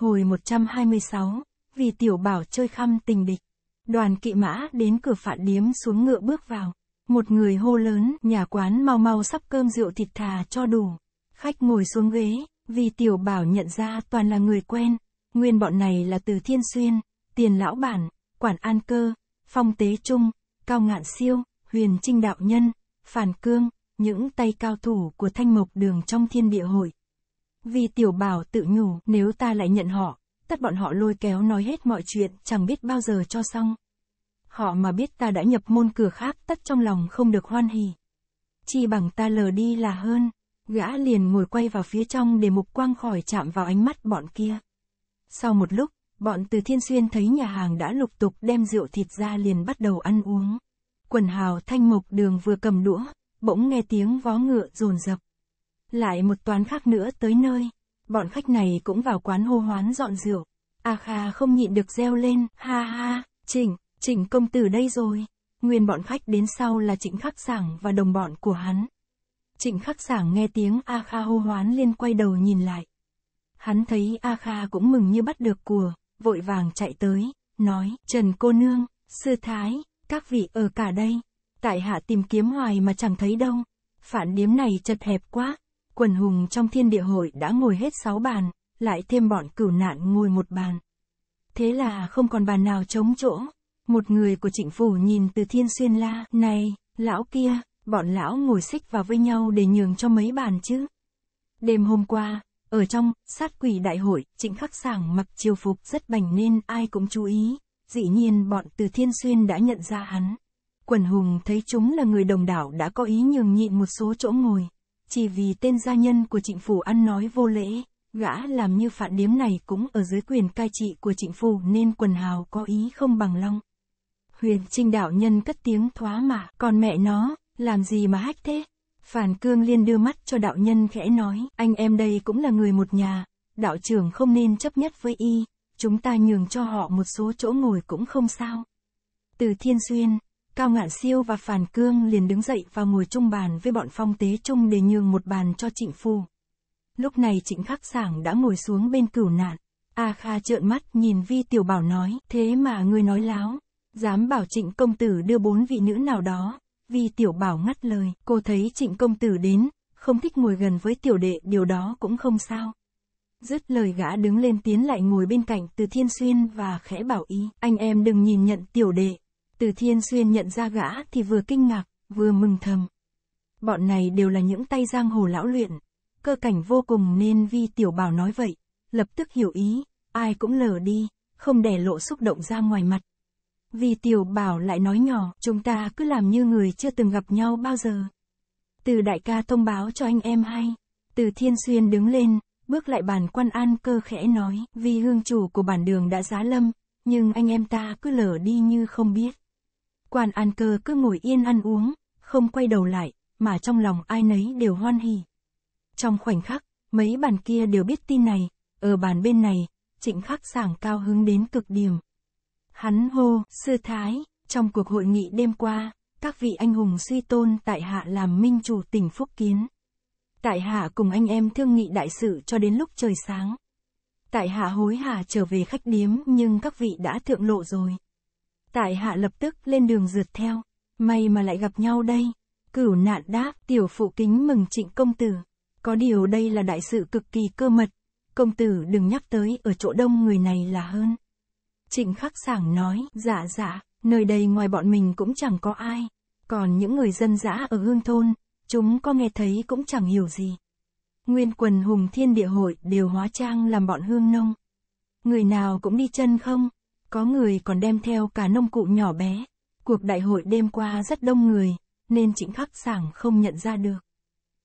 Hồi 126, vì tiểu bảo chơi khăm tình địch. Đoàn kỵ mã đến cửa phạn điếm xuống ngựa bước vào. Một người hô lớn, nhà quán mau mau sắp cơm rượu thịt thà cho đủ. Khách ngồi xuống ghế, vì tiểu bảo nhận ra toàn là người quen. Nguyên bọn này là từ Thiên Xuyên, Tiền Lão Bản, Quản An Cơ, Phong Tế Trung, Cao Ngạn Siêu, Huyền Trinh Đạo Nhân, Phản Cương, những tay cao thủ của thanh mộc đường trong thiên địa hội. Vì tiểu bảo tự nhủ, nếu ta lại nhận họ, tất bọn họ lôi kéo nói hết mọi chuyện, chẳng biết bao giờ cho xong. Họ mà biết ta đã nhập môn cửa khác tất trong lòng không được hoan hỉ. Chi bằng ta lờ đi là hơn. Gã liền ngồi quay vào phía trong để mục quang khỏi chạm vào ánh mắt bọn kia. Sau một lúc, bọn từ thiên xuyên thấy nhà hàng đã lục tục đem rượu thịt ra liền bắt đầu ăn uống. Quần hào thanh mục đường vừa cầm đũa, bỗng nghe tiếng vó ngựa rồn rập. Lại một toán khác nữa tới nơi, bọn khách này cũng vào quán hô hoán dọn rượu. A Kha không nhịn được reo lên, ha ha, Trịnh, Trịnh công tử đây rồi. Nguyên bọn khách đến sau là Trịnh Khắc Sảng và đồng bọn của hắn. Trịnh Khắc Sảng nghe tiếng A Kha hô hoán liên quay đầu nhìn lại. Hắn thấy A Kha cũng mừng như bắt được của, vội vàng chạy tới, nói, Trần cô nương, sư thái, các vị ở cả đây. Tại hạ tìm kiếm hoài mà chẳng thấy đâu. Phản điếm này chật hẹp quá. Quần hùng trong thiên địa hội đã ngồi hết sáu bàn, lại thêm bọn cửu nạn ngồi một bàn. Thế là không còn bàn nào trống chỗ. Một người của trịnh phủ nhìn từ thiên xuyên la, này, lão kia, bọn lão ngồi xích vào với nhau để nhường cho mấy bàn chứ. Đêm hôm qua, ở trong, sát quỷ đại hội, trịnh khắc sảng mặc chiều phục rất bảnh nên ai cũng chú ý. Dĩ nhiên bọn từ thiên xuyên đã nhận ra hắn. Quần hùng thấy chúng là người đồng đảo đã có ý nhường nhịn một số chỗ ngồi. Chỉ vì tên gia nhân của trịnh phủ ăn nói vô lễ, gã làm như phản điếm này cũng ở dưới quyền cai trị của trịnh phủ nên quần hào có ý không bằng long. Huyền trinh đạo nhân cất tiếng thoá mà, còn mẹ nó, làm gì mà hách thế? Phản cương liên đưa mắt cho đạo nhân khẽ nói, anh em đây cũng là người một nhà, đạo trưởng không nên chấp nhất với y, chúng ta nhường cho họ một số chỗ ngồi cũng không sao. Từ thiên xuyên, Cao Ngạn Siêu và phàn Cương liền đứng dậy và ngồi chung bàn với bọn phong tế chung để nhường một bàn cho trịnh phu. Lúc này trịnh khắc sảng đã ngồi xuống bên cửu nạn. A Kha trợn mắt nhìn Vi Tiểu Bảo nói, thế mà ngươi nói láo, dám bảo trịnh công tử đưa bốn vị nữ nào đó. Vi Tiểu Bảo ngắt lời, cô thấy trịnh công tử đến, không thích ngồi gần với tiểu đệ điều đó cũng không sao. Dứt lời gã đứng lên tiến lại ngồi bên cạnh từ thiên xuyên và khẽ bảo ý, anh em đừng nhìn nhận tiểu đệ, từ thiên xuyên nhận ra gã thì vừa kinh ngạc, vừa mừng thầm. Bọn này đều là những tay giang hồ lão luyện. Cơ cảnh vô cùng nên vi tiểu bảo nói vậy. Lập tức hiểu ý, ai cũng lờ đi, không để lộ xúc động ra ngoài mặt. Vì tiểu bảo lại nói nhỏ, chúng ta cứ làm như người chưa từng gặp nhau bao giờ. Từ đại ca thông báo cho anh em hay. Từ thiên xuyên đứng lên, bước lại bàn quan an cơ khẽ nói, vì hương chủ của bản đường đã giá lâm, nhưng anh em ta cứ lờ đi như không biết. Quan An Cơ cứ ngồi yên ăn uống, không quay đầu lại, mà trong lòng ai nấy đều hoan hỉ. Trong khoảnh khắc, mấy bàn kia đều biết tin này, ở bàn bên này, trịnh khắc sảng cao hứng đến cực điểm. Hắn hô, sư thái, trong cuộc hội nghị đêm qua, các vị anh hùng suy tôn tại hạ làm minh chủ tỉnh Phúc Kiến. Tại hạ cùng anh em thương nghị đại sự cho đến lúc trời sáng. Tại hạ hối hả trở về khách điếm nhưng các vị đã thượng lộ rồi. Tại hạ lập tức lên đường rượt theo. May mà lại gặp nhau đây. Cửu nạn đáp, tiểu phụ kính mừng trịnh công tử. Có điều đây là đại sự cực kỳ cơ mật. Công tử đừng nhắc tới ở chỗ đông người này là hơn. Trịnh khắc sảng nói, dạ dạ, nơi đây ngoài bọn mình cũng chẳng có ai. Còn những người dân dã ở hương thôn, chúng có nghe thấy cũng chẳng hiểu gì. Nguyên quần hùng thiên địa hội đều hóa trang làm bọn hương nông. Người nào cũng đi chân không, có người còn đem theo cả nông cụ nhỏ bé. Cuộc đại hội đêm qua rất đông người, nên trịnh khắc sảng không nhận ra được.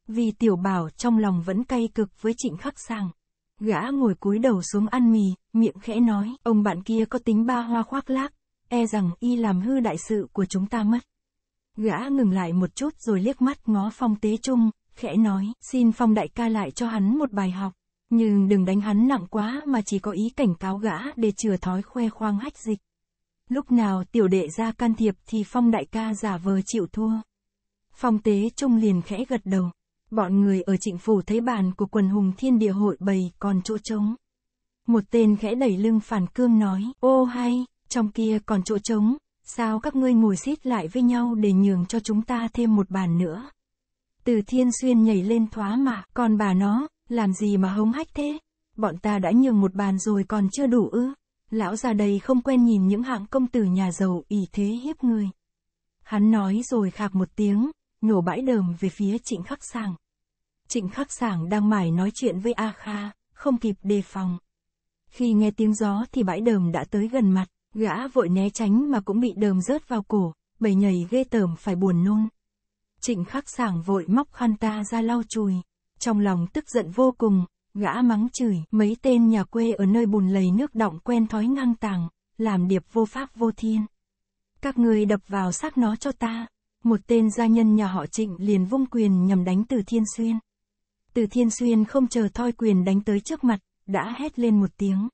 Vì tiểu bảo trong lòng vẫn cay cực với trịnh khắc sảng. Gã ngồi cúi đầu xuống ăn mì, miệng khẽ nói, ông bạn kia có tính ba hoa khoác lác, e rằng y làm hư đại sự của chúng ta mất. Gã ngừng lại một chút rồi liếc mắt ngó phong tế trung, khẽ nói, xin phong đại ca lại cho hắn một bài học. Nhưng đừng đánh hắn nặng quá mà chỉ có ý cảnh cáo gã để chừa thói khoe khoang hách dịch. Lúc nào tiểu đệ ra can thiệp thì phong đại ca giả vờ chịu thua. Phong tế trung liền khẽ gật đầu. Bọn người ở trịnh phủ thấy bàn của quần hùng thiên địa hội bầy còn chỗ trống. Một tên khẽ đẩy lưng phản cương nói, ô hay, trong kia còn chỗ trống, sao các ngươi ngồi xít lại với nhau để nhường cho chúng ta thêm một bàn nữa. Từ thiên xuyên nhảy lên thoá mà, còn bà nó, làm gì mà hống hách thế? Bọn ta đã nhường một bàn rồi còn chưa đủ ư? Lão già đây không quen nhìn những hạng công tử nhà giàu ỷ thế hiếp người. Hắn nói rồi khạc một tiếng, nhổ bãi đờm về phía trịnh khắc sàng. Trịnh khắc sàng đang mải nói chuyện với A Kha, không kịp đề phòng. Khi nghe tiếng gió thì bãi đờm đã tới gần mặt, gã vội né tránh mà cũng bị đờm rớt vào cổ, bầy nhảy ghê tởm phải buồn nôn. Trịnh khắc sảng vội móc khăn ta ra lau chùi, trong lòng tức giận vô cùng, gã mắng chửi, mấy tên nhà quê ở nơi bùn lầy nước động quen thói ngang tàng, làm điệp vô pháp vô thiên. Các người đập vào xác nó cho ta. Một tên gia nhân nhà họ trịnh liền vung quyền nhằm đánh từ thiên xuyên. Từ thiên xuyên không chờ thoi quyền đánh tới trước mặt, đã hét lên một tiếng.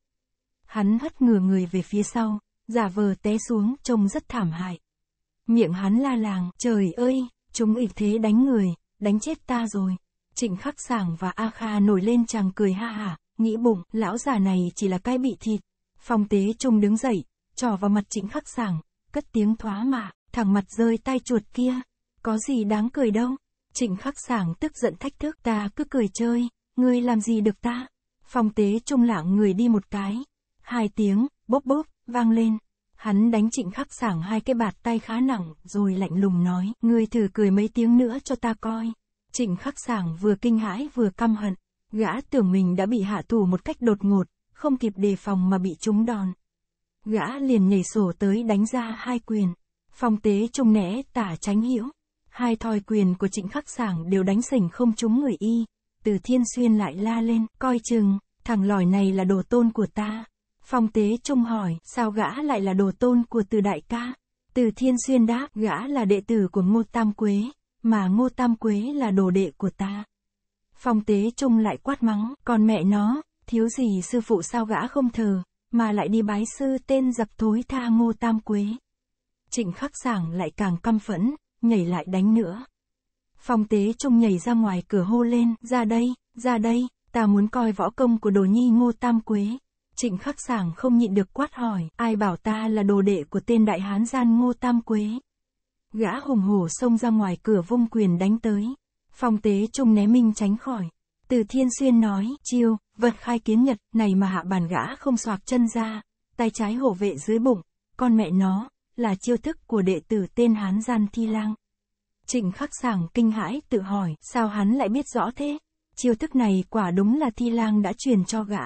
Hắn hất ngửa người về phía sau, giả vờ té xuống trông rất thảm hại. Miệng hắn la làng, trời ơi, chúng ịp thế đánh người, đánh chết ta rồi. Trịnh khắc sảng và A Kha nổi lên chàng cười ha hả, nghĩ bụng, lão già này chỉ là cái bị thịt. Phong tế trung đứng dậy, trò vào mặt trịnh khắc sảng, cất tiếng thoá mạ, thằng mặt rơi tay chuột kia. Có gì đáng cười đâu. Trịnh khắc sảng tức giận thách thức ta cứ cười chơi, ngươi làm gì được ta. Phong tế trung lạng người đi một cái. Hai tiếng, bốp bốp, vang lên. Hắn đánh trịnh khắc sảng hai cái bạt tay khá nặng, rồi lạnh lùng nói, ngươi thử cười mấy tiếng nữa cho ta coi. Trịnh khắc sảng vừa kinh hãi vừa căm hận. Gã tưởng mình đã bị hạ thủ một cách đột ngột, không kịp đề phòng mà bị trúng đòn. Gã liền nhảy sổ tới đánh ra hai quyền. Phong tế trung né tả tránh hiểu. Hai thoi quyền của trịnh khắc sảng đều đánh sỉnh không trúng người y. Từ thiên xuyên lại la lên, coi chừng, thằng lòi này là đồ tôn của ta. Phong tế trung hỏi, sao gã lại là đồ tôn của từ đại ca? Từ thiên xuyên đáp, gã là đệ tử của ngô tam quế, mà ngô tam quế là đồ đệ của ta. Phong tế trung lại quát mắng, còn mẹ nó, thiếu gì sư phụ sao gã không thờ, mà lại đi bái sư tên dập thối tha ngô tam quế. Trịnh khắc sảng lại càng căm phẫn, nhảy lại đánh nữa. Phong tế trung nhảy ra ngoài cửa hô lên, ra đây, ra đây, ta muốn coi võ công của đồ nhi ngô tam quế. Trịnh khắc sảng không nhịn được quát hỏi, ai bảo ta là đồ đệ của tên đại hán gian ngô tam quế. Gã hùng hổ xông ra ngoài cửa vung quyền đánh tới. Phong tế trung né minh tránh khỏi. Từ thiên xuyên nói, chiêu, vật khai kiến nhật, này mà hạ bàn gã không soạc chân ra, tay trái hổ vệ dưới bụng, con mẹ nó, là chiêu thức của đệ tử tên Hán Gian Thi Lang. Trịnh khắc sảng kinh hãi tự hỏi, sao hắn lại biết rõ thế? Chiêu thức này quả đúng là Thi Lang đã truyền cho gã.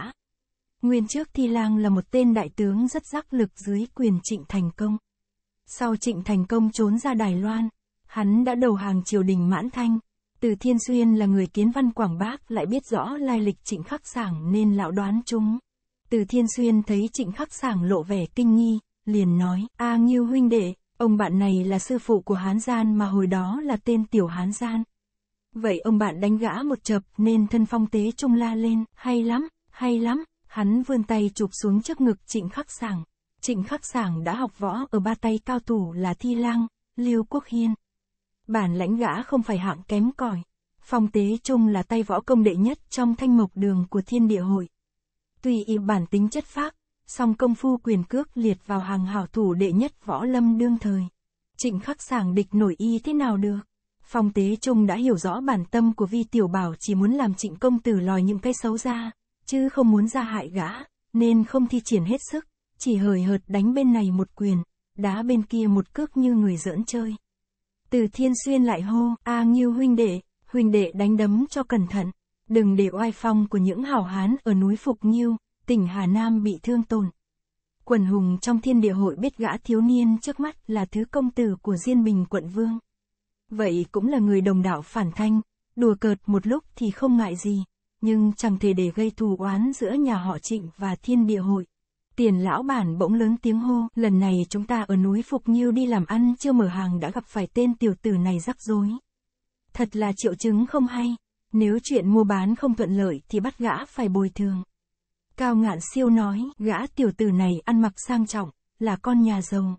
Nguyên trước Thi Lang là một tên đại tướng rất giác lực dưới quyền trịnh thành công. Sau trịnh thành công trốn ra Đài Loan, hắn đã đầu hàng triều đình mãn thanh. Từ Thiên Xuyên là người kiến văn Quảng Bác lại biết rõ lai lịch trịnh khắc sảng nên lão đoán chúng. Từ Thiên Xuyên thấy trịnh khắc sảng lộ vẻ kinh nghi, liền nói, A Nghiêu huynh đệ, ông bạn này là sư phụ của Hán Gian mà hồi đó là tên Tiểu Hán Gian. Vậy ông bạn đánh gã một chập nên thân phong tế trung la lên, hay lắm, hay lắm, hắn vươn tay chụp xuống trước ngực trịnh khắc sảng. Trịnh khắc sảng đã học võ ở ba tay cao thủ là Thi Lang, Lưu Quốc Hiên. Bản lãnh gã không phải hạng kém cỏi. Phong tế trung là tay võ công đệ nhất trong thanh mộc đường của thiên địa hội. Tuy y bản tính chất phác, song công phu quyền cước liệt vào hàng hảo thủ đệ nhất võ lâm đương thời. Trịnh khắc sảng địch nổi y thế nào được? Phong tế trung đã hiểu rõ bản tâm của vi tiểu bảo chỉ muốn làm trịnh công tử lòi những cái xấu ra, chứ không muốn ra hại gã, nên không thi triển hết sức, chỉ hời hợt đánh bên này một quyền, đá bên kia một cước như người giỡn chơi. Từ thiên xuyên lại hô, A Nghiêu huynh đệ, huynh đệ đánh đấm cho cẩn thận, đừng để oai phong của những hảo hán ở núi Phục Nghiêu, tỉnh Hà Nam bị thương tổn. Quần hùng trong thiên địa hội biết gã thiếu niên trước mắt là thứ công tử của Diên Bình quận Vương. Vậy cũng là người đồng đạo phản thanh, đùa cợt một lúc thì không ngại gì, nhưng chẳng thể để gây thù oán giữa nhà họ trịnh và thiên địa hội. Tiền lão bản bỗng lớn tiếng hô, lần này chúng ta ở núi Phục Nhiêu đi làm ăn chưa mở hàng đã gặp phải tên tiểu tử này rắc rối. Thật là triệu chứng không hay, nếu chuyện mua bán không thuận lợi thì bắt gã phải bồi thường. Cao ngạn siêu nói, gã tiểu tử này ăn mặc sang trọng, là con nhà giàu.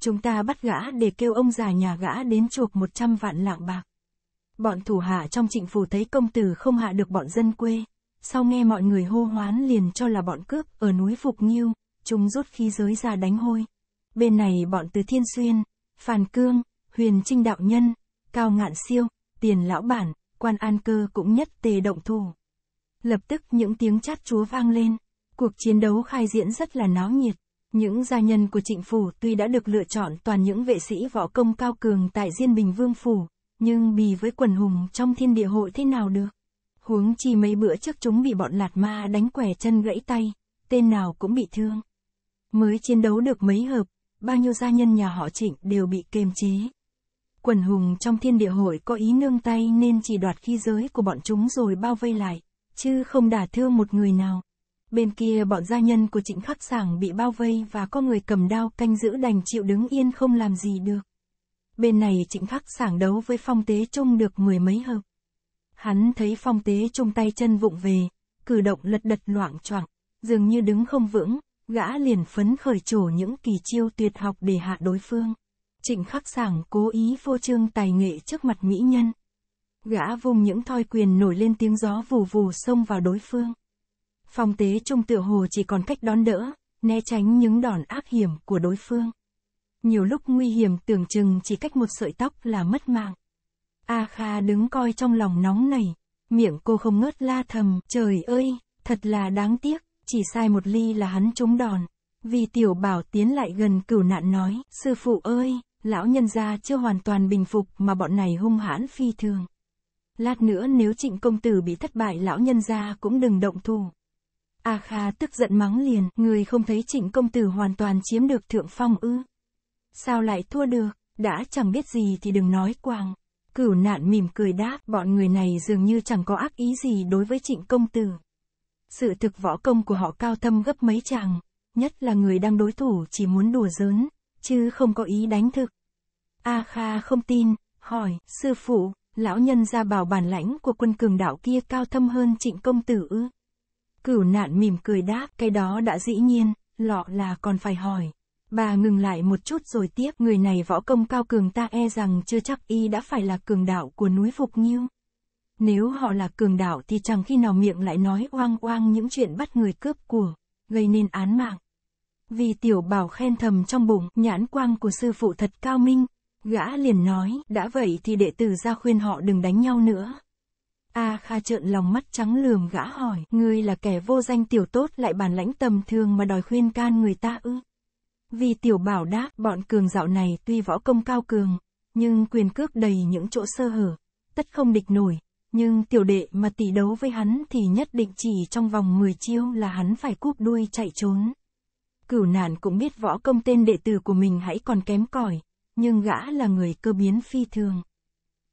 Chúng ta bắt gã để kêu ông già nhà gã đến chuộc 100 vạn lạng bạc. Bọn thủ hạ trong trịnh phủ thấy công tử không hạ được bọn dân quê, sau nghe mọi người hô hoán liền cho là bọn cướp ở núi Phục Nhiêu, chúng rút khí giới ra đánh hôi. Bên này bọn từ Thiên Xuyên, Phàn Cương, Huyền Trinh Đạo Nhân, Cao Ngạn Siêu, Tiền Lão Bản, Quan An Cơ cũng nhất tề động thủ. Lập tức những tiếng chát chúa vang lên. Cuộc chiến đấu khai diễn rất là náo nhiệt. Những gia nhân của trịnh phủ tuy đã được lựa chọn toàn những vệ sĩ võ công cao cường tại Diên Bình Vương Phủ, nhưng bì với quần hùng trong thiên địa hội thế nào được. Huống chi mấy bữa trước chúng bị bọn lạt ma đánh quẻ chân gãy tay, tên nào cũng bị thương. Mới chiến đấu được mấy hợp, bao nhiêu gia nhân nhà họ trịnh đều bị kềm chế. Quần hùng trong thiên địa hội có ý nương tay nên chỉ đoạt khí giới của bọn chúng rồi bao vây lại, chứ không đả thương một người nào. Bên kia bọn gia nhân của trịnh khắc sảng bị bao vây và có người cầm đao canh giữ đành chịu đứng yên không làm gì được. Bên này trịnh khắc sảng đấu với phong tế trung được mười mấy hợp. Hắn thấy phong tế trung tay chân vụng về, cử động lật đật loạn choạng, dường như đứng không vững, gã liền phấn khởi trổ những kỳ chiêu tuyệt học để hạ đối phương. Trịnh khắc sảng cố ý vô trương tài nghệ trước mặt mỹ nhân. Gã vùng những thoi quyền nổi lên tiếng gió vù vù xông vào đối phương. Phong tế trung tựa hồ chỉ còn cách đón đỡ, né tránh những đòn ác hiểm của đối phương. Nhiều lúc nguy hiểm tưởng chừng chỉ cách một sợi tóc là mất mạng. A Kha đứng coi trong lòng nóng nảy, miệng cô không ngớt la thầm, trời ơi, thật là đáng tiếc, chỉ sai một ly là hắn trúng đòn. Vì tiểu bảo tiến lại gần cửu nạn nói, sư phụ ơi, lão nhân gia chưa hoàn toàn bình phục mà bọn này hung hãn phi thường. Lát nữa nếu trịnh công tử bị thất bại lão nhân gia cũng đừng động thủ. A Kha tức giận mắng liền, người không thấy trịnh công tử hoàn toàn chiếm được thượng phong ư. Sao lại thua được, đã chẳng biết gì thì đừng nói quàng. Cửu nạn mỉm cười đáp, bọn người này dường như chẳng có ác ý gì đối với trịnh công tử. Sự thực võ công của họ cao thâm gấp mấy chàng, nhất là người đang đối thủ chỉ muốn đùa giỡn, chứ không có ý đánh thực. A Kha không tin, hỏi, sư phụ, lão nhân ra bảo bản lãnh của quân cường đạo kia cao thâm hơn trịnh công tử ư. Cửu nạn mỉm cười đáp, cái đó đã dĩ nhiên, lọ là còn phải hỏi. Bà ngừng lại một chút rồi tiếp, người này võ công cao cường ta e rằng chưa chắc y đã phải là cường đạo của núi Phục Nhiêu. Nếu họ là cường đạo thì chẳng khi nào miệng lại nói oang oang những chuyện bắt người cướp của, gây nên án mạng. Vì tiểu bảo khen thầm trong bụng, nhãn quang của sư phụ thật cao minh, gã liền nói, đã vậy thì đệ tử ra khuyên họ đừng đánh nhau nữa. A Kha trợn lòng mắt trắng lườm gã hỏi, ngươi là kẻ vô danh tiểu tốt lại bản lãnh tầm thường mà đòi khuyên can người ta ư. Vì tiểu bảo đáp, bọn cường dạo này tuy võ công cao cường, nhưng quyền cước đầy những chỗ sơ hở, tất không địch nổi, nhưng tiểu đệ mà tỷ đấu với hắn thì nhất định chỉ trong vòng 10 chiêu là hắn phải cúp đuôi chạy trốn. Cửu nạn cũng biết võ công tên đệ tử của mình hãy còn kém cỏi, nhưng gã là người cơ biến phi thường.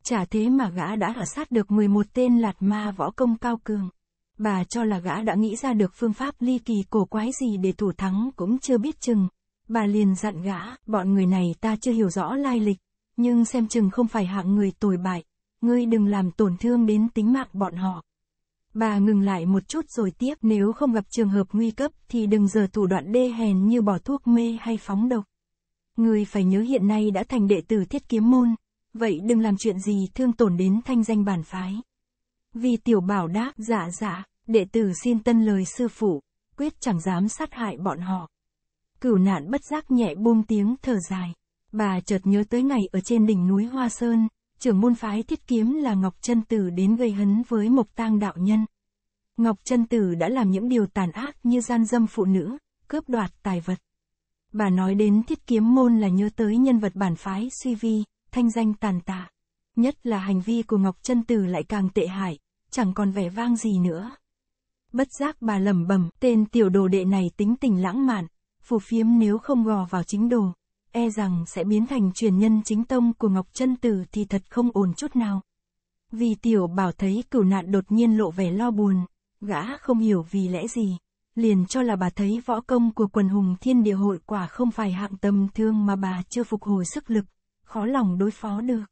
Chả thế mà gã đã hạ sát được 11 tên lạt ma võ công cao cường. Bà cho là gã đã nghĩ ra được phương pháp ly kỳ cổ quái gì để thủ thắng cũng chưa biết chừng. Bà liền dặn gã, bọn người này ta chưa hiểu rõ lai lịch, nhưng xem chừng không phải hạng người tồi bại, ngươi đừng làm tổn thương đến tính mạng bọn họ. Bà ngừng lại một chút rồi tiếp, nếu không gặp trường hợp nguy cấp thì đừng giờ thủ đoạn đê hèn như bỏ thuốc mê hay phóng độc. Ngươi phải nhớ hiện nay đã thành đệ tử thiết kiếm môn, vậy đừng làm chuyện gì thương tổn đến thanh danh bản phái. Vì tiểu bảo đáp, dạ dạ, đệ tử xin tân lời sư phụ, quyết chẳng dám sát hại bọn họ. Cửu nạn bất giác nhẹ buông tiếng thở dài. Bà chợt nhớ tới ngày ở trên đỉnh núi Hoa Sơn, trưởng môn phái thiết kiếm là Ngọc Chân Tử đến gây hấn với Mộc Tang đạo nhân. Ngọc Chân Tử đã làm những điều tàn ác như gian dâm phụ nữ, cướp đoạt tài vật. Bà nói đến thiết kiếm môn là nhớ tới nhân vật bản phái suy vi, thanh danh tàn tạ. Nhất là hành vi của Ngọc Chân Tử lại càng tệ hại, chẳng còn vẻ vang gì nữa. Bất giác bà lẩm bẩm, tên tiểu đồ đệ này tính tình lãng mạn, phù phiếm nếu không gò vào chính đồ, e rằng sẽ biến thành truyền nhân chính tông của Ngọc Chân Tử thì thật không ổn chút nào. Vì tiểu bảo thấy cửu nạn đột nhiên lộ vẻ lo buồn, gã không hiểu vì lẽ gì, liền cho là bà thấy võ công của quần hùng thiên địa hội quả không phải hạng tầm thương mà bà chưa phục hồi sức lực, khó lòng đối phó được.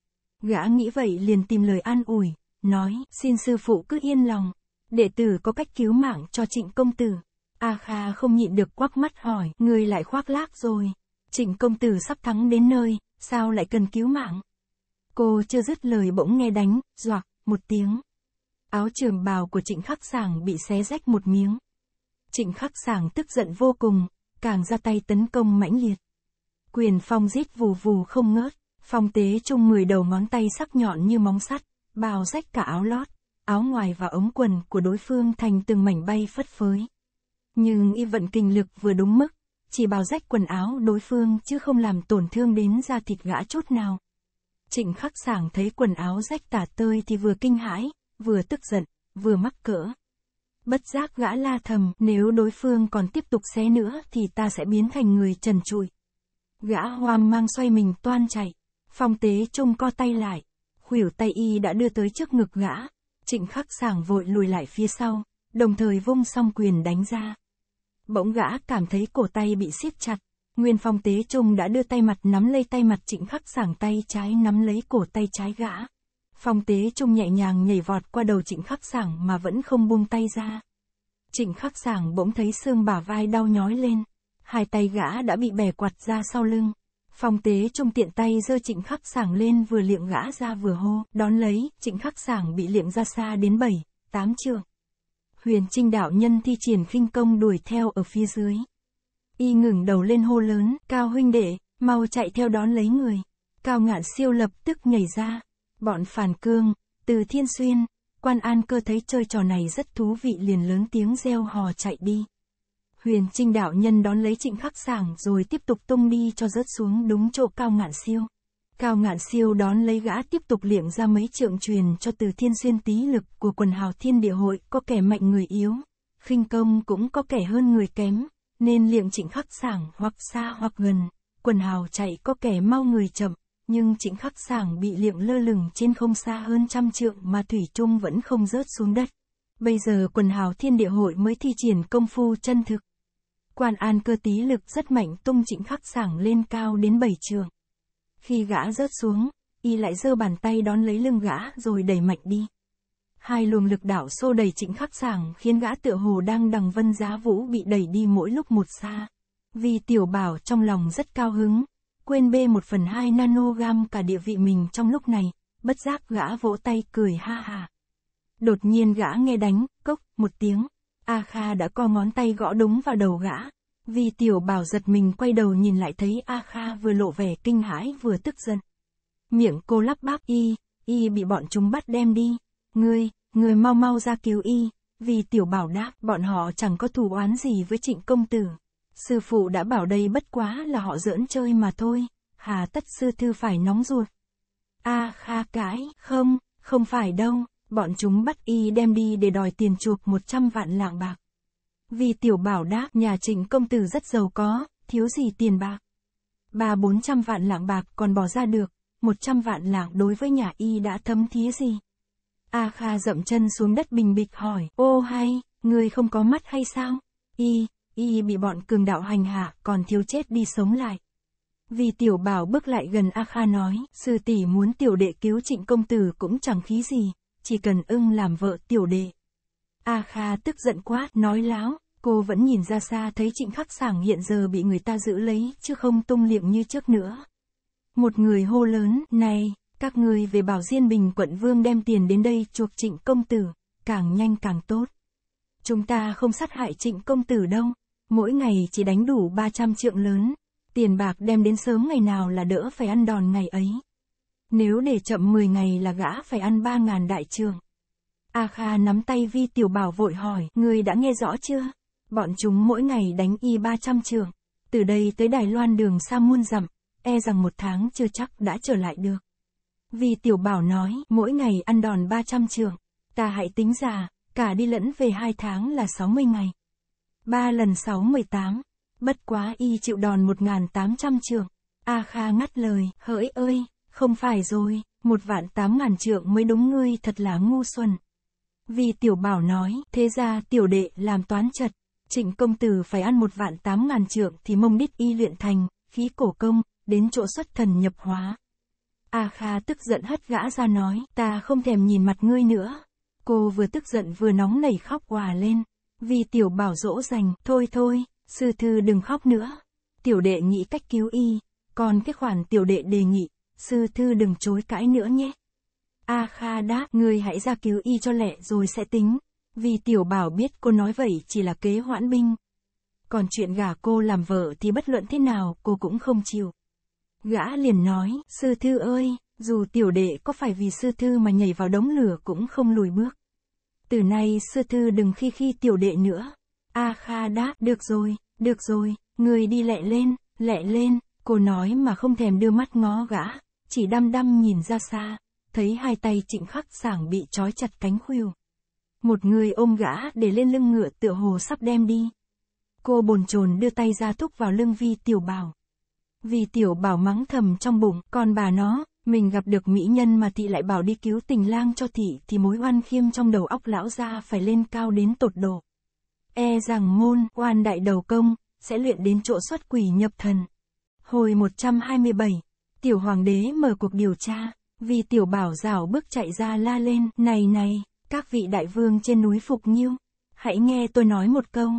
Gã nghĩ vậy liền tìm lời an ủi, nói, xin sư phụ cứ yên lòng, đệ tử có cách cứu mạng cho trịnh công tử. A Kha không nhịn được quắc mắt hỏi, người lại khoác lác rồi. Trịnh công tử sắp thắng đến nơi, sao lại cần cứu mạng? Cô chưa dứt lời bỗng nghe đánh, doạc, một tiếng. áo trường bào của trịnh khắc sảng bị xé rách một miếng. Trịnh khắc sảng tức giận vô cùng, càng ra tay tấn công mãnh liệt. Quyền phong rít vù vù không ngớt, phong tế chung 10 đầu ngón tay sắc nhọn như móng sắt, bào rách cả áo lót, áo ngoài và ống quần của đối phương thành từng mảnh bay phất phới. Nhưng y vận kinh lực vừa đúng mức, chỉ bào rách quần áo đối phương chứ không làm tổn thương đến da thịt gã chút nào. Trịnh khắc sảng thấy quần áo rách tả tơi thì vừa kinh hãi, vừa tức giận, vừa mắc cỡ. Bất giác gã la thầm, nếu đối phương còn tiếp tục xé nữa thì ta sẽ biến thành người trần trụi. Gã hoang mang xoay mình toan chạy. Phong tế trông co tay lại. Khuỷu tay y đã đưa tới trước ngực gã. Trịnh khắc sảng vội lùi lại phía sau, đồng thời vung song quyền đánh ra. Bỗng gã cảm thấy cổ tay bị siết chặt. Nguyên phong tế trung đã đưa tay mặt nắm lấy tay mặt trịnh khắc sảng tay trái nắm lấy cổ tay trái gã. Phong tế trung nhẹ nhàng nhảy vọt qua đầu trịnh khắc sảng mà vẫn không buông tay ra. Trịnh khắc sảng bỗng thấy xương bả vai đau nhói lên. Hai tay gã đã bị bẻ quạt ra sau lưng. Phong tế trung tiện tay giơ trịnh khắc sảng lên vừa liệng gã ra vừa hô, đón lấy, trịnh khắc sảng bị liệng ra xa đến 7, 8 trường. Huyền trinh đạo nhân thi triển khinh công đuổi theo ở phía dưới. Y ngừng đầu lên hô lớn, cao huynh đệ, mau chạy theo đón lấy người. Cao ngạn siêu lập tức nhảy ra. Bọn phản cương, từ thiên xuyên, quan an cơ thấy chơi trò này rất thú vị liền lớn tiếng reo hò chạy đi. Huyền Trinh đạo nhân đón lấy trịnh khắc sảng rồi tiếp tục tung đi cho rớt xuống đúng chỗ cao ngạn siêu. Cao ngạn siêu đón lấy gã tiếp tục liệm ra mấy trượng truyền cho từ thiên xuyên tí lực của quần hào thiên địa hội có kẻ mạnh người yếu. khinh công cũng có kẻ hơn người kém, nên liệm trịnh khắc sảng hoặc xa hoặc gần. Quần hào chạy có kẻ mau người chậm, nhưng trịnh khắc sảng bị liệm lơ lửng trên không xa hơn trăm trượng mà thủy trung vẫn không rớt xuống đất. Bây giờ quần hào thiên địa hội mới thi triển công phu chân thực. Quan an cơ tí lực rất mạnh tung trịnh khắc sảng lên cao đến bảy trường. Khi gã rớt xuống, y lại giơ bàn tay đón lấy lưng gã rồi đẩy mạnh đi. Hai luồng lực đảo xô đẩy trịnh khắc sảng khiến gã tựa hồ đang đằng vân giá vũ bị đẩy đi mỗi lúc một xa. Vì tiểu bảo trong lòng rất cao hứng, quên bê một phần hai nanogam cả địa vị mình trong lúc này, bất giác gã vỗ tay cười ha ha. Đột nhiên gã nghe đánh, cốc, một tiếng, A Kha đã co ngón tay gõ đúng vào đầu gã. Vì tiểu bảo giật mình quay đầu nhìn lại thấy A Kha vừa lộ vẻ kinh hãi vừa tức giận. Miệng cô lắp bắp y, y bị bọn chúng bắt đem đi. Ngươi, ngươi mau mau ra cứu y. Vì tiểu bảo đáp bọn họ chẳng có thù oán gì với trịnh công tử. Sư phụ đã bảo đây bất quá là họ giỡn chơi mà thôi. Hà tất sư thư phải nóng ruột. A Kha cãi, không, không phải đâu, bọn chúng bắt y đem đi để đòi tiền chuộc 100 vạn lạng bạc. Vì tiểu bảo đáp nhà trịnh công tử rất giàu có, thiếu gì tiền bạc. Ba bốn trăm vạn lạng bạc còn bỏ ra được, một trăm vạn lạng đối với nhà y đã thấm thía gì. A Kha dậm chân xuống đất bình bịch hỏi, ô hay, người không có mắt hay sao? Y, y bị bọn cường đạo hành hạ, còn thiếu chết đi sống lại. Vì tiểu bảo bước lại gần A Kha nói, sư tỷ muốn tiểu đệ cứu trịnh công tử cũng chẳng khí gì, chỉ cần ưng làm vợ tiểu đệ. A Kha tức giận quá nói láo, cô vẫn nhìn ra xa thấy trịnh khắc sảng hiện giờ bị người ta giữ lấy, chứ không tung liệm như trước nữa. Một người hô lớn, này, các người về bảo Diên Bình quận vương đem tiền đến đây chuộc trịnh công tử, càng nhanh càng tốt. Chúng ta không sát hại trịnh công tử đâu, mỗi ngày chỉ đánh đủ 300 trượng lớn, tiền bạc đem đến sớm ngày nào là đỡ phải ăn đòn ngày ấy. Nếu để chậm 10 ngày là gã phải ăn 3.000 đại trường. A Kha nắm tay Vi Tiểu Bảo vội hỏi, người đã nghe rõ chưa? Bọn chúng mỗi ngày đánh y 300 trường. Từ đây tới Đài Loan đường xa muôn dặm, e rằng một tháng chưa chắc đã trở lại được. Vi Tiểu Bảo nói, mỗi ngày ăn đòn 300 trường. Ta hãy tính ra, cả đi lẫn về hai tháng là 60 ngày. 3 lần 6 18. Bất quá y chịu đòn 1.800 trường. A Kha ngắt lời, hỡi ơi, không phải rồi, một vạn tám ngàn trượng mới đúng ngươi thật là ngu xuẩn. Vì tiểu bảo nói, thế ra tiểu đệ làm toán chật, trịnh công tử phải ăn một vạn tám ngàn trượng thì mông đít y luyện thành, khí cổ công, đến chỗ xuất thần nhập hóa. A Kha tức giận hất gã ra nói, ta không thèm nhìn mặt ngươi nữa. Cô vừa tức giận vừa nóng nảy khóc hòa lên. Vì tiểu bảo dỗ dành, thôi thôi, sư thư đừng khóc nữa. Tiểu đệ nghĩ cách cứu y, còn cái khoản tiểu đệ đề nghị, sư thư đừng chối cãi nữa nhé. A Kha đáp, người hãy ra cứu y cho lẹ rồi sẽ tính. Vì tiểu bảo biết cô nói vậy chỉ là kế hoãn binh. Còn chuyện gả cô làm vợ thì bất luận thế nào cô cũng không chịu. Gã liền nói, sư thư ơi, dù tiểu đệ có phải vì sư thư mà nhảy vào đống lửa cũng không lùi bước. Từ nay sư thư đừng khi khi tiểu đệ nữa. A Kha đáp, được rồi, được rồi, người đi lẹ lên, lẹ lên, cô nói mà không thèm đưa mắt ngó gã, chỉ đăm đăm nhìn ra xa, thấy hai tay trịnh khắc sảng bị trói chặt cánh khuỷu. Một người ôm gã để lên lưng ngựa tựa hồ sắp đem đi. Cô bồn chồn đưa tay ra thúc vào lưng vi tiểu bảo. Vì tiểu bảo mắng thầm trong bụng, còn bà nó, mình gặp được mỹ nhân mà thị lại bảo đi cứu tình lang cho thị thì mối oan khiêm trong đầu óc lão ra phải lên cao đến tột độ. E rằng môn, oan đại đầu công, sẽ luyện đến chỗ xuất quỷ nhập thần. Hồi 127, tiểu hoàng đế mở cuộc điều tra, vì tiểu bảo rảo bước chạy ra la lên, này này, các vị đại vương trên núi Phục Nhiêu, hãy nghe tôi nói một câu.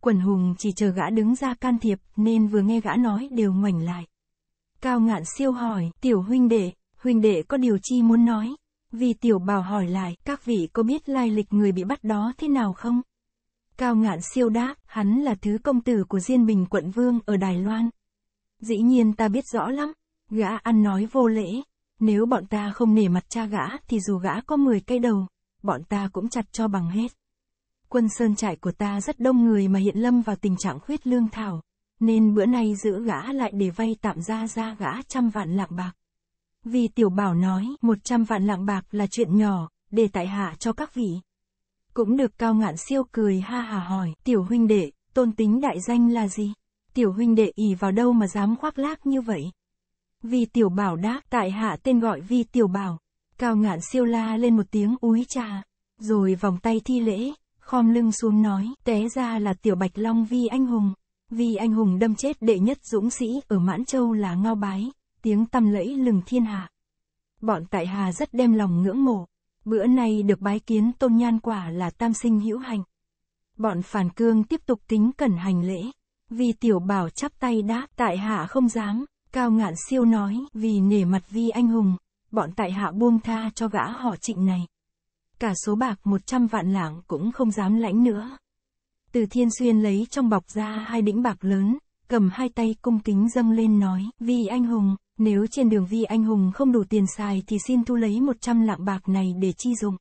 Quần hùng chỉ chờ gã đứng ra can thiệp, nên vừa nghe gã nói đều ngoảnh lại. Cao ngạn siêu hỏi, tiểu huynh đệ, huynh đệ có điều chi muốn nói? Vì tiểu bảo hỏi lại, các vị có biết lai lịch người bị bắt đó thế nào không? Cao ngạn siêu đáp, hắn là thứ công tử của Diên Bình quận vương ở Đài Loan. Dĩ nhiên ta biết rõ lắm, gã ăn nói vô lễ, nếu bọn ta không nể mặt cha gã thì dù gã có 10 cây đầu, bọn ta cũng chặt cho bằng hết. Quân sơn trại của ta rất đông người mà hiện lâm vào tình trạng khuyết lương thảo, nên bữa nay giữ gã lại để vay tạm ra ra gã trăm vạn lạng bạc. Vì tiểu bảo nói, một trăm vạn lạng bạc là chuyện nhỏ, để tại hạ cho các vị. Cũng được cao ngạn siêu cười ha hà hỏi, tiểu huynh đệ, tôn tính đại danh là gì? Tiểu huynh đệ ỉ vào đâu mà dám khoác lác như vậy? Vi tiểu bảo đáp, tại hạ tên gọi vi tiểu bảo. Cao ngạn siêu la lên một tiếng úi trà, rồi vòng tay thi lễ, khom lưng xuống nói, té ra là tiểu bạch long vi anh hùng. Vi anh hùng đâm chết đệ nhất dũng sĩ ở Mãn Châu là ngao bái, tiếng tăm lẫy lừng thiên hạ. Bọn tại hà rất đem lòng ngưỡng mộ, bữa nay được bái kiến tôn nhan quả là tam sinh hữu hành. Bọn phản cương tiếp tục tính cẩn hành lễ, vì tiểu bảo chắp tay đáp tại hạ không dám, cao ngạn siêu nói, vì nể mặt vi anh hùng, bọn tại hạ buông tha cho gã họ trịnh này. Cả số bạc 100 vạn lạng cũng không dám lãnh nữa. Từ thiên xuyên lấy trong bọc ra hai đĩnh bạc lớn, cầm hai tay cung kính dâng lên nói, vi anh hùng, nếu trên đường vi anh hùng không đủ tiền xài thì xin thu lấy 100 lạng bạc này để chi dụng.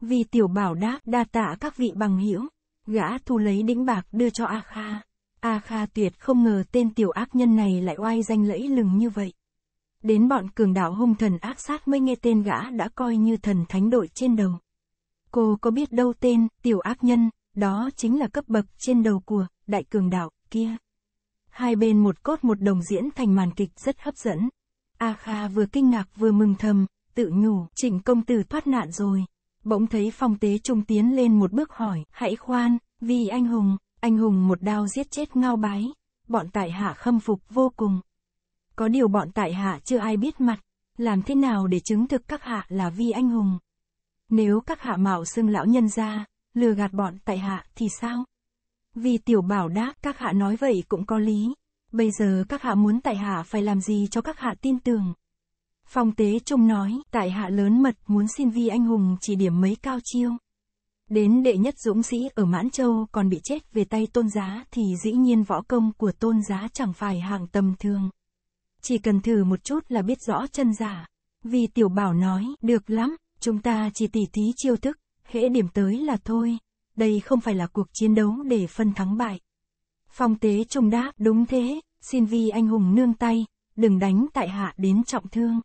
vì tiểu bảo đáp, đa tạ các vị bằng hữu gã thu lấy đĩnh bạc đưa cho A Kha. A Kha tuyệt không ngờ tên tiểu ác nhân này lại oai danh lẫy lừng như vậy. Đến bọn cường đạo hung thần ác sát mới nghe tên gã đã coi như thần thánh đội trên đầu. Cô có biết đâu tên, tiểu ác nhân, đó chính là cấp bậc trên đầu của, đại cường đạo, kia. Hai bên một cốt một đồng diễn thành màn kịch rất hấp dẫn. A Kha vừa kinh ngạc vừa mừng thầm, tự nhủ, chỉnh công tử thoát nạn rồi. Bỗng thấy phong tế trung tiến lên một bước hỏi, hãy khoan, vì anh hùng, anh hùng một đao giết chết ngao bái. Bọn tại hạ khâm phục vô cùng. Có điều bọn tại hạ chưa ai biết mặt, làm thế nào để chứng thực các hạ là vi anh hùng. Nếu các hạ mạo xưng lão nhân ra, lừa gạt bọn tại hạ thì sao? Vì tiểu bảo đáp các hạ nói vậy cũng có lý. Bây giờ các hạ muốn tại hạ phải làm gì cho các hạ tin tưởng? Phong tế trung nói, tại hạ lớn mật muốn xin vi anh hùng chỉ điểm mấy cao chiêu. Đến đệ nhất dũng sĩ ở Mãn Châu còn bị chết về tay tôn giá thì dĩ nhiên võ công của tôn giá chẳng phải hạng tầm thường. Chỉ cần thử một chút là biết rõ chân giả. Vì tiểu bảo nói, được lắm, chúng ta chỉ tỉ thí chiêu thức, hễ điểm tới là thôi. Đây không phải là cuộc chiến đấu để phân thắng bại. Phong tế trung đáp, đúng thế, xin vi anh hùng nương tay, đừng đánh tại hạ đến trọng thương.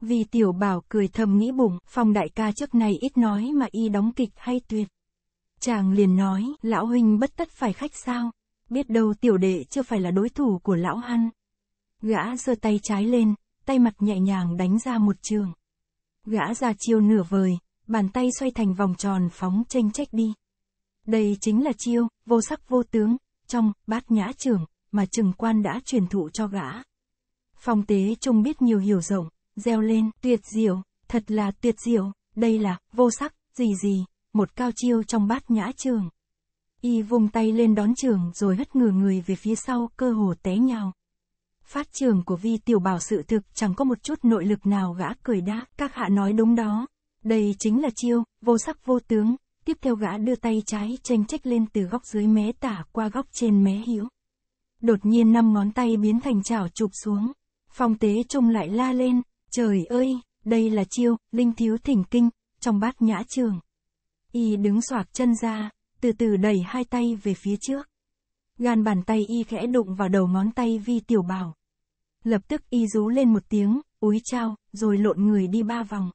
Vì tiểu bảo cười thầm nghĩ bụng, phong đại ca trước này ít nói mà y đóng kịch hay tuyệt. Chàng liền nói, lão huynh bất tất phải khách sao, biết đâu tiểu đệ chưa phải là đối thủ của lão hăn. Gã giơ tay trái lên, tay mặt nhẹ nhàng đánh ra một trường. Gã ra chiêu nửa vời, bàn tay xoay thành vòng tròn phóng tranh trách đi. Đây chính là chiêu, vô sắc vô tướng, trong, bát nhã trưởng, mà trừng quan đã truyền thụ cho gã. Phong tế trung biết nhiều hiểu rộng, reo lên, tuyệt diệu, thật là tuyệt diệu, đây là, vô sắc, gì gì, một cao chiêu trong bát nhã trường. Y vùng tay lên đón trường rồi hất ngửa người về phía sau cơ hồ té nhào. Phát trường của vi tiểu bảo sự thực chẳng có một chút nội lực nào gã cười đã các hạ nói đúng đó. Đây chính là chiêu, vô sắc vô tướng. Tiếp theo gã đưa tay trái tranh trách lên từ góc dưới mé tả qua góc trên mé hữu. Đột nhiên năm ngón tay biến thành chảo chụp xuống. Phong tế trông lại la lên, trời ơi, đây là chiêu, linh thiếu thỉnh kinh, trong bát nhã trường. Y đứng xoạc chân ra, từ từ đẩy hai tay về phía trước. Gan bàn tay y khẽ đụng vào đầu ngón tay vi tiểu bảo. Lập tức y rú lên một tiếng, úi trao, rồi lộn người đi ba vòng.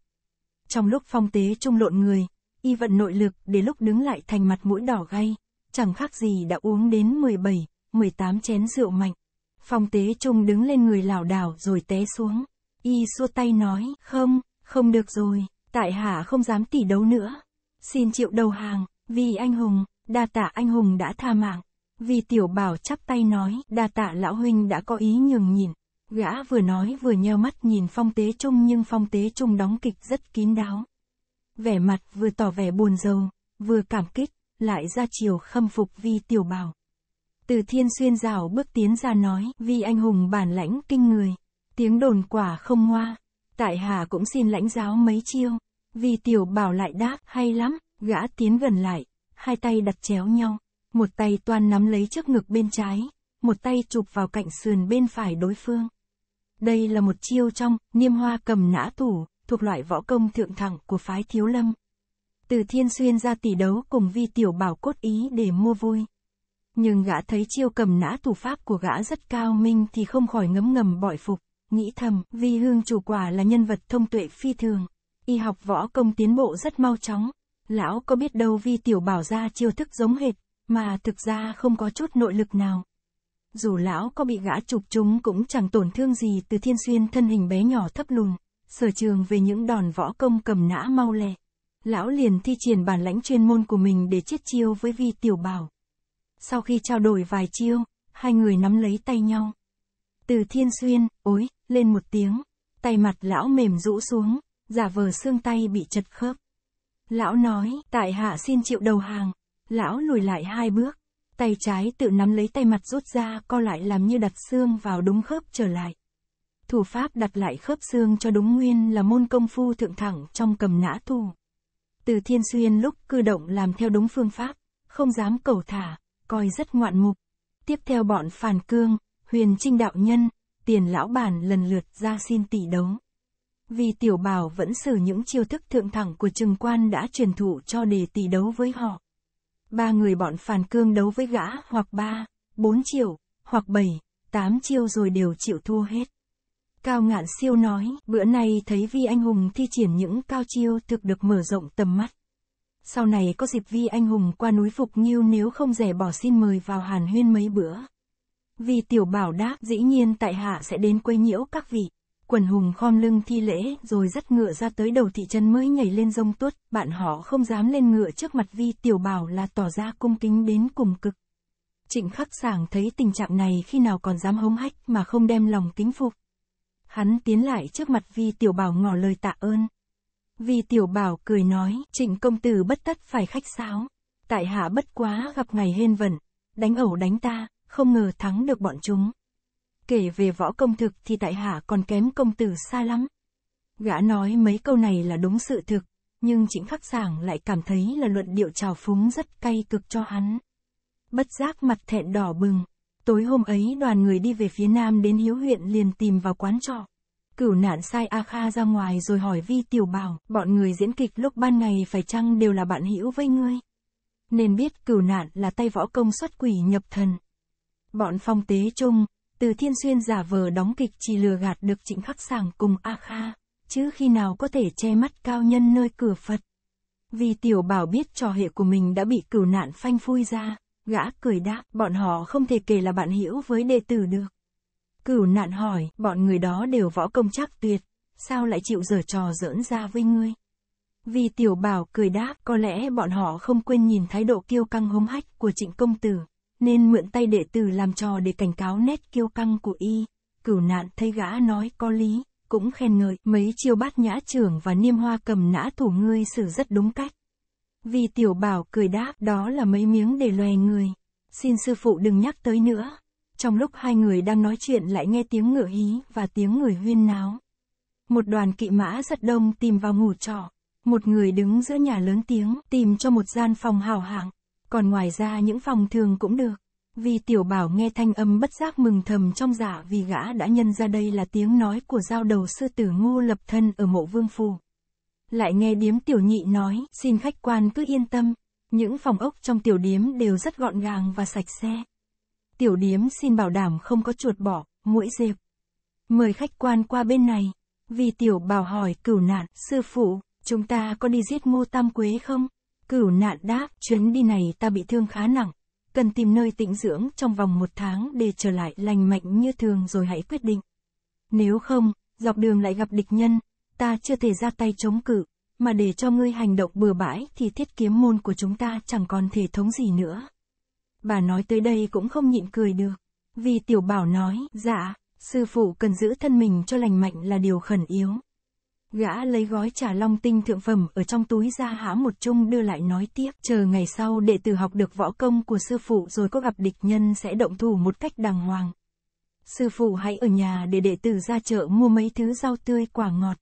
Trong lúc phong tế trung lộn người, y vận nội lực để lúc đứng lại thành mặt mũi đỏ gay, chẳng khác gì đã uống đến 17, 18 chén rượu mạnh. Phong tế trung đứng lên người lảo đảo rồi té xuống. Y xua tay nói, không, không được rồi, tại hạ không dám tỉ đấu nữa. Xin chịu đầu hàng, vì anh hùng, đa tạ anh hùng đã tha mạng. Vì tiểu bảo chắp tay nói, đa tạ lão huynh đã có ý nhường nhìn. Gã vừa nói vừa nheo mắt nhìn phong tế trung nhưng phong tế trung đóng kịch rất kín đáo. Vẻ mặt vừa tỏ vẻ buồn rầu, vừa cảm kích, lại ra chiều khâm phục vi tiểu bảo. Từ thiên xuyên rào bước tiến ra nói, vì anh hùng bản lãnh kinh người. Tiếng đồn quả không hoa. Tại hà cũng xin lãnh giáo mấy chiêu. Vì tiểu bảo lại đáp, hay lắm, gã tiến gần lại, hai tay đặt chéo nhau. Một tay toàn nắm lấy trước ngực bên trái, một tay chụp vào cạnh sườn bên phải đối phương. Đây là một chiêu trong, niêm hoa cầm nã thủ, thuộc loại võ công thượng thẳng của phái thiếu lâm. Từ thiên xuyên ra tỷ đấu cùng vi tiểu bảo cốt ý để mua vui. Nhưng gã thấy chiêu cầm nã thủ pháp của gã rất cao minh thì không khỏi ngấm ngầm bội phục, nghĩ thầm, vi hương chủ quả là nhân vật thông tuệ phi thường. Y học võ công tiến bộ rất mau chóng. Lão có biết đâu vi tiểu bảo ra chiêu thức giống hệt, mà thực ra không có chút nội lực nào. Dù lão có bị gã chụp chúng cũng chẳng tổn thương gì từ thiên xuyên thân hình bé nhỏ thấp lùn, sở trường về những đòn võ công cầm nã mau lẹ. Lão liền thi triển bản lãnh chuyên môn của mình để chiết chiêu với vi tiểu bảo. Sau khi trao đổi vài chiêu, hai người nắm lấy tay nhau. Từ thiên xuyên, ối, lên một tiếng, tay mặt lão mềm rũ xuống, giả vờ xương tay bị chật khớp. Lão nói, tại hạ xin chịu đầu hàng. Lão lùi lại hai bước, tay trái tự nắm lấy tay mặt rút ra co lại làm như đặt xương vào đúng khớp trở lại. Thủ pháp đặt lại khớp xương cho đúng nguyên là môn công phu thượng thẳng trong cầm nã thủ. Từ thiên xuyên lúc cư động làm theo đúng phương pháp, không dám cầu thả, coi rất ngoạn mục. Tiếp theo bọn phản cương, huyền trinh đạo nhân, tiền lão bản lần lượt ra xin tỷ đấu. Vì tiểu bảo vẫn sử những chiêu thức thượng thẳng của trừng quan đã truyền thụ cho để tỷ đấu với họ. Ba người bọn phản cương đấu với gã hoặc ba, bốn triệu, hoặc bảy, tám chiêu rồi đều chịu thua hết. Cao ngạn siêu nói, bữa nay thấy vi anh hùng thi triển những cao chiêu thực được mở rộng tầm mắt. Sau này có dịp vi anh hùng qua núi Phục Nghiêu nếu không rẻ bỏ xin mời vào hàn huyên mấy bữa. Vì tiểu bảo đáp dĩ nhiên tại hạ sẽ đến quấy nhiễu các vị. Quần hùng khom lưng thi lễ rồi dắt ngựa ra tới đầu thị trấn mới nhảy lên rông tuốt, bạn họ không dám lên ngựa trước mặt vi tiểu bảo là tỏ ra cung kính đến cùng cực. Trịnh khắc sảng thấy tình trạng này khi nào còn dám hống hách mà không đem lòng kính phục. Hắn tiến lại trước mặt vi tiểu bảo ngỏ lời tạ ơn. Vi tiểu bảo cười nói, trịnh công tử bất tất phải khách sáo. Tại hạ bất quá gặp ngày hên vận, đánh ẩu đánh ta, không ngờ thắng được bọn chúng. Kể về võ công thực thì tại hạ còn kém công tử xa lắm. Gã nói mấy câu này là đúng sự thực, nhưng chính khắc giảng lại cảm thấy là luận điệu trào phúng rất cay cực cho hắn. Bất giác mặt thẹn đỏ bừng. Tối hôm ấy đoàn người đi về phía nam đến Hiếu huyện liền tìm vào quán trọ. Cửu nạn sai A Kha ra ngoài rồi hỏi Vi Tiểu Bảo, bọn người diễn kịch lúc ban ngày phải chăng đều là bạn hữu với ngươi? Nên biết cửu nạn là tay võ công xuất quỷ nhập thần. Bọn phong tế chung, từ thiên xuyên giả vờ đóng kịch chỉ lừa gạt được trịnh khắc sảng cùng A Kha, chứ khi nào có thể che mắt cao nhân nơi cửa Phật. Vì tiểu bảo biết trò hệ của mình đã bị cửu nạn phanh phui ra, gã cười đáp, bọn họ không thể kể là bạn hữu với đệ tử được. Cửu nạn hỏi, bọn người đó đều võ công chắc tuyệt, sao lại chịu giở trò giỡn ra với ngươi? Vì tiểu bảo cười đáp, có lẽ bọn họ không quên nhìn thái độ kiêu căng hống hách của trịnh công tử, nên mượn tay đệ tử làm trò để cảnh cáo nét kiêu căng của y. Cửu nạn thấy gã nói có lý, cũng khen ngợi, mấy chiêu bát nhã trưởng và niêm hoa cầm nã thủ ngươi xử rất đúng cách. Vì tiểu bảo cười đáp, đó là mấy miếng để loè người. Xin sư phụ đừng nhắc tới nữa. Trong lúc hai người đang nói chuyện lại nghe tiếng ngựa hí và tiếng người huyên náo. Một đoàn kỵ mã rất đông tìm vào ngủ trọ. Một người đứng giữa nhà lớn tiếng tìm cho một gian phòng hào hạng. Còn ngoài ra những phòng thường cũng được. Vì tiểu bảo nghe thanh âm bất giác mừng thầm trong dạ vì gã đã nhân ra đây là tiếng nói của giao đầu sư tử ngô lập thân ở mộ vương phù Lại nghe điếm tiểu nhị nói, xin khách quan cứ yên tâm, những phòng ốc trong tiểu điếm đều rất gọn gàng và sạch sẽ. Tiểu điếm xin bảo đảm không có chuột bọ, mũi dẹp. Mời khách quan qua bên này. Vì tiểu bảo hỏi cửu nạn, sư phụ, chúng ta có đi giết ngô tam quế không? Cửu nạn đáp, chuyến đi này ta bị thương khá nặng. Cần tìm nơi tĩnh dưỡng trong vòng một tháng để trở lại lành mạnh như thường rồi hãy quyết định. Nếu không, dọc đường lại gặp địch nhân, ta chưa thể ra tay chống cự, mà để cho ngươi hành động bừa bãi thì thiết kiếm môn của chúng ta chẳng còn thể thống gì nữa. Bà nói tới đây cũng không nhịn cười được. Vì tiểu bảo nói, dạ, sư phụ cần giữ thân mình cho lành mạnh là điều khẩn yếu. Gã lấy gói trà long tinh thượng phẩm ở trong túi ra há một chung đưa lại nói tiếp, chờ ngày sau đệ tử học được võ công của sư phụ rồi có gặp địch nhân sẽ động thủ một cách đàng hoàng. Sư phụ hãy ở nhà để đệ tử ra chợ mua mấy thứ rau tươi quả ngọt.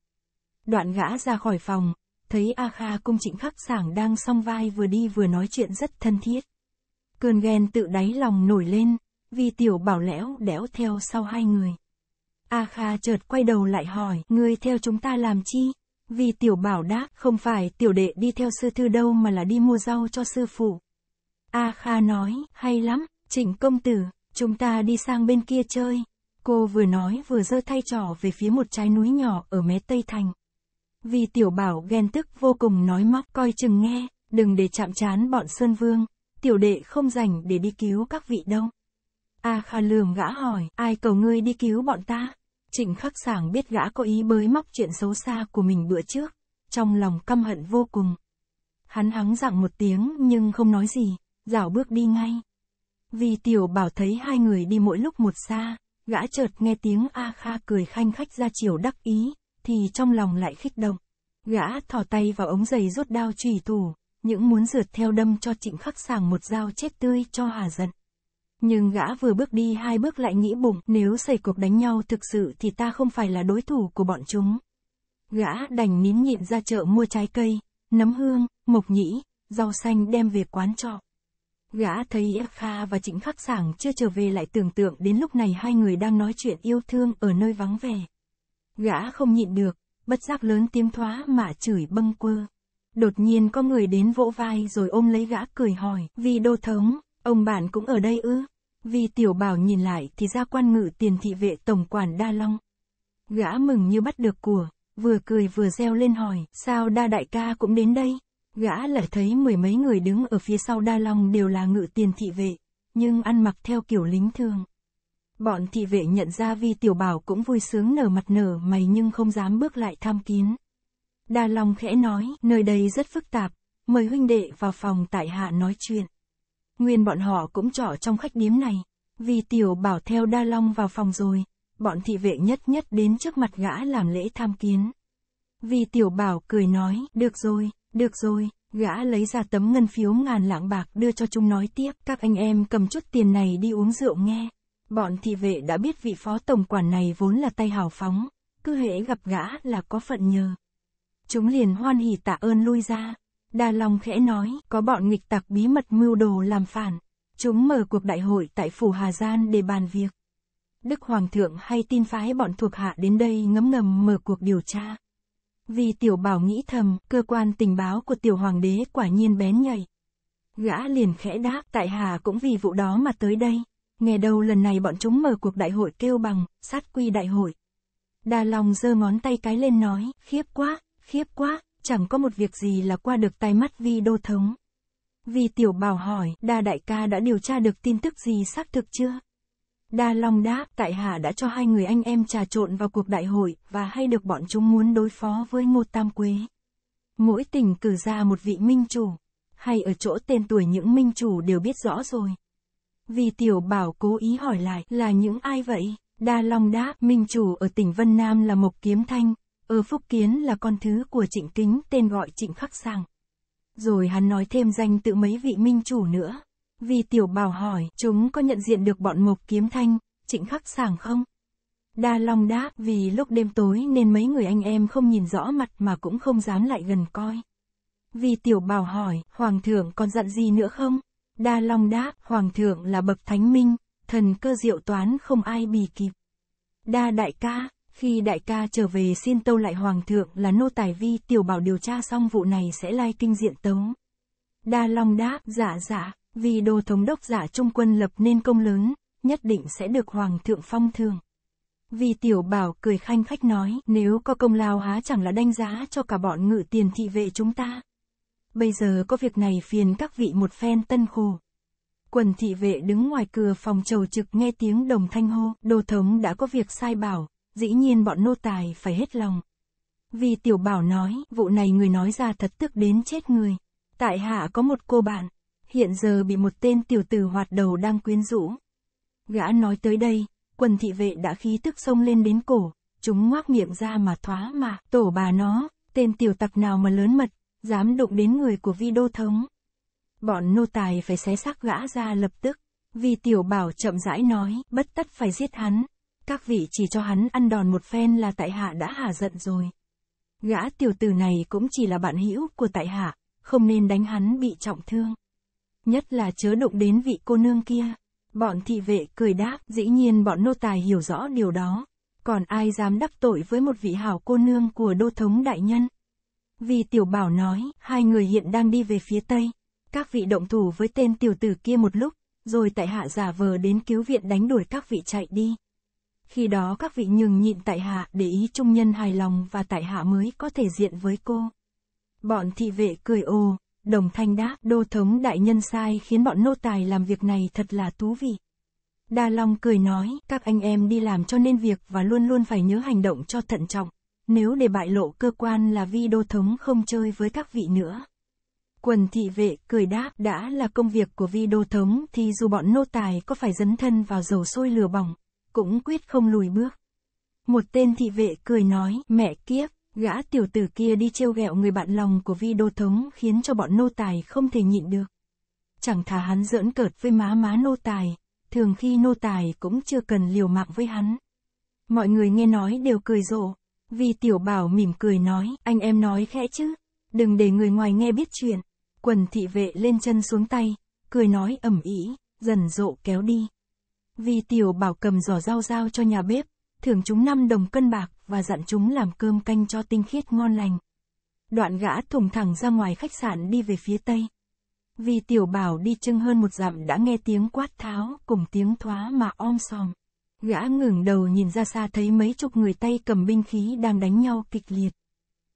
Đoạn gã ra khỏi phòng, thấy A Kha cung trịnh khắc sảng đang song vai vừa đi vừa nói chuyện rất thân thiết. Cơn ghen tự đáy lòng nổi lên, vì tiểu bảo lẽo đẽo theo sau hai người. A Kha chợt quay đầu lại hỏi, ngươi theo chúng ta làm chi? Vì tiểu bảo đáp, không phải tiểu đệ đi theo sư thư đâu mà là đi mua rau cho sư phụ. A Kha nói, hay lắm, trịnh công tử, chúng ta đi sang bên kia chơi. Cô vừa nói vừa giơ thay trỏ về phía một trái núi nhỏ ở mé Tây Thành. Vì tiểu bảo ghen tức vô cùng nói móc coi chừng nghe, đừng để chạm chán bọn Sơn Vương, tiểu đệ không rảnh để đi cứu các vị đâu. A Kha lườm gã hỏi, ai cầu ngươi đi cứu bọn ta? Trịnh khắc sảng biết gã có ý bới móc chuyện xấu xa của mình bữa trước, trong lòng căm hận vô cùng. Hắn hắng giọng một tiếng nhưng không nói gì, dảo bước đi ngay. Vì tiểu bảo thấy hai người đi mỗi lúc một xa, gã chợt nghe tiếng A Kha cười khanh khách ra chiều đắc ý, thì trong lòng lại khích động. Gã thò tay vào ống giày rút đao trùy thủ, những muốn rượt theo đâm cho trịnh khắc sàng một dao chết tươi cho hà giận. Nhưng gã vừa bước đi hai bước lại nghĩ bụng, nếu xảy cuộc đánh nhau thực sự thì ta không phải là đối thủ của bọn chúng. Gã đành nín nhịn ra chợ mua trái cây, nấm hương, mộc nhĩ, rau xanh đem về quán trọ. Gã thấy Kha và Trịnh Khắc Sảng chưa trở về lại tưởng tượng đến lúc này hai người đang nói chuyện yêu thương ở nơi vắng vẻ. Gã không nhịn được, bất giác lớn tiếng thoá mà chửi bâng quơ. Đột nhiên có người đến vỗ vai rồi ôm lấy gã cười hỏi, vì đô thống, ông bạn cũng ở đây ư? Vì tiểu bảo nhìn lại thì ra quan ngự tiền thị vệ tổng quản Đa Long. Gã mừng như bắt được của, vừa cười vừa reo lên hỏi, sao đa đại ca cũng đến đây? Gã lại thấy mười mấy người đứng ở phía sau Đa Long đều là ngự tiền thị vệ, nhưng ăn mặc theo kiểu lính thường. Bọn thị vệ nhận ra vi tiểu bảo cũng vui sướng nở mặt nở mày nhưng không dám bước lại tham kiến. Đa Long khẽ nói, nơi đây rất phức tạp, mời huynh đệ vào phòng tại hạ nói chuyện. Nguyên bọn họ cũng trọ trong khách điếm này, vì tiểu bảo theo Đa Long vào phòng rồi, bọn thị vệ nhất nhất đến trước mặt gã làm lễ tham kiến. Vì tiểu bảo cười nói, được rồi, được rồi, gã lấy ra tấm ngân phiếu ngàn lạng bạc đưa cho chúng nói tiếp, các anh em cầm chút tiền này đi uống rượu nghe. Bọn thị vệ đã biết vị phó tổng quản này vốn là tay hào phóng, cứ hễ gặp gã là có phận nhờ. Chúng liền hoan hỉ tạ ơn lui ra. Đa Long khẽ nói, có bọn nghịch tặc bí mật mưu đồ làm phản. Chúng mở cuộc đại hội tại phủ Hà Gian để bàn việc. Đức Hoàng thượng hay tin phái bọn thuộc hạ đến đây ngấm ngầm mở cuộc điều tra. Vì tiểu bảo nghĩ thầm, cơ quan tình báo của tiểu hoàng đế quả nhiên bén nhạy. Gã liền khẽ đáp, tại hà cũng vì vụ đó mà tới đây. Nghe đâu lần này bọn chúng mở cuộc đại hội kêu bằng, sát quy đại hội. Đa Long giơ ngón tay cái lên nói, khiếp quá, khiếp quá, chẳng có một việc gì là qua được tai mắt vi đô thống. Vi tiểu bảo hỏi, đa đại ca đã điều tra được tin tức gì xác thực chưa? Đa Long đáp, tại hạ đã cho hai người anh em trà trộn vào cuộc đại hội, và hay được bọn chúng muốn đối phó với Ngô Tam Quế. Mỗi tỉnh cử ra một vị minh chủ, hay ở chỗ tên tuổi những minh chủ đều biết rõ rồi. Vì tiểu bảo cố ý hỏi lại, là những ai vậy? Đa Long đáp, minh chủ ở tỉnh Vân Nam là Mộc Kiếm Thanh, Ơ Phúc Kiến là con thứ của Trịnh Kính tên gọi Trịnh Khắc Sang. Rồi hắn nói thêm danh tự mấy vị minh chủ nữa. Vì tiểu bảo hỏi, chúng có nhận diện được bọn Mộc Kiếm Thanh, Trịnh Khắc Sàng không? Đa Long đáp, vì lúc đêm tối nên mấy người anh em không nhìn rõ mặt mà cũng không dám lại gần coi. Vì tiểu bảo hỏi, Hoàng thượng còn dặn gì nữa không? Đa Long đáp, Hoàng thượng là bậc thánh minh, thần cơ diệu toán không ai bì kịp. Đa đại ca, khi đại ca trở về xin tâu lại Hoàng thượng là nô tài vi tiểu bảo điều tra xong vụ này sẽ lai kinh diện tấu. Đa Long đáp, dạ dạ, vì đồ thống đốc giả trung quân lập nên công lớn, nhất định sẽ được Hoàng thượng phong thường. Vì tiểu bảo cười khanh khách nói, nếu có công lao há chẳng là đánh giá cho cả bọn ngự tiền thị vệ chúng ta. Bây giờ có việc này phiền các vị một phen tân khổ. Quần thị vệ đứng ngoài cửa phòng trầu trực nghe tiếng đồng thanh hô, đô thống đã có việc sai bảo, dĩ nhiên bọn nô tài phải hết lòng. Vì tiểu bảo nói, vụ này người nói ra thật tức đến chết người. Tại hạ có một cô bạn, hiện giờ bị một tên tiểu tử hoạt đầu đang quyến rũ. Gã nói tới đây, quần thị vệ đã khí tức sông lên đến cổ, chúng ngoác miệng ra mà thoá mà, tổ bà nó, tên tiểu tặc nào mà lớn mật, dám đụng đến người của vi đô thống. Bọn nô tài phải xé xác gã ra lập tức, vì tiểu bảo chậm rãi nói, bất tất phải giết hắn. Các vị chỉ cho hắn ăn đòn một phen là tại hạ đã hà giận rồi. Gã tiểu tử này cũng chỉ là bạn hữu của tại hạ, không nên đánh hắn bị trọng thương. Nhất là chớ đụng đến vị cô nương kia. Bọn thị vệ cười đáp, dĩ nhiên bọn nô tài hiểu rõ điều đó. Còn ai dám đắc tội với một vị hảo cô nương của đô thống đại nhân? Vì tiểu bảo nói, hai người hiện đang đi về phía tây. Các vị động thủ với tên tiểu tử kia một lúc, rồi tại hạ giả vờ đến cứu viện đánh đuổi các vị chạy đi. Khi đó các vị nhường nhịn tại hạ để ý trung nhân hài lòng và tại hạ mới có thể diện với cô. Bọn thị vệ cười ồ, đồng thanh đáp, đô thống đại nhân sai khiến bọn nô tài làm việc này thật là thú vị. Đa Long cười nói, các anh em đi làm cho nên việc và luôn luôn phải nhớ hành động cho thận trọng. Nếu để bại lộ cơ quan là vi đô thống không chơi với các vị nữa. Quần thị vệ cười đáp đã là công việc của vi đô thống thì dù bọn nô tài có phải dấn thân vào dầu sôi lửa bỏng, cũng quyết không lùi bước. Một tên thị vệ cười nói, mẹ kiếp, gã tiểu tử kia đi trêu ghẹo người bạn lòng của vi đô thống khiến cho bọn nô tài không thể nhịn được. Chẳng thà hắn giỡn cợt với má má nô tài, thường khi nô tài cũng chưa cần liều mạng với hắn. Mọi người nghe nói đều cười rộ, vì tiểu bảo mỉm cười nói, anh em nói khẽ chứ, đừng để người ngoài nghe biết chuyện. Quần thị vệ lên chân xuống tay, cười nói ẩm ý, dần rộ kéo đi. Vì tiểu bảo cầm giỏ rau rau cho nhà bếp, thưởng chúng 5 đồng cân bạc và dặn chúng làm cơm canh cho tinh khiết ngon lành. Đoạn gã thủng thẳng ra ngoài khách sạn đi về phía tây. Vì tiểu bảo đi chưng hơn một dặm đã nghe tiếng quát tháo cùng tiếng thoá mà om sòm. Gã ngừng đầu nhìn ra xa thấy mấy chục người tay cầm binh khí đang đánh nhau kịch liệt.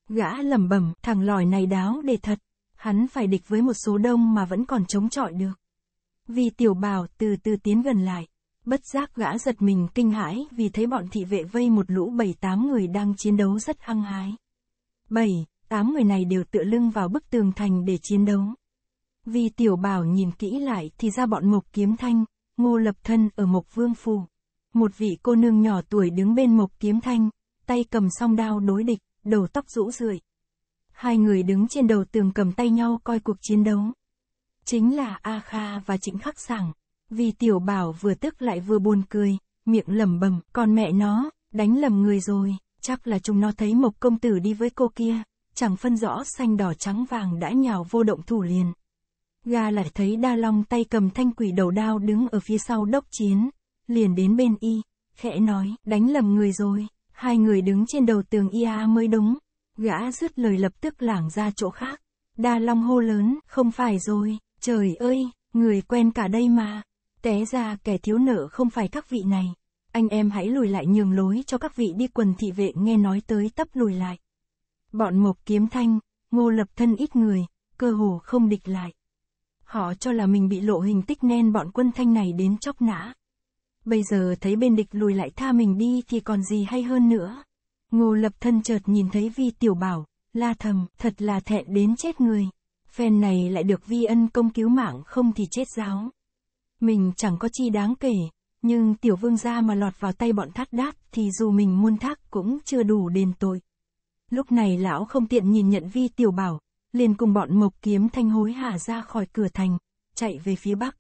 Gã lẩm bẩm, thằng lòi này đáo để thật, hắn phải địch với một số đông mà vẫn còn chống chọi được. Vì tiểu bảo từ từ tiến gần lại, bất giác gã giật mình kinh hãi vì thấy bọn thị vệ vây một lũ bảy tám người đang chiến đấu rất hăng hái. Bảy, tám người này đều tựa lưng vào bức tường thành để chiến đấu. Vì tiểu bảo nhìn kỹ lại thì ra bọn Mộc Kiếm Thanh, Ngô Lập Thân ở Mộc Vương Phủ. Một vị cô nương nhỏ tuổi đứng bên Mộc Kiếm Thanh, tay cầm song đao đối địch, đầu tóc rũ rượi. Hai người đứng trên đầu tường cầm tay nhau coi cuộc chiến đấu. Chính là A Kha và Trịnh Khắc Sảng. Vì tiểu bảo vừa tức lại vừa buồn cười, miệng lẩm bẩm, còn mẹ nó, đánh lầm người rồi, chắc là chúng nó thấy Mộc công tử đi với cô kia, chẳng phân rõ xanh đỏ trắng vàng đã nhào vô động thủ liền. Ga lại thấy đa long tay cầm thanh quỷ đầu đao đứng ở phía sau đốc chiến, liền đến bên y, khẽ nói, đánh lầm người rồi, hai người đứng trên đầu tường ia mới đúng. Gã dứt lời lập tức lảng ra chỗ khác. Đa Long hô lớn, không phải rồi, trời ơi, người quen cả đây mà. Té ra kẻ thiếu nợ không phải các vị này. Anh em hãy lùi lại nhường lối cho các vị đi quần thị vệ nghe nói tới tấp lùi lại. Bọn Mộc Kiếm Thanh, Ngô Lập Thân ít người, cơ hồ không địch lại. Họ cho là mình bị lộ hình tích nên bọn quân thanh này đến chóc nã. Bây giờ thấy bên địch lùi lại tha mình đi thì còn gì hay hơn nữa. Ngô lập thân chợt nhìn thấy vi tiểu bảo, la thầm, thật là thẹn đến chết người. Phen này lại được vi ân công cứu mạng không thì chết giáo. Mình chẳng có chi đáng kể, nhưng tiểu vương gia mà lọt vào tay bọn thắt đát thì dù mình muôn thác cũng chưa đủ đền tội. Lúc này lão không tiện nhìn nhận vi tiểu bảo, liền cùng bọn mộc kiếm thanh hối hả ra khỏi cửa thành, chạy về phía bắc.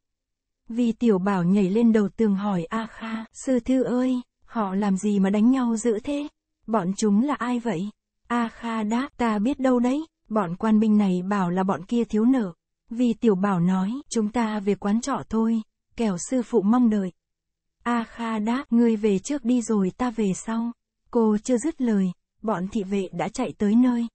Vi tiểu bảo nhảy lên đầu tường hỏi A Kha, sư thư ơi, họ làm gì mà đánh nhau dữ thế? Bọn chúng là ai vậy? A Kha đáp, ta biết đâu đấy, bọn quan binh này bảo là bọn kia thiếu nợ. Vì tiểu bảo nói, chúng ta về quán trọ thôi, kẻo sư phụ mong đợi. A Kha đáp, ngươi về trước đi rồi ta về sau. Cô chưa dứt lời, bọn thị vệ đã chạy tới nơi.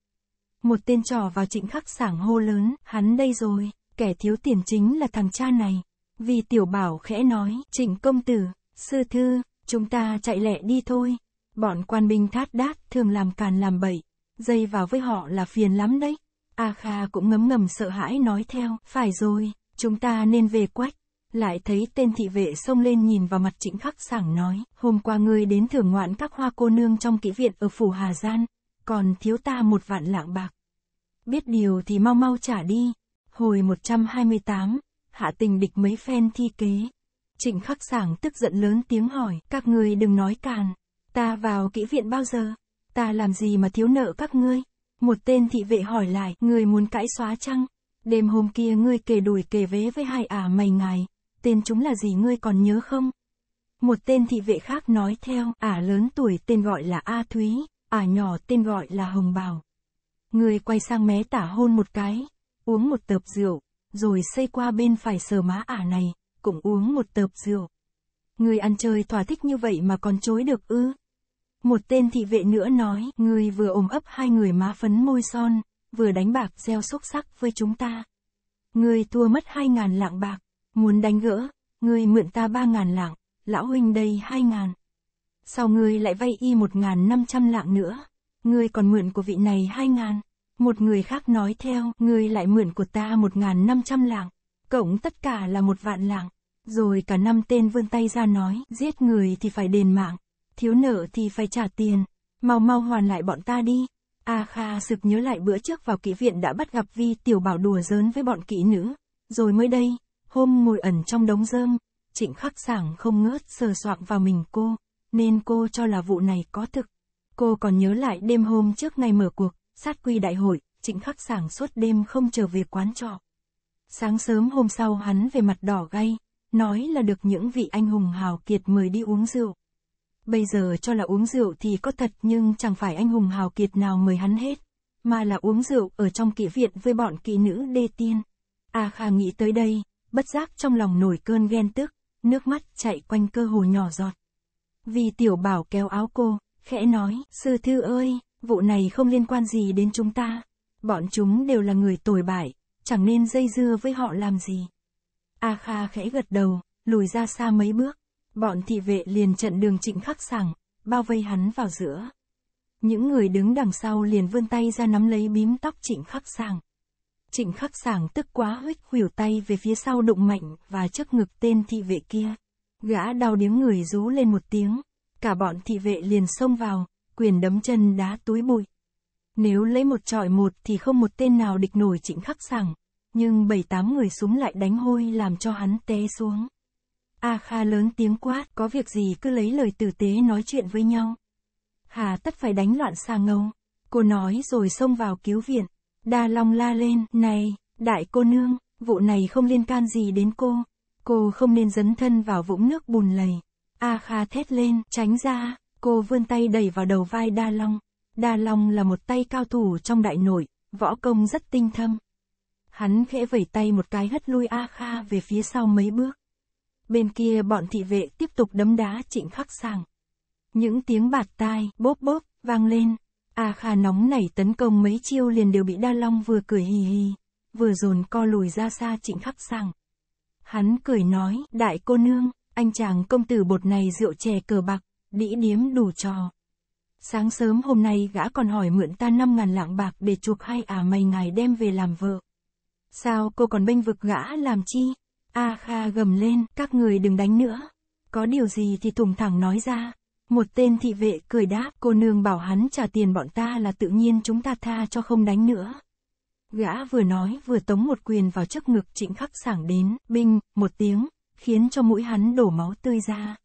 Một tên trò vào trịnh khắc sảng hô lớn, hắn đây rồi, kẻ thiếu tiền chính là thằng cha này. Vì tiểu bảo khẽ nói, trịnh công tử, sư thư, chúng ta chạy lẹ đi thôi. Bọn quan binh thát đát thường làm càn làm bậy, dây vào với họ là phiền lắm đấy. A Kha cũng ngấm ngầm sợ hãi nói theo, phải rồi, chúng ta nên về quách. Lại thấy tên thị vệ xông lên nhìn vào mặt trịnh khắc sảng nói, hôm qua ngươi đến thưởng ngoạn các hoa cô nương trong kỹ viện ở phủ Hà Gian, còn thiếu ta một vạn lạng bạc. Biết điều thì mau mau trả đi. Hồi 128, hạ tình địch mấy phen thi kế. Trịnh khắc sảng tức giận lớn tiếng hỏi, các ngươi đừng nói càn. Ta vào kỹ viện bao giờ? Ta làm gì mà thiếu nợ các ngươi? Một tên thị vệ hỏi lại, người muốn cãi xóa chăng? Đêm hôm kia ngươi kề đùi kề vế với hai ả mày ngài, tên chúng là gì ngươi còn nhớ không? Một tên thị vệ khác nói theo, ả lớn tuổi tên gọi là A Thúy, ả nhỏ tên gọi là Hồng Bảo. Người quay sang mé tả hôn một cái, uống một tợp rượu, rồi xây qua bên phải sờ má ả này, cũng uống một tợp rượu. Người ăn chơi thỏa thích như vậy mà còn chối được ư? Một tên thị vệ nữa nói, người vừa ôm ấp hai người má phấn môi son, vừa đánh bạc gieo xúc sắc với chúng ta. Người thua mất hai ngàn lạng bạc, muốn đánh gỡ, người mượn ta ba ngàn lạng, lão huynh đây hai ngàn. Sau người lại vay y một ngàn năm trăm lạng nữa, người còn mượn của vị này hai ngàn. Một người khác nói theo, người lại mượn của ta một ngàn năm trăm lạng, cộng tất cả là một vạn lạng. Rồi cả năm tên vươn tay ra nói, giết người thì phải đền mạng, thiếu nợ thì phải trả tiền, mau mau hoàn lại bọn ta đi. A Kha sực nhớ lại bữa trước vào kỹ viện đã bắt gặp Vi tiểu bảo đùa giỡn với bọn kỹ nữ. Rồi mới đây, hôm ngồi ẩn trong đống rơm, trịnh khắc sảng không ngớt sờ soạng vào mình cô, nên cô cho là vụ này có thực. Cô còn nhớ lại đêm hôm trước ngày mở cuộc, sát quy đại hội, trịnh khắc sảng suốt đêm không trở về quán trọ. Sáng sớm hôm sau hắn về mặt đỏ gay, nói là được những vị anh hùng hào kiệt mời đi uống rượu. Bây giờ cho là uống rượu thì có thật nhưng chẳng phải anh hùng hào kiệt nào mời hắn hết, mà là uống rượu ở trong kỵ viện với bọn kỵ nữ đê tiên. A Kha nghĩ tới đây, bất giác trong lòng nổi cơn ghen tức, nước mắt chạy quanh cơ hồ nhỏ giọt. Vì tiểu bảo kéo áo cô, khẽ nói, sư thư ơi, vụ này không liên quan gì đến chúng ta. Bọn chúng đều là người tồi bại, chẳng nên dây dưa với họ làm gì. A Kha khẽ gật đầu, lùi ra xa mấy bước. Bọn thị vệ liền trận đường trịnh khắc sảng, bao vây hắn vào giữa. Những người đứng đằng sau liền vươn tay ra nắm lấy bím tóc trịnh khắc sảng. Trịnh khắc sảng tức quá huých khuỷu tay về phía sau đụng mạnh và trước ngực tên thị vệ kia. Gã đau điếng người rú lên một tiếng. Cả bọn thị vệ liền xông vào, quyền đấm chân đá túi bụi. Nếu lấy một trọi một thì không một tên nào địch nổi trịnh khắc sảng. Nhưng bảy tám người súng lại đánh hôi làm cho hắn té xuống. A Kha lớn tiếng quát, có việc gì cứ lấy lời tử tế nói chuyện với nhau. Hà tất phải đánh loạn xa ngâu. Cô nói rồi xông vào cứu viện. Đa Long la lên, này, đại cô nương, vụ này không liên can gì đến cô. Cô không nên dấn thân vào vũng nước bùn lầy. A Kha thét lên, tránh ra, cô vươn tay đẩy vào đầu vai Đa Long. Đa Long là một tay cao thủ trong đại nội, võ công rất tinh thâm. Hắn khẽ vẩy tay một cái hất lui A Kha về phía sau mấy bước. Bên kia bọn thị vệ tiếp tục đấm đá trịnh khắc sàng. Những tiếng bạt tai, bốp bốp, vang lên. A Kha nóng nảy tấn công mấy chiêu liền đều bị Đa Long vừa cười hì hì, vừa dồn co lùi ra xa trịnh khắc sàng. Hắn cười nói, đại cô nương, anh chàng công tử bột này rượu chè cờ bạc, đĩ điếm đủ trò. Sáng sớm hôm nay gã còn hỏi mượn ta 5 ngàn lạng bạc để chuộc hai ả mày ngài đem về làm vợ. Sao cô còn bênh vực gã làm chi? A Kha gầm lên, các người đừng đánh nữa. Có điều gì thì Tùng thẳng nói ra. Một tên thị vệ cười đáp, cô nương bảo hắn trả tiền bọn ta là tự nhiên chúng ta tha cho không đánh nữa. Gã vừa nói vừa tống một quyền vào trước ngực trịnh khắc sảng đến, binh, một tiếng, khiến cho mũi hắn đổ máu tươi ra.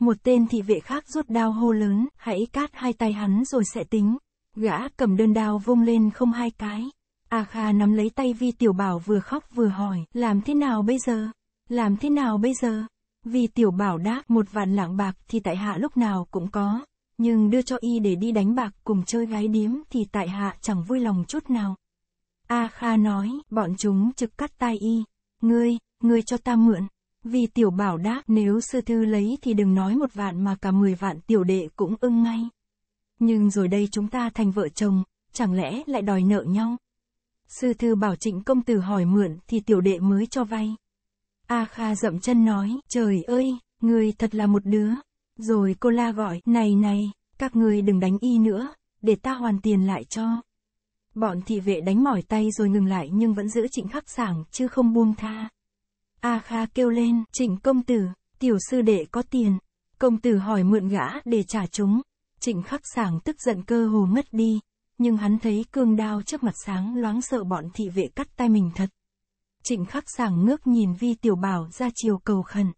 Một tên thị vệ khác rút đao hô lớn, hãy cát hai tay hắn rồi sẽ tính. Gã cầm đơn đao vung lên không hai cái. A Kha nắm lấy tay Vi Tiểu Bảo vừa khóc vừa hỏi, làm thế nào bây giờ? Làm thế nào bây giờ? Vì tiểu bảo đáp một vạn lạng bạc thì tại hạ lúc nào cũng có, nhưng đưa cho y để đi đánh bạc cùng chơi gái điếm thì tại hạ chẳng vui lòng chút nào. A Kha nói, bọn chúng trực cắt tai y. Ngươi, ngươi cho ta mượn. Vì tiểu bảo đáp nếu sư thư lấy thì đừng nói một vạn mà cả mười vạn tiểu đệ cũng ưng ngay. Nhưng rồi đây chúng ta thành vợ chồng, chẳng lẽ lại đòi nợ nhau? Sư thư bảo trịnh công tử hỏi mượn thì tiểu đệ mới cho vay. A Kha dậm chân nói, trời ơi, người thật là một đứa. Rồi cô la gọi, này này, các người đừng đánh y nữa, để ta hoàn tiền lại cho. Bọn thị vệ đánh mỏi tay rồi ngừng lại nhưng vẫn giữ trịnh khắc sảng chứ không buông tha. A Kha kêu lên, trịnh công tử, tiểu sư đệ có tiền. Công tử hỏi mượn gã để trả chúng. Trịnh khắc sảng tức giận cơ hồ ngất đi, nhưng hắn thấy cương đao trước mặt sáng loáng sợ bọn thị vệ cắt tay mình thật. Trịnh khắc sảng ngước nhìn vi tiểu bảo ra chiều cầu khẩn.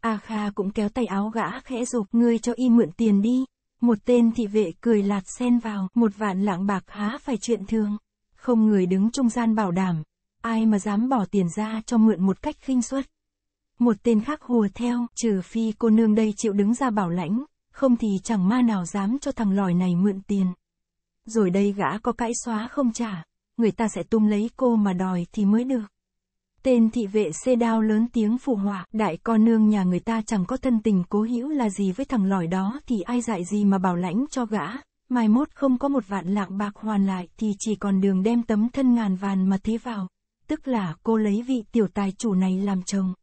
A Kha cũng kéo tay áo gã khẽ dục ngươi cho y mượn tiền đi. Một tên thị vệ cười lạt xen vào, một vạn lạng bạc há phải chuyện thường. Không người đứng trung gian bảo đảm, ai mà dám bỏ tiền ra cho mượn một cách khinh suất. Một tên khác hùa theo, trừ phi cô nương đây chịu đứng ra bảo lãnh, không thì chẳng ma nào dám cho thằng lòi này mượn tiền. Rồi đây gã có cãi xóa không trả, người ta sẽ tung lấy cô mà đòi thì mới được. Tên thị vệ xê đao lớn tiếng phù họa, đại con nương nhà người ta chẳng có thân tình cố hữu là gì với thằng lòi đó thì ai dạy gì mà bảo lãnh cho gã, mai mốt không có một vạn lạng bạc hoàn lại thì chỉ còn đường đem tấm thân ngàn vàn mà thế vào, tức là cô lấy vị tiểu tài chủ này làm chồng.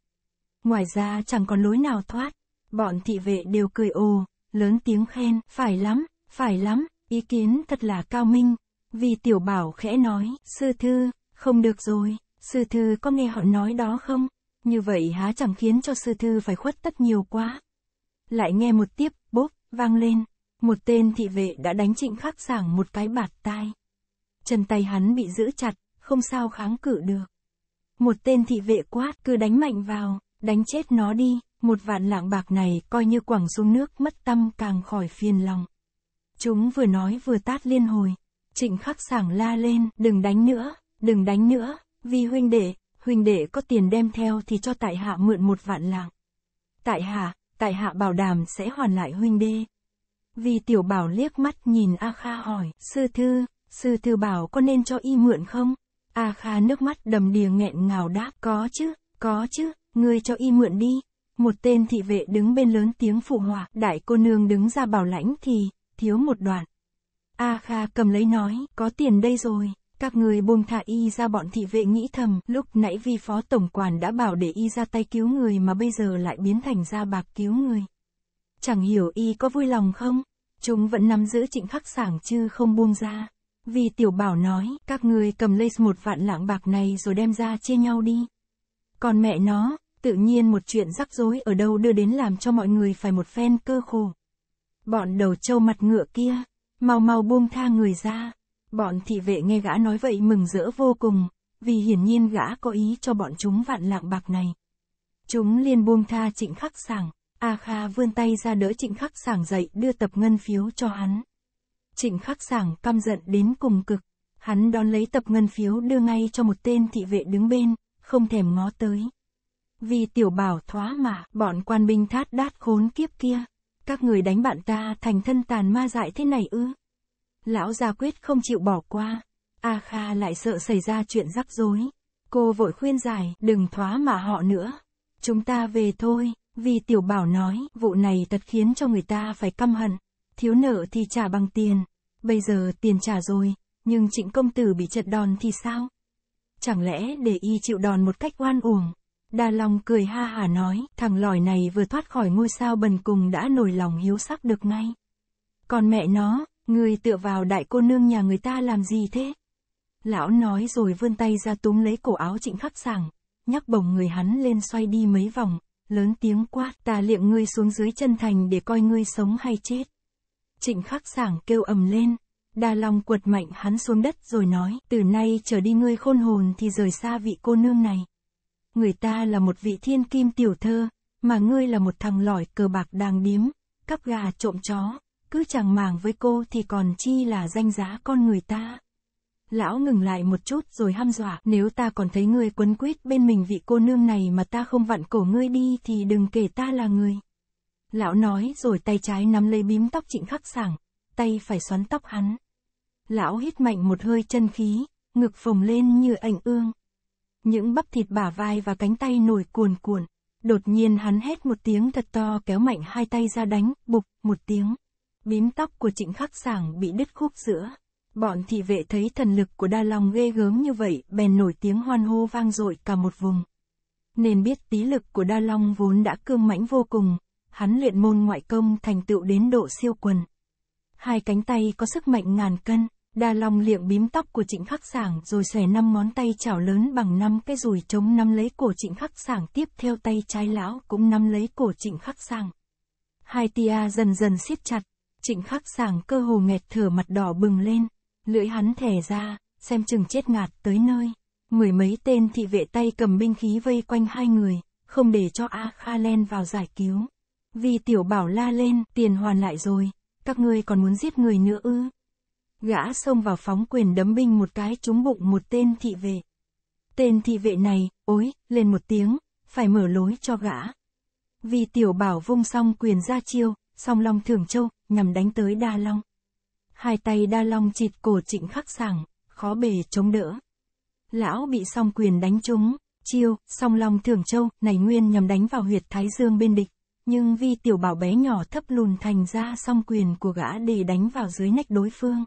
Ngoài ra chẳng còn lối nào thoát, bọn thị vệ đều cười ồ, lớn tiếng khen, phải lắm, phải lắm, ý kiến thật là cao minh, vì tiểu bảo khẽ nói, sư thư, không được rồi. Sư thư có nghe họ nói đó không? Như vậy há chẳng khiến cho sư thư phải khuất tất nhiều quá. Lại nghe một tiếp, bốp, vang lên. Một tên thị vệ đã đánh trịnh khắc sảng một cái bạt tai. Chân tay hắn bị giữ chặt, không sao kháng cự được. Một tên thị vệ quát, cứ đánh mạnh vào, đánh chết nó đi, một vạn lạng bạc này coi như quẳng xuống nước mất tâm càng khỏi phiền lòng. Chúng vừa nói vừa tát liên hồi. Trịnh khắc sảng la lên, đừng đánh nữa, đừng đánh nữa, vì huynh đệ, huynh đệ có tiền đem theo thì cho tại hạ mượn một vạn lạng. Tại hạ, tại hạ bảo đảm sẽ hoàn lại huynh đệ. Vì tiểu bảo liếc mắt nhìn A Kha hỏi, sư thư, sư thư bảo có nên cho y mượn không? A Kha nước mắt đầm đìa nghẹn ngào đáp, có chứ, có chứ, ngươi cho y mượn đi. Một tên thị vệ đứng bên lớn tiếng phụ họa, đại cô nương đứng ra bảo lãnh thì, thiếu một đoạn. A Kha cầm lấy nói, có tiền đây rồi. Các người buông thả y ra bọn thị vệ nghĩ thầm, lúc nãy vi phó tổng quản đã bảo để y ra tay cứu người mà bây giờ lại biến thành ra bạc cứu người. Chẳng hiểu y có vui lòng không? Chúng vẫn nắm giữ trịnh khắc sảng chứ không buông ra. Vì tiểu bảo nói, các người cầm lấy một vạn lạng bạc này rồi đem ra chia nhau đi. Còn mẹ nó, tự nhiên một chuyện rắc rối ở đâu đưa đến làm cho mọi người phải một phen cơ khổ. Bọn đầu trâu mặt ngựa kia, mau mau buông tha người ra. Bọn thị vệ nghe gã nói vậy mừng rỡ vô cùng, vì hiển nhiên gã có ý cho bọn chúng vạn lạng bạc này. Chúng liền buông tha trịnh khắc sảng, A Kha vươn tay ra đỡ trịnh khắc sảng dậy đưa tập ngân phiếu cho hắn. Trịnh khắc sảng căm giận đến cùng cực, hắn đón lấy tập ngân phiếu đưa ngay cho một tên thị vệ đứng bên, không thèm ngó tới. Vì tiểu bảo thoá mà, bọn quan binh thát đát khốn kiếp kia, các người đánh bạn ta thành thân tàn ma dại thế này ư. Lão gia quyết không chịu bỏ qua. A Kha lại sợ xảy ra chuyện rắc rối. Cô vội khuyên giải, đừng thoá mà họ nữa. Chúng ta về thôi, vì tiểu bảo nói, vụ này thật khiến cho người ta phải căm hận. Thiếu nợ thì trả bằng tiền. Bây giờ tiền trả rồi, nhưng trịnh công tử bị chật đòn thì sao? Chẳng lẽ để y chịu đòn một cách oan uổng? Đa Long cười ha hà nói, thằng lòi này vừa thoát khỏi ngôi sao bần cùng đã nổi lòng hiếu sắc được ngay. Còn mẹ nó, Người tựa vào đại cô nương nhà người ta làm gì thế? Lão nói rồi vươn tay ra túm lấy cổ áo trịnh khắc sảng, nhắc bổng người hắn lên xoay đi mấy vòng, lớn tiếng quát, ta liệm ngươi xuống dưới chân thành để coi ngươi sống hay chết. Trịnh khắc sảng kêu ầm lên, đa long quật mạnh hắn xuống đất rồi nói, từ nay trở đi ngươi khôn hồn thì rời xa vị cô nương này. Người ta là một vị thiên kim tiểu thơ, mà ngươi là một thằng lỏi cờ bạc đàng điếm, cắp gà trộm chó, cứ chẳng màng với cô thì còn chi là danh giá con người ta. Lão ngừng lại một chút rồi hăm dọa, nếu ta còn thấy ngươi quấn quýt bên mình vị cô nương này mà ta không vặn cổ ngươi đi thì đừng kể ta là người. Lão nói rồi tay trái nắm lấy bím tóc trịnh khắc sảng, tay phải xoắn tóc hắn. Lão hít mạnh một hơi chân khí, ngực phồng lên như ảnh ương. Những bắp thịt bả vai và cánh tay nổi cuồn cuộn. Đột nhiên hắn hét một tiếng thật to kéo mạnh hai tay ra đánh, bục, một tiếng. Bím tóc của trịnh khắc sảng bị đứt khúc giữa. Bọn thị vệ thấy thần lực của đa long ghê gớm như vậy, bèn nổi tiếng hoan hô vang dội cả một vùng. Nên biết tí lực của đa long vốn đã cương mãnh vô cùng, hắn luyện môn ngoại công thành tựu đến độ siêu quần. Hai cánh tay có sức mạnh ngàn cân, đa long liệng bím tóc của trịnh khắc sảng rồi xòe năm ngón tay chảo lớn bằng năm cái rùi chống nắm lấy cổ trịnh khắc sảng tiếp theo tay trái lão cũng nắm lấy cổ trịnh khắc sảng. Hai tia dần dần siết chặt, trịnh khắc sảng cơ hồ nghẹt thở mặt đỏ bừng lên, lưỡi hắn thẻ ra, xem chừng chết ngạt tới nơi. Mười mấy tên thị vệ tay cầm binh khí vây quanh hai người, không để cho A Kha len vào giải cứu. Vì tiểu bảo la lên, tiền hoàn lại rồi, các ngươi còn muốn giết người nữa ư. Gã xông vào phóng quyền đấm binh một cái trúng bụng một tên thị vệ. Tên thị vệ này, ối, lên một tiếng, phải mở lối cho gã. Vì tiểu bảo vung xong quyền ra chiêu, song long thường châu, nhằm đánh tới đa long. Hai tay đa long chịt cổ trịnh khắc sảng, khó bề chống đỡ. Lão bị song quyền đánh trúng, chiêu, song long thường châu, này nguyên nhằm đánh vào huyệt thái dương bên địch. Nhưng vì tiểu bảo bé nhỏ thấp lùn thành ra song quyền của gã để đánh vào dưới nách đối phương.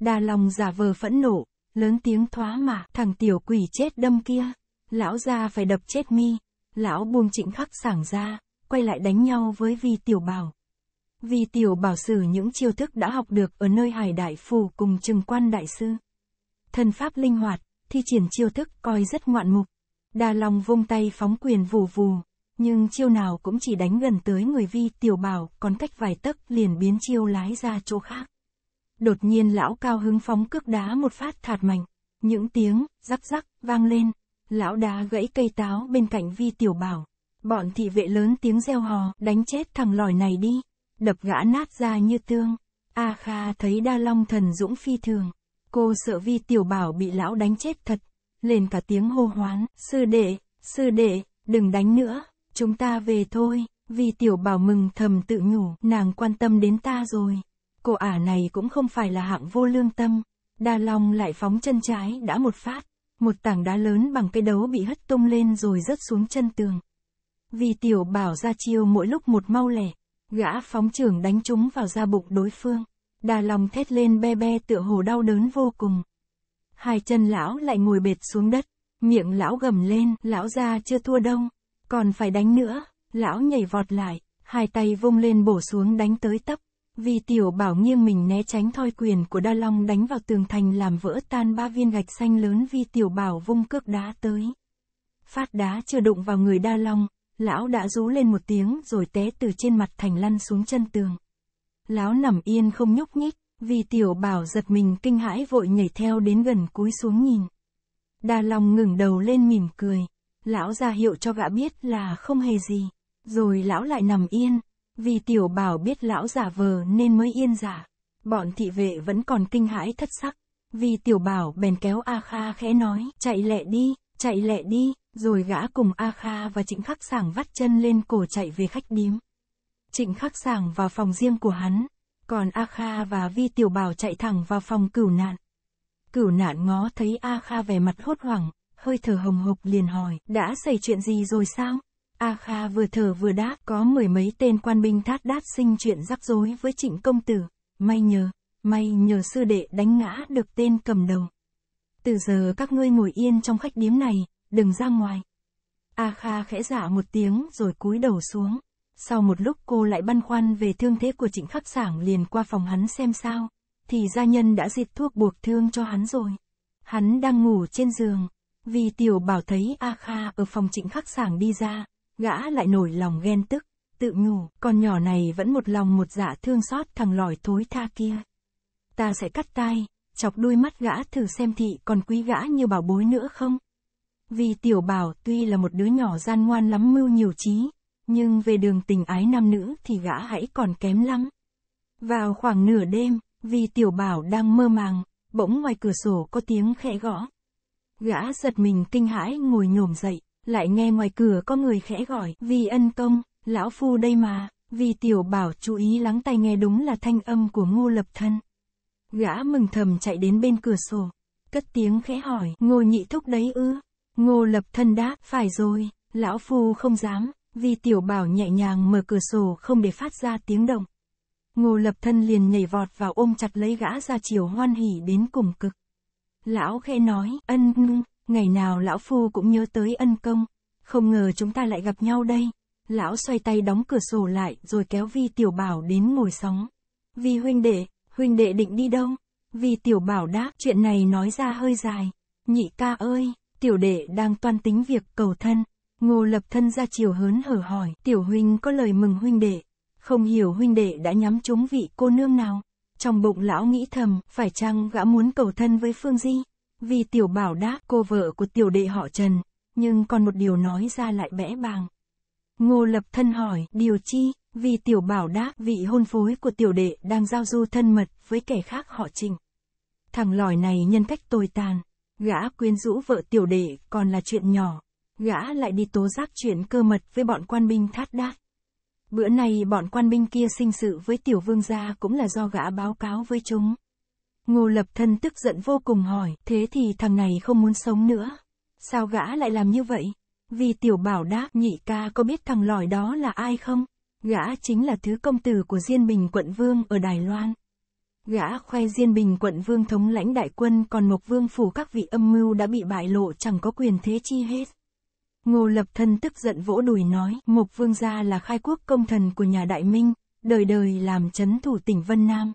Đa lòng giả vờ phẫn nộ, lớn tiếng thoá mà, thằng tiểu quỷ chết đâm kia. Lão ra phải đập chết mi. Lão buông trịnh khắc sảng ra, quay lại đánh nhau với vi tiểu bảo. Vi tiểu bảo sử những chiêu thức đã học được ở nơi hải đại phù cùng trừng quan đại sư. Thân pháp linh hoạt, thi triển chiêu thức coi rất ngoạn mục. Đa lòng vung tay phóng quyền vù vù, nhưng chiêu nào cũng chỉ đánh gần tới người vi tiểu bảo, còn cách vài tấc liền biến chiêu lái ra chỗ khác. Đột nhiên lão cao hứng phóng cước đá một phát thạt mạnh, những tiếng, rắc rắc, vang lên, lão đá gãy cây táo bên cạnh vi tiểu bảo. Bọn thị vệ lớn tiếng reo hò, đánh chết thằng lòi này đi, đập gã nát ra như tương. A Kha thấy đa long thần dũng phi thường. Cô sợ vi tiểu bảo bị lão đánh chết thật. Lên cả tiếng hô hoán, sư đệ, sư đệ, đừng đánh nữa, chúng ta về thôi. Vi tiểu bảo mừng thầm tự nhủ, nàng quan tâm đến ta rồi. Cô ả này cũng không phải là hạng vô lương tâm. Đa Long lại phóng chân trái đã một phát. Một tảng đá lớn bằng cây đấu bị hất tung lên rồi rớt xuống chân tường. Vì tiểu bảo ra chiêu mỗi lúc một mau lẻ. Gã phóng trưởng đánh chúng vào da bụng đối phương. Đa Long thét lên be be tựa hồ đau đớn vô cùng. Hai chân lão lại ngồi bệt xuống đất. Miệng lão gầm lên, lão ra chưa thua đông, Còn phải đánh nữa. Lão nhảy vọt lại, hai tay vung lên bổ xuống đánh tới tấp. Vì tiểu bảo nghiêng mình né tránh thoi quyền của đa long đánh vào tường thành làm vỡ tan ba viên gạch xanh lớn vì tiểu bảo vung cước đá tới. Phát đá chưa đụng vào người đa long, lão đã rú lên một tiếng rồi té từ trên mặt thành lăn xuống chân tường. Lão nằm yên không nhúc nhích, vì tiểu bảo giật mình kinh hãi vội nhảy theo đến gần cúi xuống nhìn. Đa long ngừng đầu lên mỉm cười. Lão ra hiệu cho gã biết là không hề gì. Rồi lão lại nằm yên, vì tiểu bảo biết lão giả vờ nên mới yên giả. Bọn thị vệ vẫn còn kinh hãi thất sắc. Vì tiểu bảo bèn kéo A Kha khẽ nói, chạy lẹ đi, chạy lẹ đi, rồi gã cùng A Kha và Trịnh Khắc Sảng vắt chân lên cổ chạy về khách điếm. Trịnh Khắc Sảng vào phòng riêng của hắn, còn A Kha và Vi Tiểu Bảo chạy thẳng vào phòng cửu nạn. Cửu nạn ngó thấy A Kha vẻ mặt hốt hoảng, hơi thở hồng hộc liền hỏi, đã xảy chuyện gì rồi sao? A Kha vừa thở vừa đáp, có mười mấy tên quan binh thát đát sinh chuyện rắc rối với trịnh công tử. May nhờ, may nhờ sư đệ đánh ngã được tên cầm đầu. Từ giờ các ngươi ngồi yên trong khách điếm này, đừng ra ngoài. A Kha khẽ giả một tiếng rồi cúi đầu xuống. Sau một lúc cô lại băn khoăn về thương thế của trịnh khắc sảng liền qua phòng hắn xem sao. Thì gia nhân đã diệt thuốc buộc thương cho hắn rồi. Hắn đang ngủ trên giường. Vì tiểu bảo thấy A Kha ở phòng trịnh khắc sảng đi ra, Gã lại nổi lòng ghen tức, tự nhủ, con nhỏ này vẫn một lòng một dạ thương xót thằng lòi thối tha kia. Ta sẽ cắt tay, chọc đuôi mắt gã thử xem thị còn quý gã như bảo bối nữa không. Vì tiểu bảo tuy là một đứa nhỏ gian ngoan lắm mưu nhiều trí, nhưng về đường tình ái nam nữ thì gã hãy còn kém lắm. Vào khoảng nửa đêm, vì tiểu bảo đang mơ màng, bỗng ngoài cửa sổ có tiếng khẽ gõ. Gã giật mình kinh hãi ngồi nhổm dậy, lại nghe ngoài cửa có người khẽ gọi, vì ân công, lão phu đây mà, vì tiểu bảo chú ý lắng tai nghe đúng là thanh âm của ngô lập thân. Gã mừng thầm chạy đến bên cửa sổ, cất tiếng khẽ hỏi, ngô nhị thúc đấy ư? Ngô lập thân đáp, phải rồi, lão phu không dám, vì tiểu bảo nhẹ nhàng mở cửa sổ không để phát ra tiếng động. Ngô lập thân liền nhảy vọt vào ôm chặt lấy gã ra chiều hoan hỉ đến cùng cực. Lão khẽ nói, ân ngưng, ngày nào lão phu cũng nhớ tới ân công, không ngờ chúng ta lại gặp nhau đây. Lão xoay tay đóng cửa sổ lại rồi kéo vi tiểu bảo đến ngồi sóng. Vi huynh đệ, huynh đệ định đi đâu? Vi tiểu bảo đáp, chuyện này nói ra hơi dài. Nhị ca ơi, tiểu đệ đang toan tính việc cầu thân. Ngô lập thân ra chiều hớn hở hỏi, tiểu huynh có lời mừng huynh đệ. Không hiểu huynh đệ đã nhắm trúng vị cô nương nào. Trong bụng lão nghĩ thầm, phải chăng gã muốn cầu thân với Phương Di? Vì tiểu bảo đáp, cô vợ của tiểu đệ họ Trần, nhưng còn một điều nói ra lại bẽ bàng. Ngô lập thân hỏi, điều chi? Vì tiểu bảo đáp, vị hôn phối của tiểu đệ đang giao du thân mật với kẻ khác họ trình Thằng lòi này nhân cách tồi tàn, gã quyến rũ vợ tiểu đệ còn là chuyện nhỏ, gã lại đi tố giác chuyện cơ mật với bọn quan binh thát đát. Bữa nay bọn quan binh kia sinh sự với tiểu vương gia cũng là do gã báo cáo với chúng. Ngô lập thân tức giận vô cùng hỏi, thế thì thằng này không muốn sống nữa. Sao gã lại làm như vậy? Vì tiểu bảo đáp, nhị ca có biết thằng lòi đó là ai không? Gã chính là thứ công tử của Diên Bình quận vương ở Đài Loan. Gã khoe Diên Bình quận vương thống lãnh đại quân còn Mộc Vương phủ các vị âm mưu đã bị bại lộ chẳng có quyền thế chi hết. Ngô Lập Thân tức giận vỗ đùi nói, Mộc Vương gia là khai quốc công thần của nhà Đại Minh, đời đời làm chấn thủ tỉnh Vân Nam.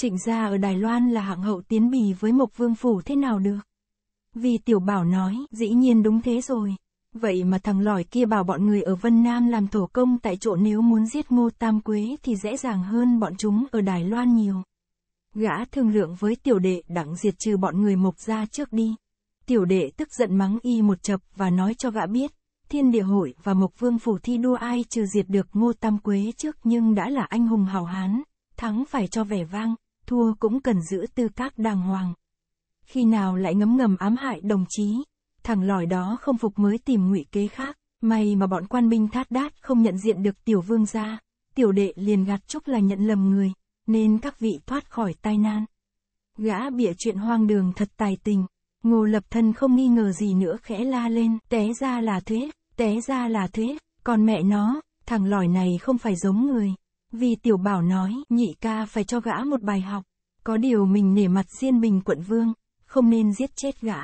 Trịnh gia ở Đài Loan là hạng hậu tiến bì với Mộc Vương phủ thế nào được? Vì tiểu bảo nói, dĩ nhiên đúng thế rồi. Vậy mà thằng lỏi kia bảo bọn người ở Vân Nam làm thổ công tại chỗ nếu muốn giết ngô tam quế thì dễ dàng hơn bọn chúng ở Đài Loan nhiều. Gã thương lượng với tiểu đệ đặng diệt trừ bọn người mộc ra trước đi. Tiểu đệ tức giận mắng y một chập và nói cho gã biết, thiên địa hội và mộc vương phủ thi đua ai trừ diệt được ngô tam quế trước nhưng đã là anh hùng hào hán, thắng phải cho vẻ vang, thua cũng cần giữ tư cách đàng hoàng. Khi nào lại ngấm ngầm ám hại đồng chí, thằng lòi đó không phục mới tìm ngụy kế khác, may mà bọn quan binh thát đát không nhận diện được tiểu vương gia, tiểu đệ liền gạt chúc là nhận lầm người, nên các vị thoát khỏi tai nan. Gã bịa chuyện hoang đường thật tài tình, ngô lập thân không nghi ngờ gì nữa khẽ la lên, té ra là thuế, té ra là thuế. còn mẹ nó, thằng lòi này không phải giống người. Vì tiểu bảo nói, nhị ca phải cho gã một bài học, có điều mình nể mặt riêng bình quận vương, không nên giết chết gã.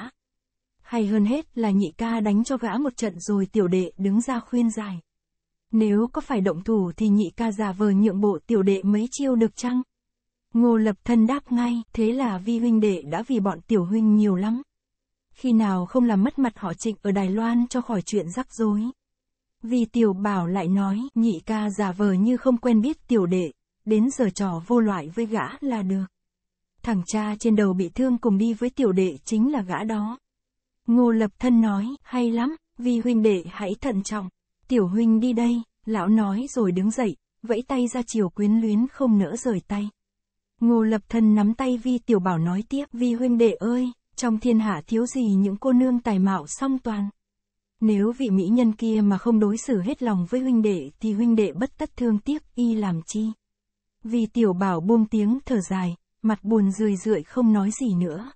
Hay hơn hết là nhị ca đánh cho gã một trận rồi tiểu đệ đứng ra khuyên giải. Nếu có phải động thủ thì nhị ca giả vờ nhượng bộ tiểu đệ mấy chiêu được chăng? Ngô lập thân đáp ngay, thế là vi huynh đệ đã vì bọn tiểu huynh nhiều lắm. Khi nào không làm mất mặt họ trịnh ở Đài Loan cho khỏi chuyện rắc rối. Vì tiểu bảo lại nói, nhị ca giả vờ như không quen biết tiểu đệ, đến giờ trò vô loại với gã là được. Thằng cha trên đầu bị thương cùng đi với tiểu đệ chính là gã đó. Ngô lập thân nói, hay lắm, vì huynh đệ hãy thận trọng. Tiểu huynh đi đây, lão nói rồi đứng dậy, vẫy tay ra chiều quyến luyến không nỡ rời tay. Ngô lập thân nắm tay vi tiểu bảo nói tiếp, vi huynh đệ ơi, trong thiên hạ thiếu gì những cô nương tài mạo song toàn. Nếu vị mỹ nhân kia mà không đối xử hết lòng với huynh đệ thì huynh đệ bất tất thương tiếc y làm chi. Vì tiểu bảo buông tiếng thở dài, mặt buồn rười rượi không nói gì nữa.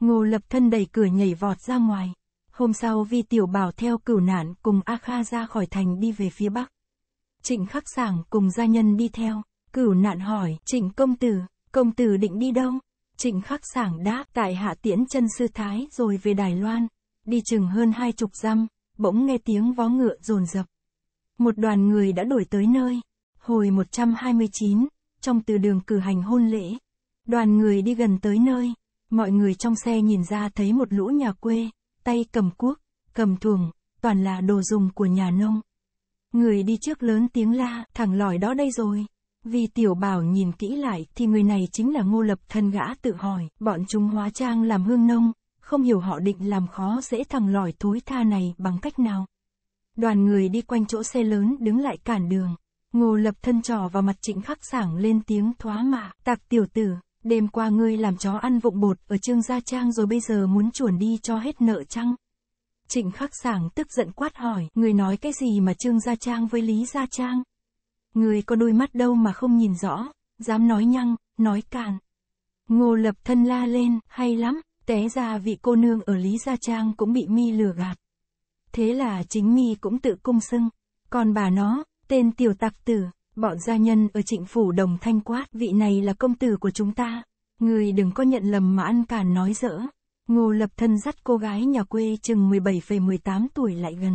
Ngô lập thân đẩy cửa nhảy vọt ra ngoài. Hôm sau Vi Tiểu Bảo theo cửu nạn cùng A Kha ra khỏi thành đi về phía Bắc. Trịnh khắc sảng cùng gia nhân đi theo. Cửu nạn hỏi, trịnh công tử, công tử định đi đâu? Trịnh khắc sảng đáp, tại hạ tiễn chân sư thái rồi về Đài Loan. Đi chừng hơn hai chục dăm, bỗng nghe tiếng vó ngựa rồn rập. Một đoàn người đã đổi tới nơi. Hồi 129, trong từ đường cử hành hôn lễ. Đoàn người đi gần tới nơi. Mọi người trong xe nhìn ra thấy một lũ nhà quê, tay cầm cuốc, cầm thuồng, toàn là đồ dùng của nhà nông. Người đi trước lớn tiếng la, thằng lòi đó đây rồi. Vì tiểu bảo nhìn kỹ lại thì người này chính là ngô lập thân gã tự hỏi, bọn chúng hóa trang làm hương nông, không hiểu họ định làm khó dễ thằng lòi thối tha này bằng cách nào. Đoàn người đi quanh chỗ xe lớn đứng lại cản đường. Ngô lập thân trò vào mặt trịnh khắc sảng lên tiếng thoá mạ, tạc tiểu tử, Đêm qua ngươi làm chó ăn vụng bột ở Trương Gia Trang rồi bây giờ muốn chuồn đi cho hết nợ chăng? Trịnh khắc sảng tức giận quát hỏi, người nói cái gì mà Trương Gia Trang với Lý Gia Trang? Người có đôi mắt đâu mà không nhìn rõ, dám nói nhăng, nói càn. Ngô lập thân la lên, hay lắm, té ra vị cô nương ở Lý Gia Trang cũng bị mi lừa gạt. Thế là chính mi cũng tự cung xưng. Còn bà nó, tên tiểu tặc tử, bọn gia nhân ở trịnh phủ đồng thanh quát, vị này là công tử của chúng ta. Người đừng có nhận lầm mà ăn càn nói dỡ. Ngô lập thân dắt cô gái nhà quê chừng 17,18 tuổi lại gần.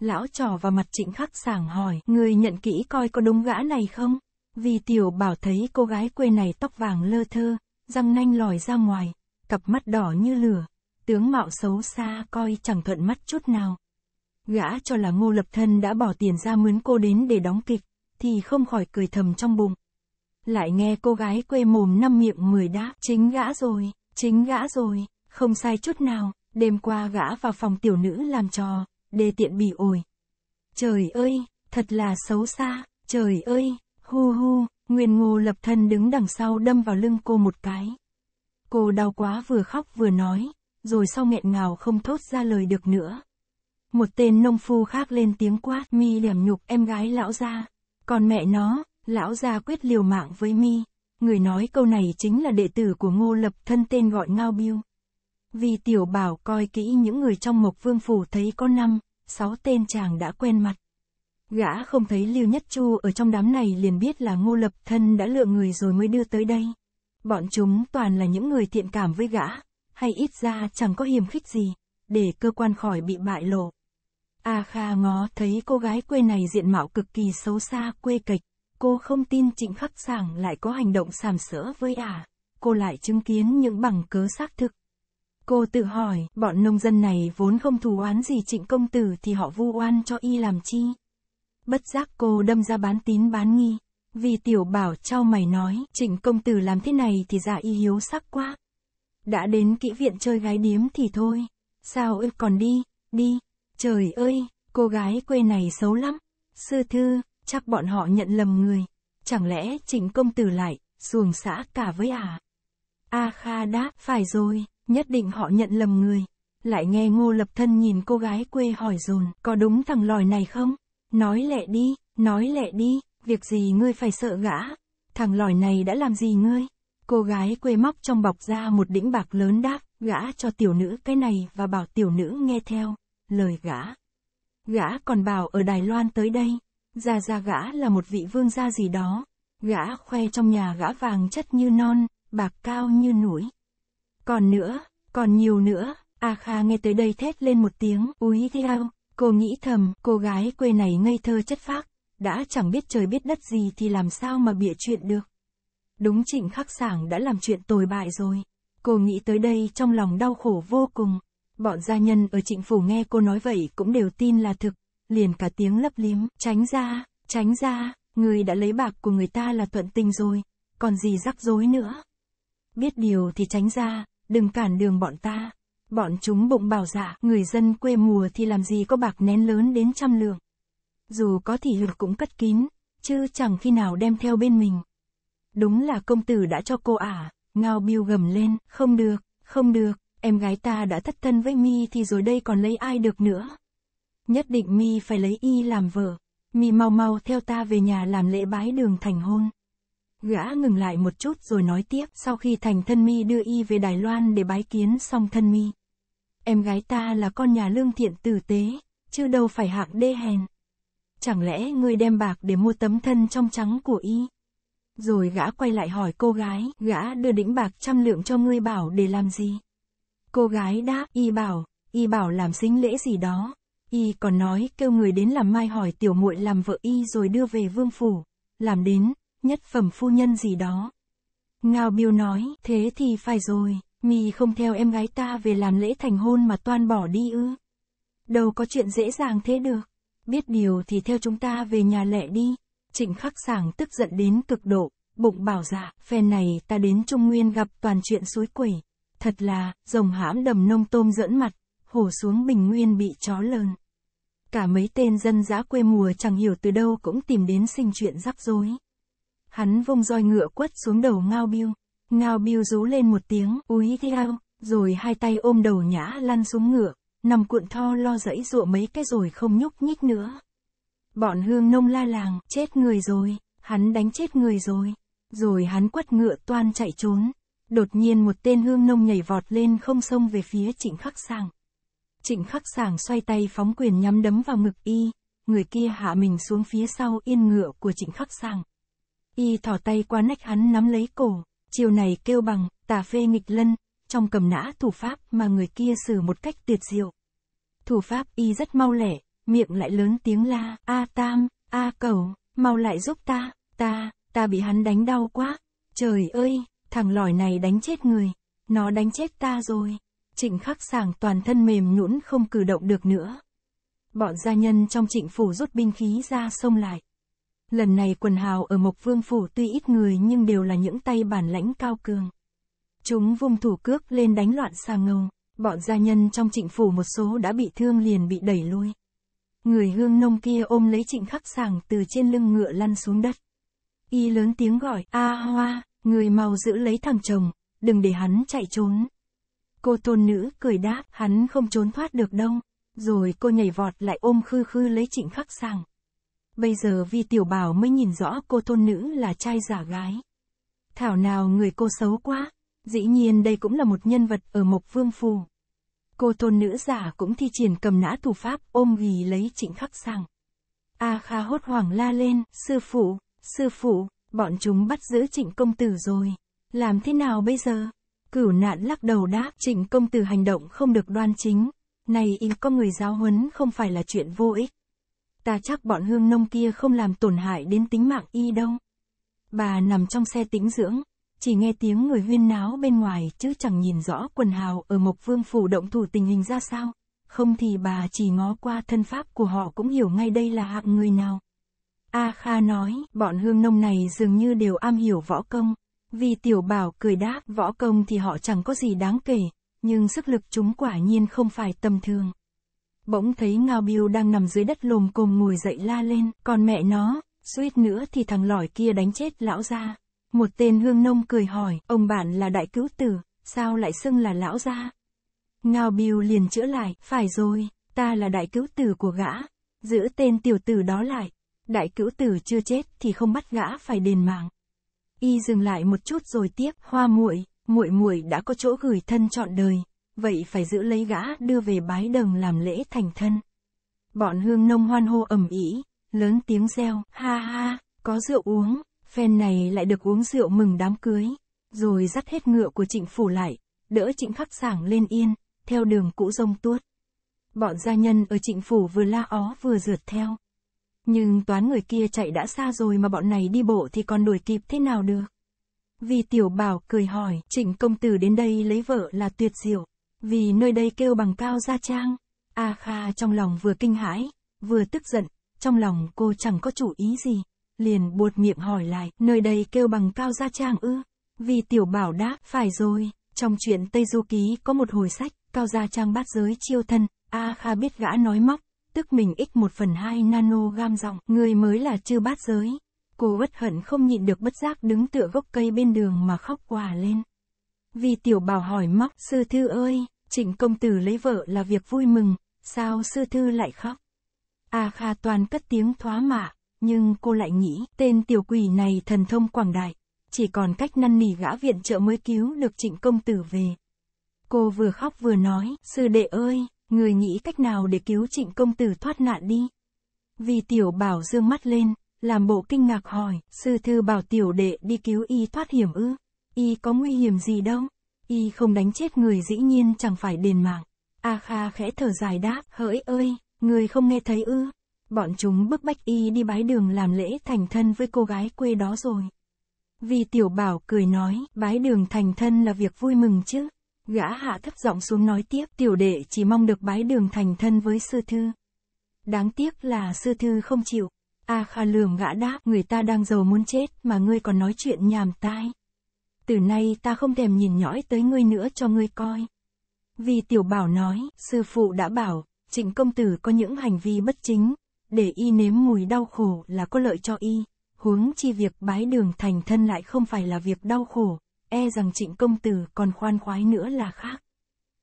Lão trò vào mặt trịnh khắc sảng hỏi, người nhận kỹ coi có đúng gã này không? Vì tiểu bảo thấy cô gái quê này tóc vàng lơ thơ, răng nanh lòi ra ngoài, cặp mắt đỏ như lửa, tướng mạo xấu xa coi chẳng thuận mắt chút nào. Gã cho là ngô lập thân đã bỏ tiền ra mướn cô đến để đóng kịch, thì không khỏi cười thầm trong bụng. Lại nghe cô gái quê mồm năm miệng mười đáp, chính gã rồi, chính gã rồi, không sai chút nào, đêm qua gã vào phòng tiểu nữ làm trò, đề tiện bỉ ổi. Trời ơi, thật là xấu xa, trời ơi, hu hu, Nguyên Ngô lập thân đứng đằng sau đâm vào lưng cô một cái. Cô đau quá vừa khóc vừa nói, rồi sau nghẹn ngào không thốt ra lời được nữa. Một tên nông phu khác lên tiếng quát, mi liềm nhục em gái lão gia. Còn mẹ nó, lão gia quyết liều mạng với mi. Người nói câu này chính là đệ tử của ngô lập thân tên gọi Ngao Biêu. Vì tiểu bảo coi kỹ những người trong mộc vương phủ thấy có năm, sáu tên chàng đã quen mặt. Gã không thấy Lưu Nhất Chu ở trong đám này liền biết là ngô lập thân đã lựa người rồi mới đưa tới đây. Bọn chúng toàn là những người thiện cảm với gã, hay ít ra chẳng có hiềm khích gì, để cơ quan khỏi bị bại lộ. A Kha ngó thấy cô gái quê này diện mạo cực kỳ xấu xa quê kịch, cô không tin trịnh khắc sảng lại có hành động sàm sỡ với ả, à. cô lại chứng kiến những bằng cớ xác thực. Cô tự hỏi, bọn nông dân này vốn không thù oán gì trịnh công tử thì họ vu oan cho y làm chi. Bất giác cô đâm ra bán tín bán nghi. Vì tiểu bảo trao mày nói, trịnh công tử làm thế này thì dạ y hiếu sắc quá. Đã đến kỹ viện chơi gái điếm thì thôi. Sao ơi còn đi, đi. Trời ơi, cô gái quê này xấu lắm. Sư thư, chắc bọn họ nhận lầm người. Chẳng lẽ trịnh công tử lại, xuồng xã cả với à? A Kha đáp, phải rồi, nhất định họ nhận lầm người. Lại nghe ngô lập thân nhìn cô gái quê hỏi dồn, có đúng thằng lòi này không? Nói lẹ đi, nói lẹ đi, việc gì ngươi phải sợ gã? Thằng lòi này đã làm gì ngươi? Cô gái quê móc trong bọc ra một đĩnh bạc lớn đáp, gã cho tiểu nữ cái này và bảo tiểu nữ nghe theo, lời gã. Gã còn bảo ở Đài Loan tới đây, ra ra gã là một vị vương gia gì đó, gã khoe trong nhà gã vàng chất như non, bạc cao như núi. Còn nữa, còn nhiều nữa, A Kha nghe tới đây thét lên một tiếng, úi theo, cô nghĩ thầm, cô gái quê này ngây thơ chất phác, đã chẳng biết trời biết đất gì thì làm sao mà bịa chuyện được. Đúng trịnh khắc sảng đã làm chuyện tồi bại rồi. Cô nghĩ tới đây trong lòng đau khổ vô cùng. Bọn gia nhân ở trịnh phủ nghe cô nói vậy cũng đều tin là thực. Liền cả tiếng lấp liếm, tránh ra, tránh ra, người đã lấy bạc của người ta là thuận tình rồi. Còn gì rắc rối nữa. Biết điều thì tránh ra, đừng cản đường bọn ta. Bọn chúng bụng bảo dạ, người dân quê mùa thì làm gì có bạc nén lớn đến trăm lượng. Dù có thì hực cũng cất kín, chứ chẳng khi nào đem theo bên mình. Đúng là công tử đã cho cô à, ngao biêu gầm lên, không được, không được, em gái ta đã thất thân với mi thì rồi đây còn lấy ai được nữa. Nhất định mi phải lấy y làm vợ, mi mau mau theo ta về nhà làm lễ bái đường thành hôn. Gã ngừng lại một chút rồi nói tiếp, sau khi thành thân mi đưa y về Đài Loan để bái kiến xong thân mi. Em gái ta là con nhà lương thiện tử tế, chứ đâu phải hạng đê hèn. Chẳng lẽ ngươi đem bạc để mua tấm thân trong trắng của y? Rồi gã quay lại hỏi cô gái, gã đưa đĩnh bạc trăm lượng cho ngươi bảo để làm gì? Cô gái đáp, y bảo, y bảo làm sinh lễ gì đó. Y còn nói kêu người đến làm mai hỏi tiểu muội làm vợ y rồi đưa về vương phủ. Làm đến, nhất phẩm phu nhân gì đó. Ngao biêu nói, thế thì phải rồi, mi không theo em gái ta về làm lễ thành hôn mà toan bỏ đi ư. Đâu có chuyện dễ dàng thế được. Biết điều thì theo chúng ta về nhà lẹ đi. Trịnh khắc sảng tức giận đến cực độ, bụng bảo dạ, phen này ta đến Trung Nguyên gặp toàn chuyện suối quẩy. Thật là, rồng hãm đầm nông tôm dẫn mặt, hổ xuống bình nguyên bị chó lơn. Cả mấy tên dân dã quê mùa chẳng hiểu từ đâu cũng tìm đến sinh chuyện rắc rối. Hắn vung roi ngựa quất xuống đầu ngao biêu. Ngao biêu rú lên một tiếng, úi theo, rồi hai tay ôm đầu nhã lăn xuống ngựa, nằm cuộn tho lo dẫy dụa mấy cái rồi không nhúc nhích nữa. Bọn hương nông la làng, chết người rồi, hắn đánh chết người rồi. Rồi hắn quất ngựa toan chạy trốn. Đột nhiên một tên hương nông nhảy vọt lên không xông về phía trịnh khắc sàng. Trịnh khắc sàng xoay tay phóng quyền nhắm đấm vào ngực y, người kia hạ mình xuống phía sau yên ngựa của trịnh khắc sàng. Y thỏ tay qua nách hắn nắm lấy cổ, chiều này kêu bằng, tà phê nghịch lân, trong cầm nã thủ pháp mà người kia xử một cách tuyệt diệu. Thủ pháp y rất mau lẻ, miệng lại lớn tiếng la, A Tam, A Cầu, mau lại giúp ta, ta, ta bị hắn đánh đau quá. Trời ơi, thằng lỏi này đánh chết người, nó đánh chết ta rồi. Trịnh khắc sàng toàn thân mềm nhũn không cử động được nữa. Bọn gia nhân trong trịnh phủ rút binh khí ra xông lại. Lần này quần hào ở Mộc Vương Phủ tuy ít người nhưng đều là những tay bản lãnh cao cường. Chúng vung thủ cước lên đánh loạn xà ngầu, bọn gia nhân trong trịnh phủ một số đã bị thương liền bị đẩy lui. Người hương nông kia ôm lấy trịnh khắc sàng từ trên lưng ngựa lăn xuống đất. Y lớn tiếng gọi, A hoa, người mau giữ lấy thằng chồng, đừng để hắn chạy trốn. Cô tôn nữ cười đáp, hắn không trốn thoát được đâu. Rồi cô nhảy vọt lại ôm khư khư lấy trịnh khắc sàng. Bây giờ vi tiểu bảo mới nhìn rõ cô tôn nữ là trai giả gái. Thảo nào người cô xấu quá. Dĩ nhiên đây cũng là một nhân vật ở Mộc Vương Phù. Cô tôn nữ giả cũng thi triển cầm nã thủ pháp ôm ghì lấy trịnh khắc sang A Kha hốt hoảng la lên, sư phụ, sư phụ, bọn chúng bắt giữ trịnh công tử rồi. Làm thế nào bây giờ? Cửu nạn lắc đầu đáp, trịnh công tử hành động không được đoan chính. Này in có người giáo huấn không phải là chuyện vô ích. Ta chắc bọn hương nông kia không làm tổn hại đến tính mạng y đâu. Bà nằm trong xe tĩnh dưỡng, chỉ nghe tiếng người huyên náo bên ngoài chứ chẳng nhìn rõ quần hào ở Mộc Vương Phủ động thủ tình hình ra sao. Không thì bà chỉ ngó qua thân pháp của họ cũng hiểu ngay đây là hạng người nào. A Kha nói, bọn hương nông này dường như đều am hiểu võ công. Vì tiểu bảo cười đáp, võ công thì họ chẳng có gì đáng kể, nhưng sức lực chúng quả nhiên không phải tầm thường. Bỗng thấy Ngao Biêu đang nằm dưới đất lồm cồm ngồi dậy la lên, còn mẹ nó, suýt nữa thì thằng lỏi kia đánh chết lão gia. Một tên hương nông cười hỏi, ông bạn là đại cứu tử, sao lại xưng là lão gia? Ngao Biêu liền chữa lại, phải rồi, ta là đại cứu tử của gã, giữ tên tiểu tử đó lại. Đại cứu tử chưa chết thì không bắt gã phải đền mạng. Y dừng lại một chút rồi tiếp, hoa muội, muội muội đã có chỗ gửi thân trọn đời, vậy phải giữ lấy gã đưa về bái đồng làm lễ thành thân. Bọn hương nông hoan hô ầm ĩ, lớn tiếng reo, ha ha, có rượu uống, phen này lại được uống rượu mừng đám cưới, rồi dắt hết ngựa của trịnh phủ lại, đỡ trịnh khắc sảng lên yên, theo đường cũ rông tuốt. Bọn gia nhân ở trịnh phủ vừa la ó vừa rượt theo. Nhưng toán người kia chạy đã xa rồi mà bọn này đi bộ thì còn đuổi kịp thế nào được. Vì tiểu bảo cười hỏi, trịnh công tử đến đây lấy vợ là tuyệt diệu. Vì nơi đây kêu bằng cao gia trang. A Kha trong lòng vừa kinh hãi, vừa tức giận, trong lòng cô chẳng có chủ ý gì. Liền buột miệng hỏi lại, nơi đây kêu bằng cao gia trang ư? Vì tiểu bảo đáp, phải rồi, trong chuyện Tây Du Ký có một hồi sách, cao gia trang bát giới chiêu thân, A Kha biết gã nói móc, tức mình x 1 phần 2 nano gam giọng, người mới là chưa bát giới. Cô bất hận không nhịn được bất giác đứng tựa gốc cây bên đường mà khóc quả lên. Vì tiểu bảo hỏi móc, sư thư ơi, trịnh công tử lấy vợ là việc vui mừng, sao sư thư lại khóc? A Kha toàn cất tiếng thoá mạ, nhưng cô lại nghĩ, tên tiểu quỷ này thần thông quảng đại, chỉ còn cách năn nỉ gã viện trợ mới cứu được trịnh công tử về. Cô vừa khóc vừa nói, sư đệ ơi, người nghĩ cách nào để cứu trịnh công tử thoát nạn đi. Vì tiểu bảo dương mắt lên, làm bộ kinh ngạc hỏi, sư thư bảo tiểu đệ đi cứu y thoát hiểm ư, y có nguy hiểm gì đâu, y không đánh chết người dĩ nhiên chẳng phải đền mạng. A Kha khẽ thở dài đáp, hỡi ơi, người không nghe thấy ư, bọn chúng bức bách y đi bái đường làm lễ thành thân với cô gái quê đó rồi. Vì tiểu bảo cười nói, bái đường thành thân là việc vui mừng chứ. Gã hạ thấp giọng xuống nói tiếp, tiểu đệ chỉ mong được bái đường thành thân với sư thư. Đáng tiếc là sư thư không chịu. A Kha lườm gã đáp, người ta đang giàu muốn chết mà ngươi còn nói chuyện nhàm tai. Từ nay ta không thèm nhìn nhõi tới ngươi nữa cho ngươi coi. Vì tiểu bảo nói, sư phụ đã bảo, trịnh công tử có những hành vi bất chính, để y nếm mùi đau khổ là có lợi cho y, huống chi việc bái đường thành thân lại không phải là việc đau khổ, e rằng trịnh công tử còn khoan khoái nữa là khác.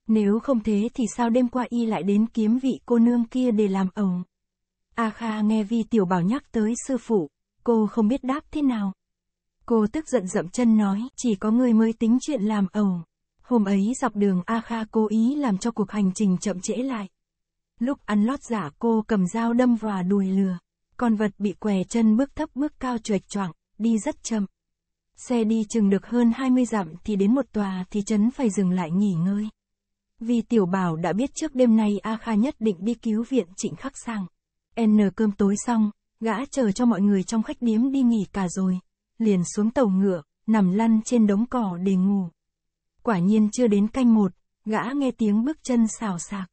Nếu không thế thì sao đêm qua y lại đến kiếm vị cô nương kia để làm ổng? A Kha nghe Vi Tiểu Bảo nhắc tới sư phụ, cô không biết đáp thế nào. Cô tức giận dậm chân nói, chỉ có người mới tính chuyện làm ổng. Hôm ấy dọc đường A Kha cố ý làm cho cuộc hành trình chậm trễ lại. Lúc ăn lót giả cô cầm dao đâm vào đùi lừa. Con vật bị què chân bước thấp bước cao chuệch choạng, đi rất chậm. Xe đi chừng được hơn 20 dặm thì đến một tòa thì trấn phải dừng lại nghỉ ngơi. Vì tiểu bảo đã biết trước đêm nay A Kha nhất định đi cứu viện trịnh khắc sang. N cơm tối xong, gã chờ cho mọi người trong khách điếm đi nghỉ cả rồi. Liền xuống tàu ngựa, nằm lăn trên đống cỏ để ngủ. Quả nhiên chưa đến canh một, gã nghe tiếng bước chân xào xạc.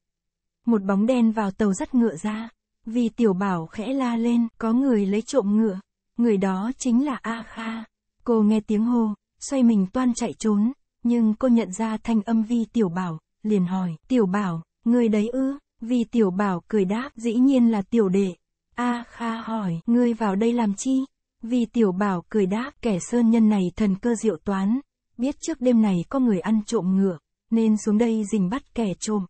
Một bóng đen vào tàu dắt ngựa ra. Vì tiểu bảo khẽ la lên, có người lấy trộm ngựa. Người đó chính là A Kha. Cô nghe tiếng hô, xoay mình toan chạy trốn, nhưng cô nhận ra thanh âm vi tiểu bảo, liền hỏi, tiểu bảo, người đấy ư? vì tiểu bảo cười đáp, dĩ nhiên là tiểu đệ. A Kha hỏi, ngươi vào đây làm chi? vì tiểu bảo cười đáp, kẻ sơn nhân này thần cơ diệu toán, biết trước đêm này có người ăn trộm ngựa, nên xuống đây rình bắt kẻ trộm.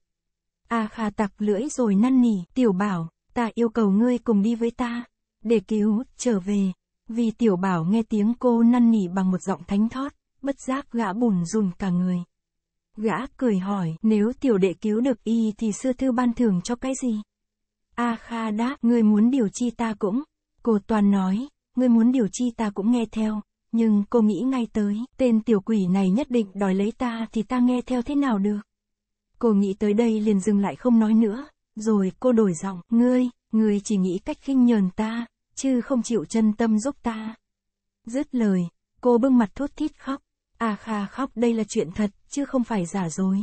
A Kha tặc lưỡi rồi năn nỉ, tiểu bảo, ta yêu cầu ngươi cùng đi với ta, để cứu, trở về. Vì tiểu bảo nghe tiếng cô năn nỉ bằng một giọng thánh thót, bất giác gã bùn rùn cả người. Gã cười hỏi, nếu tiểu đệ cứu được y thì sư thư ban thưởng cho cái gì? A Kha đáp, ngươi muốn điều chi ta cũng. Cô toàn nói, ngươi muốn điều chi ta cũng nghe theo. Nhưng cô nghĩ ngay tới, tên tiểu quỷ này nhất định đòi lấy ta thì ta nghe theo thế nào được. Cô nghĩ tới đây liền dừng lại không nói nữa, rồi cô đổi giọng, ngươi, ngươi chỉ nghĩ cách khinh nhờn ta, chứ không chịu chân tâm giúp ta. Dứt lời, cô bưng mặt thốt thít khóc. A Kha khóc đây là chuyện thật, chứ không phải giả dối.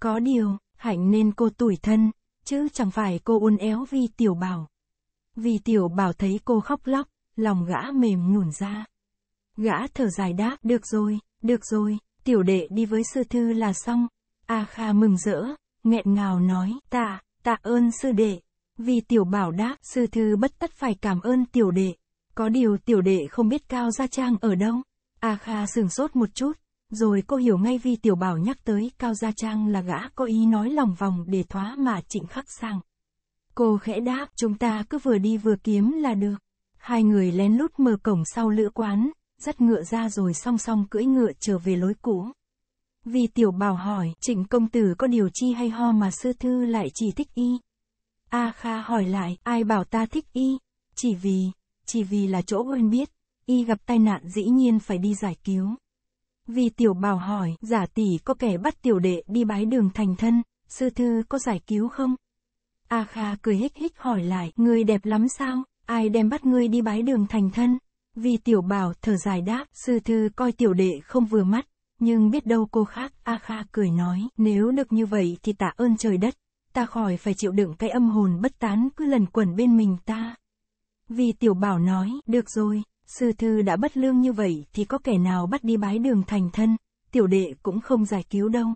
Có điều, hạnh nên cô tủi thân, chứ chẳng phải cô uốn éo vì tiểu bảo. Vì tiểu bảo thấy cô khóc lóc, lòng gã mềm nhũn ra. Gã thở dài đáp, được rồi, được rồi, tiểu đệ đi với sư thư là xong. A Kha mừng rỡ, nghẹn ngào nói, tạ, tạ ơn sư đệ. Vì tiểu bảo đáp, sư thư bất tất phải cảm ơn tiểu đệ. Có điều tiểu đệ không biết Cao Gia Trang ở đâu. A Kha sừng sốt một chút, rồi cô hiểu ngay vì tiểu bảo nhắc tới Cao Gia Trang là gã có ý nói lòng vòng để thoá mà trịnh khắc sang. Cô khẽ đáp, chúng ta cứ vừa đi vừa kiếm là được. Hai người lén lút mở cổng sau lữ quán, dắt ngựa ra rồi song song cưỡi ngựa trở về lối cũ. Vì tiểu bảo hỏi, trịnh công tử có điều chi hay ho mà sư thư lại chỉ thích y. A Kha hỏi lại, ai bảo ta thích y? Chỉ vì, chỉ vì là chỗ quên biết, y gặp tai nạn dĩ nhiên phải đi giải cứu. Vì tiểu bảo hỏi, giả tỷ có kẻ bắt tiểu đệ đi bái đường thành thân, sư thư có giải cứu không? A Kha cười hích hích hỏi lại, người đẹp lắm sao, ai đem bắt ngươi đi bái đường thành thân? Vì tiểu bảo thở dài đáp, sư thư coi tiểu đệ không vừa mắt, nhưng biết đâu cô khác, A Kha cười nói, nếu được như vậy thì tạ ơn trời đất, ta khỏi phải chịu đựng cái âm hồn bất tán cứ lần quẩn bên mình ta. Vì tiểu bảo nói, được rồi, sư thư đã bất lương như vậy thì có kẻ nào bắt đi bái đường thành thân, tiểu đệ cũng không giải cứu đâu.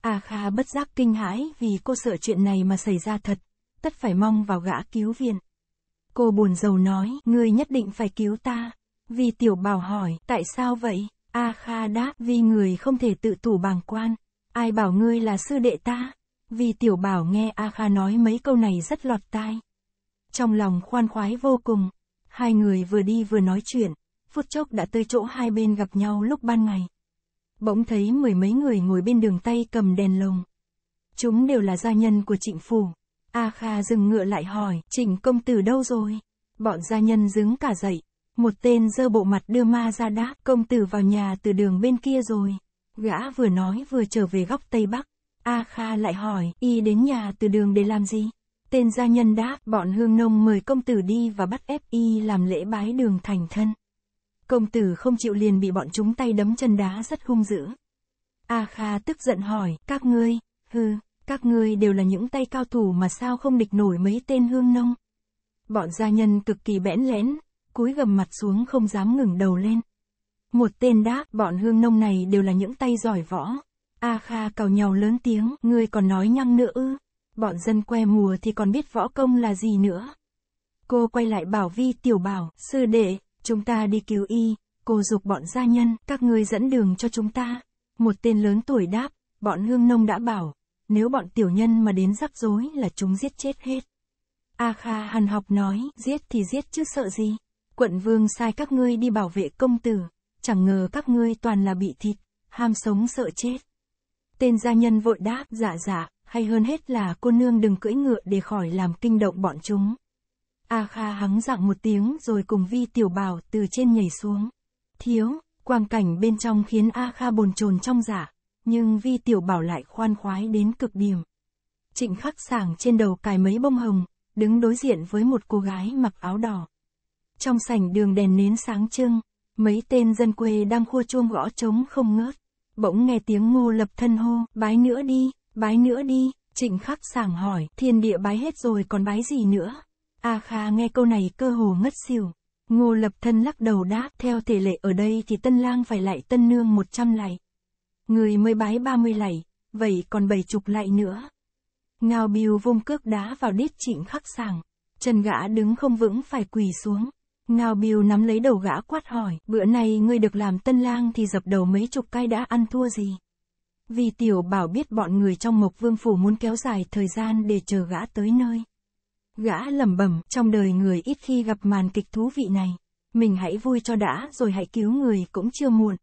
A Kha bất giác kinh hãi vì cô sợ chuyện này mà xảy ra thật, tất phải mong vào gã cứu viện. Cô buồn rầu nói, ngươi nhất định phải cứu ta. Vì tiểu bảo hỏi, tại sao vậy? A Kha đáp, vì người không thể tự thủ bàng quan. Ai bảo ngươi là sư đệ ta? Vì tiểu bảo nghe A Kha nói mấy câu này rất lọt tai. Trong lòng khoan khoái vô cùng. Hai người vừa đi vừa nói chuyện, phút chốc đã tới chỗ hai bên gặp nhau lúc ban ngày. Bỗng thấy mười mấy người ngồi bên đường tay cầm đèn lồng. Chúng đều là gia nhân của trịnh phủ. A Kha dừng ngựa lại hỏi, trịnh công tử đâu rồi? Bọn gia nhân dứng cả dậy. Một tên dơ bộ mặt đưa ma ra đáp, công tử vào nhà từ đường bên kia rồi. Gã vừa nói vừa trở về góc Tây Bắc. A Kha lại hỏi, y đến nhà từ đường để làm gì? Tên gia nhân đáp, bọn hương nông mời công tử đi và bắt ép y làm lễ bái đường thành thân. Công tử không chịu liền bị bọn chúng tay đấm chân đá rất hung dữ. A Kha tức giận hỏi, các ngươi, hư, các ngươi đều là những tay cao thủ mà sao không địch nổi mấy tên hương nông. Bọn gia nhân cực kỳ bẽn lẽn, cúi gầm mặt xuống không dám ngừng đầu lên. Một tên đáp, bọn hương nông này đều là những tay giỏi võ. A Kha cào nhau lớn tiếng, ngươi còn nói nhăng nữa ư. Bọn dân que mùa thì còn biết võ công là gì nữa. Cô quay lại bảo vi tiểu bảo, sư đệ, chúng ta đi cứu y, Cô dục bọn gia nhân, các ngươi dẫn đường cho chúng ta. Một tên lớn tuổi đáp, bọn hương nông đã bảo, nếu bọn tiểu nhân mà đến rắc rối là chúng giết chết hết. A Kha hằn học nói, giết thì giết chứ sợ gì. Quận vương sai các ngươi đi bảo vệ công tử, chẳng ngờ các ngươi toàn là bị thịt, ham sống sợ chết. Tên gia nhân vội đáp, dạ dạ, hay hơn hết là cô nương đừng cưỡi ngựa để khỏi làm kinh động bọn chúng. A Kha hắng giọng một tiếng rồi cùng Vi Tiểu Bảo từ trên nhảy xuống. Thiếu, quang cảnh bên trong khiến A Kha bồn chồn trong dạ, nhưng Vi Tiểu Bảo lại khoan khoái đến cực điểm. Trịnh khắc sảng trên đầu cài mấy bông hồng, đứng đối diện với một cô gái mặc áo đỏ. Trong sảnh đường đèn nến sáng trưng, mấy tên dân quê đang khua chuông gõ trống không ngớt. Bỗng nghe tiếng ngô lập thân hô, bái nữa đi, bái nữa đi, trịnh khắc sảng hỏi, thiên địa bái hết rồi còn bái gì nữa? A Kha nghe câu này cơ hồ ngất xỉu. Ngô lập thân lắc đầu đáp, theo thể lệ ở đây thì tân lang phải lại tân nương 100 lạy. Người mới bái 30 lạy, vậy còn bảy chục lạy nữa. Ngao biêu vung cước đá vào đít trịnh khắc sảng. Chân gã đứng không vững phải quỳ xuống. Ngao biêu nắm lấy đầu gã quát hỏi, bữa nay ngươi được làm tân lang thì dập đầu mấy chục cai đã ăn thua gì. Vì tiểu bảo biết bọn người trong mộc vương phủ muốn kéo dài thời gian để chờ gã tới nơi. Gã lẩm bẩm, trong đời người ít khi gặp màn kịch thú vị này. Mình hãy vui cho đã rồi hãy cứu người cũng chưa muộn.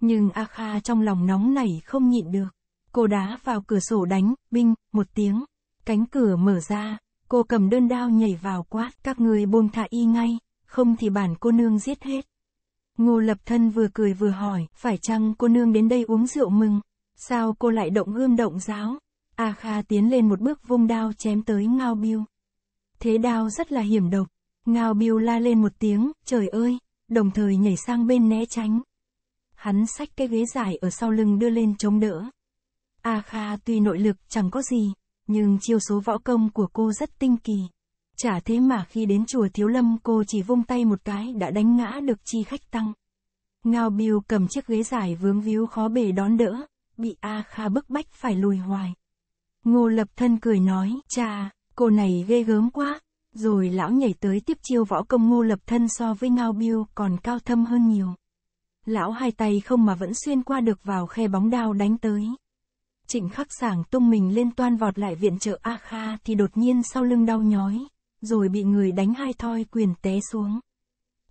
Nhưng A Kha trong lòng nóng nảy không nhịn được. Cô đá vào cửa sổ đánh, binh, một tiếng. Cánh cửa mở ra, cô cầm đơn đao nhảy vào quát, các người buông thả y ngay, không thì bản cô nương giết hết. Ngô lập thân vừa cười vừa hỏi, phải chăng cô nương đến đây uống rượu mừng? Sao cô lại động gươm động giáo? A Kha tiến lên một bước vung đao chém tới Ngao Biêu. Thế đao rất là hiểm độc. Ngao Biêu la lên một tiếng, trời ơi, đồng thời nhảy sang bên né tránh. Hắn xách cái ghế dài ở sau lưng đưa lên chống đỡ. A Kha tuy nội lực chẳng có gì, nhưng chiêu số võ công của cô rất tinh kỳ. Chả thế mà khi đến chùa Thiếu Lâm cô chỉ vung tay một cái đã đánh ngã được chi khách tăng. Ngao Biêu cầm chiếc ghế dài vướng víu khó bề đón đỡ, bị A Kha bức bách phải lùi hoài. Ngô Lập Thân cười nói, cha, cô này ghê gớm quá. Rồi lão nhảy tới tiếp chiêu võ công Ngô Lập Thân so với Ngao Biêu còn cao thâm hơn nhiều. Lão hai tay không mà vẫn xuyên qua được vào khe bóng đao đánh tới. Trịnh khắc sảng tung mình lên toan vọt lại viện trợ A Kha thì đột nhiên sau lưng đau nhói, rồi bị người đánh hai thoi quyền té xuống.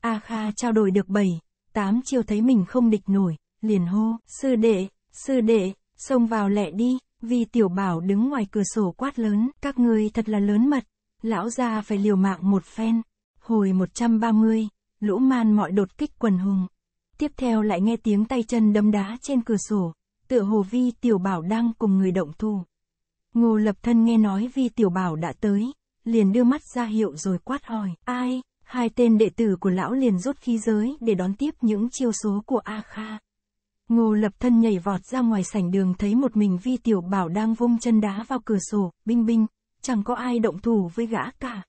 A Kha trao đổi được bảy, tám chiêu thấy mình không địch nổi, liền hô, sư đệ, sư đệ, xông vào lẹ đi, vì tiểu bảo đứng ngoài cửa sổ quát lớn, các người thật là lớn mật, lão gia phải liều mạng một phen. Hồi 130, lũ man mọi đột kích quần hùng. Tiếp theo lại nghe tiếng tay chân đấm đá trên cửa sổ, tựa hồ vi tiểu bảo đang cùng người động thủ. Ngô lập thân nghe nói vi tiểu bảo đã tới, liền đưa mắt ra hiệu rồi quát hỏi, ai, hai tên đệ tử của lão liền rút khí giới để đón tiếp những chiêu số của A Kha. Ngô lập thân nhảy vọt ra ngoài sảnh đường thấy một mình vi tiểu bảo đang vung chân đá vào cửa sổ, binh binh, chẳng có ai động thủ với gã cả.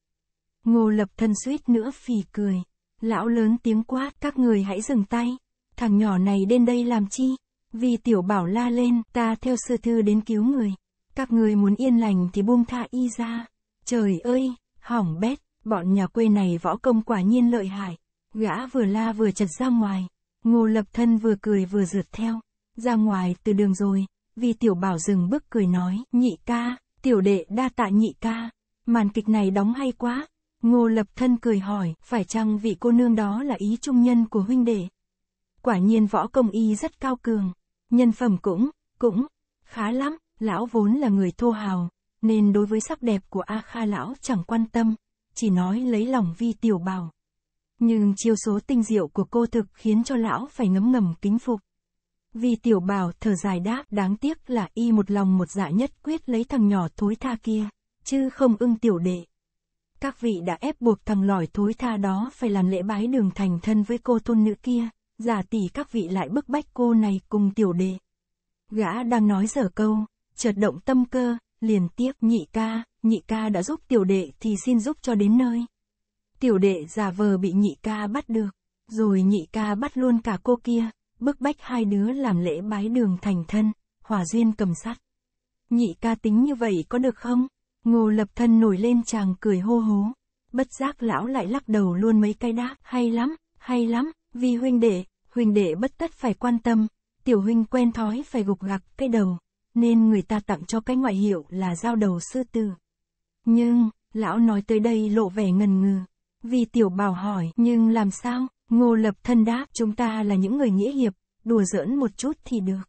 Ngô lập thân suýt nữa phì cười. Lão lớn tiếng quát, các người hãy dừng tay. Thằng nhỏ này đến đây làm chi? Vì tiểu bảo la lên, ta theo sư thư đến cứu người. Các người muốn yên lành thì buông tha y ra. Trời ơi, hỏng bét, bọn nhà quê này võ công quả nhiên lợi hại. Gã vừa la vừa chật ra ngoài. Ngô lập thân vừa cười vừa rượt theo. Ra ngoài từ đường rồi, vì tiểu bảo dừng bước cười nói, nhị ca, tiểu đệ đa tạ nhị ca. Màn kịch này đóng hay quá. Ngô lập thân cười hỏi, phải chăng vị cô nương đó là ý trung nhân của huynh đệ? Quả nhiên võ công y rất cao cường. Nhân phẩm cũng, cũng, khá lắm, lão vốn là người thô hào, nên đối với sắc đẹp của A Kha lão chẳng quan tâm, chỉ nói lấy lòng vi tiểu bảo. Nhưng chiêu số tinh diệu của cô thực khiến cho lão phải ngấm ngầm kính phục. Vi tiểu bảo thở dài đáp đáng tiếc là y một lòng một dạ nhất quyết lấy thằng nhỏ thối tha kia, chứ không ưng tiểu đệ. Các vị đã ép buộc thằng lỏi thối tha đó phải làm lễ bái đường thành thân với cô tôn nữ kia, giả tỷ các vị lại bức bách cô này cùng tiểu đệ. Gã đang nói dở câu, chợt động tâm cơ, liền tiếp nhị ca, nhị ca đã giúp tiểu đệ thì xin giúp cho đến nơi. Tiểu đệ giả vờ bị nhị ca bắt được, rồi nhị ca bắt luôn cả cô kia, bức bách hai đứa làm lễ bái đường thành thân, hòa duyên cầm sắt. Nhị ca tính như vậy có được không? Ngô lập thân nổi lên chàng cười hô hố. Bất giác lão lại lắc đầu luôn mấy cái đáp, hay lắm, hay lắm, vì huynh đệ, Huynh đệ bất tất phải quan tâm, tiểu huynh quen thói phải gục gặc cái đầu, nên người ta tặng cho cái ngoại hiệu là giao đầu sư tử. Nhưng, lão nói tới đây lộ vẻ ngần ngừ. Vì tiểu bảo hỏi, nhưng làm sao? Ngô lập thân đáp, chúng ta là những người nghĩa hiệp, đùa giỡn một chút thì được.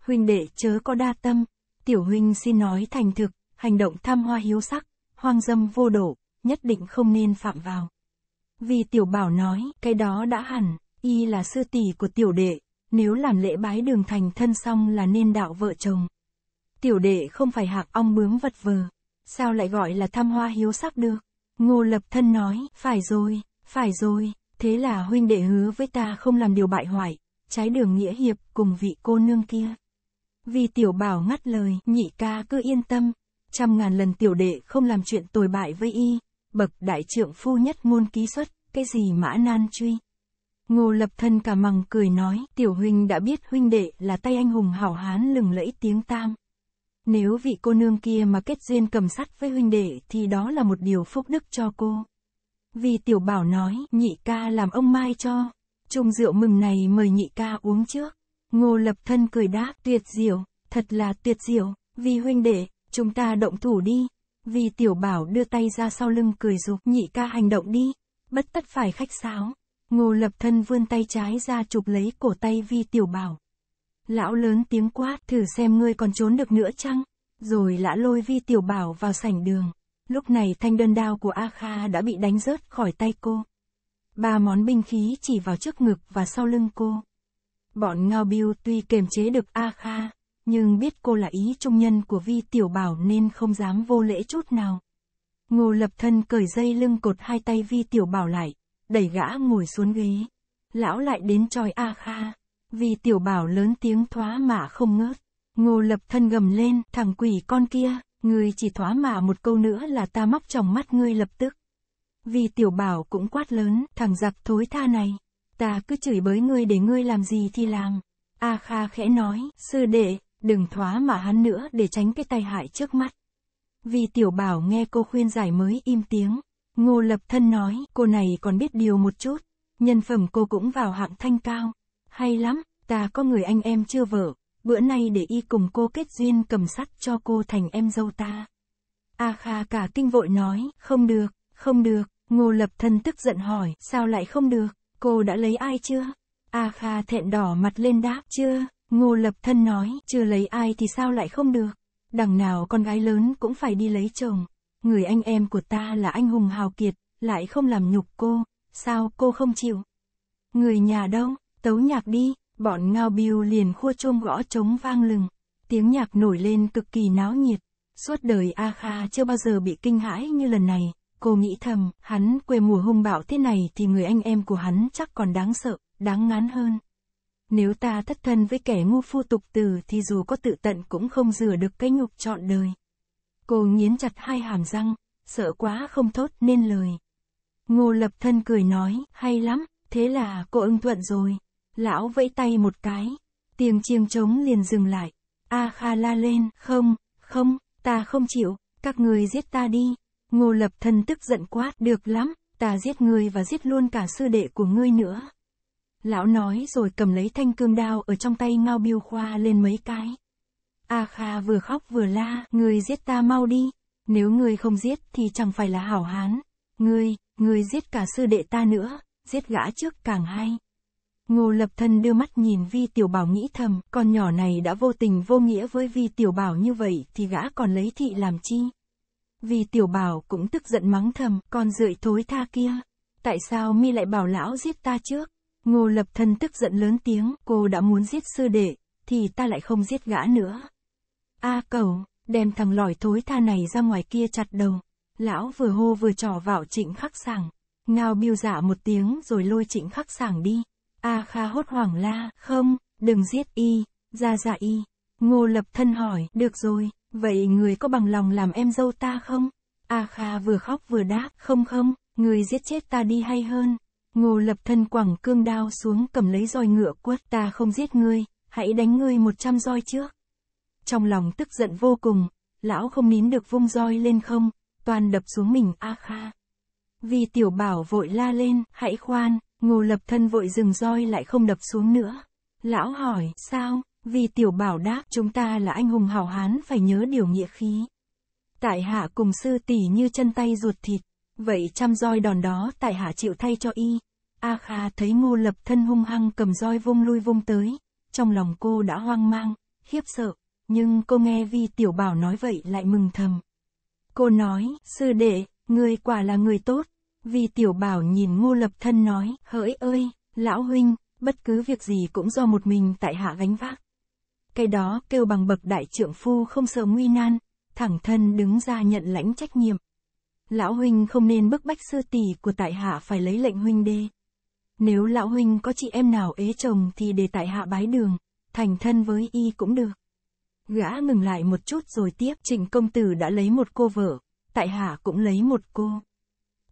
Huynh đệ chớ có đa tâm, tiểu huynh xin nói thành thực, hành động tham hoa hiếu sắc, hoang dâm vô độ, nhất định không nên phạm vào. Vì tiểu bảo nói, cái đó đã hẳn, y là sư tỷ của tiểu đệ, nếu làm lễ bái đường thành thân xong là nên đạo vợ chồng. Tiểu đệ không phải hạc ong bướm vật vờ, sao lại gọi là tham hoa hiếu sắc được? Ngô lập thân nói, phải rồi, phải rồi, thế là huynh đệ hứa với ta không làm điều bại hoại, trái đường nghĩa hiệp cùng vị cô nương kia. Vì tiểu bảo ngắt lời, nhị ca cứ yên tâm, trăm ngàn lần tiểu đệ không làm chuyện tồi bại với y, bậc đại trượng phu nhất ngôn ký xuất, cái gì mã nan truy. Ngô lập thân cả mằng cười nói, tiểu huynh đã biết huynh đệ là tay anh hùng hảo hán lừng lẫy tiếng tam. Nếu vị cô nương kia mà kết duyên cầm sắt với huynh đệ thì đó là một điều phúc đức cho cô. Vì tiểu bảo nói, nhị ca làm ông mai cho. Chung rượu mừng này mời nhị ca uống trước. Ngô lập thân cười đáp, tuyệt diệu, thật là tuyệt diệu, vì huynh đệ, chúng ta động thủ đi. Vì tiểu bảo đưa tay ra sau lưng cười dục, nhị ca hành động đi. Bất tất phải khách sáo. Ngô lập thân vươn tay trái ra chụp lấy cổ tay vi tiểu bảo. Lão lớn tiếng quát, thử xem ngươi còn trốn được nữa chăng? Rồi lã lôi vi tiểu bảo vào sảnh đường. Lúc này thanh đơn đao của A Kha đã bị đánh rớt khỏi tay cô. Ba món binh khí chỉ vào trước ngực và sau lưng cô. Bọn Ngao Biêu tuy kềm chế được A Kha, nhưng biết cô là ý trung nhân của Vi Tiểu Bảo nên không dám vô lễ chút nào. Ngô lập thân cởi dây lưng cột hai tay Vi Tiểu Bảo lại, đẩy gã ngồi xuống ghế. Lão lại đến tròi A Kha. vì Tiểu Bảo lớn tiếng thoá mạ không ngớt. Ngô lập thân gầm lên, thằng quỷ con kia, ngươi chỉ thoá mạ một câu nữa là ta móc trong mắt ngươi lập tức. Vì Tiểu Bảo cũng quát lớn, thằng giặc thối tha này. Ta cứ chửi bới ngươi để ngươi làm gì thì làm. A Kha khẽ nói, sư đệ, đừng thoá mà hắn nữa để tránh cái tai hại trước mắt. Vì tiểu bảo nghe cô khuyên giải mới im tiếng. Ngô lập thân nói, cô này còn biết điều một chút. Nhân phẩm cô cũng vào hạng thanh cao. Hay lắm, ta có người anh em chưa vợ. Bữa nay để y cùng cô kết duyên cầm sắt cho cô thành em dâu ta. A Kha cả kinh vội nói, không được, không được. Ngô lập thân tức giận hỏi, sao lại không được? Cô đã lấy ai chưa? A Kha thẹn đỏ mặt lên đáp, chưa. Ngô Lập Thân nói, chưa lấy ai thì sao lại không được. Đằng nào con gái lớn cũng phải đi lấy chồng. Người anh em của ta là anh hùng hào kiệt, lại không làm nhục cô, sao cô không chịu? Người nhà đâu, tấu nhạc đi, bọn ngao biêu liền khua chôm gõ trống vang lừng. Tiếng nhạc nổi lên cực kỳ náo nhiệt. Suốt đời A Kha chưa bao giờ bị kinh hãi như lần này, cô nghĩ thầm, hắn quê mùa hung bạo thế này thì người anh em của hắn chắc còn đáng sợ, đáng ngán hơn. Nếu ta thất thân với kẻ ngu phu tục tử thì dù có tự tận cũng không rửa được cái nhục trọn đời. Cô nghiến chặt hai hàm răng, sợ quá không thốt nên lời. Ngô lập thân cười nói, hay lắm, thế là cô ưng thuận rồi. Lão vẫy tay một cái, tiếng chiêng trống liền dừng lại. A Kha la lên, không, không, ta không chịu, các người giết ta đi. Ngô lập thân tức giận quát, được lắm, ta giết ngươi và giết luôn cả sư đệ của ngươi nữa. Lão nói rồi cầm lấy thanh cương đao ở trong tay ngao biêu khoa lên mấy cái. A Kha vừa khóc vừa la, ngươi giết ta mau đi, nếu ngươi không giết thì chẳng phải là hảo hán. Ngươi, ngươi giết cả sư đệ ta nữa, giết gã trước càng hay. Ngô lập thân đưa mắt nhìn vi tiểu bảo nghĩ thầm, con nhỏ này đã vô tình vô nghĩa với vi tiểu bảo như vậy thì gã còn lấy thị làm chi. Vi tiểu bảo cũng tức giận mắng thầm, con rưỡi thối tha kia. Tại sao mi lại bảo lão giết ta trước? Ngô lập thân tức giận lớn tiếng, cô đã muốn giết sư đệ, thì ta lại không giết gã nữa. A cầu, đem thằng lòi thối tha này ra ngoài kia chặt đầu. Lão vừa hô vừa trỏ vào trịnh khắc sảng. Ngao biêu giả dạ một tiếng rồi lôi trịnh khắc sảng đi. A kha hốt hoảng la, không, đừng giết y, ra dạ y. Ngô lập thân hỏi, được rồi, vậy người có bằng lòng làm em dâu ta không? A kha vừa khóc vừa đáp, không không, người giết chết ta đi hay hơn. Ngô lập thân quẳng cương đao xuống cầm lấy roi ngựa quất ta không giết ngươi, hãy đánh ngươi một trăm roi trước. Trong lòng tức giận vô cùng, lão không nín được vung roi lên không, toàn đập xuống mình A Kha. Vì tiểu bảo vội la lên, hãy khoan, Ngô lập thân vội dừng roi lại không đập xuống nữa. Lão hỏi, sao? Vì tiểu bảo đáp, chúng ta là anh hùng hảo hán phải nhớ điều nghĩa khí. Tại hạ cùng sư tỷ như chân tay ruột thịt, vậy trăm roi đòn đó tại hạ chịu thay cho y. A Kha thấy ngô lập thân hung hăng cầm roi vung lui vung tới, trong lòng cô đã hoang mang, khiếp sợ, nhưng cô nghe vi tiểu bảo nói vậy lại mừng thầm. Cô nói, sư đệ, người quả là người tốt. Vi tiểu bảo nhìn ngô lập thân nói, hỡi ơi, lão huynh, bất cứ việc gì cũng do một mình tại hạ gánh vác. Cái đó kêu bằng bậc đại trượng phu không sợ nguy nan, thẳng thân đứng ra nhận lãnh trách nhiệm. Lão huynh không nên bức bách sư tỷ của tại hạ phải lấy lệnh huynh đê. Nếu lão huynh có chị em nào ế chồng thì để tại hạ bái đường, thành thân với y cũng được. Gã ngừng lại một chút rồi tiếp, trịnh công tử đã lấy một cô vợ, tại hạ cũng lấy một cô.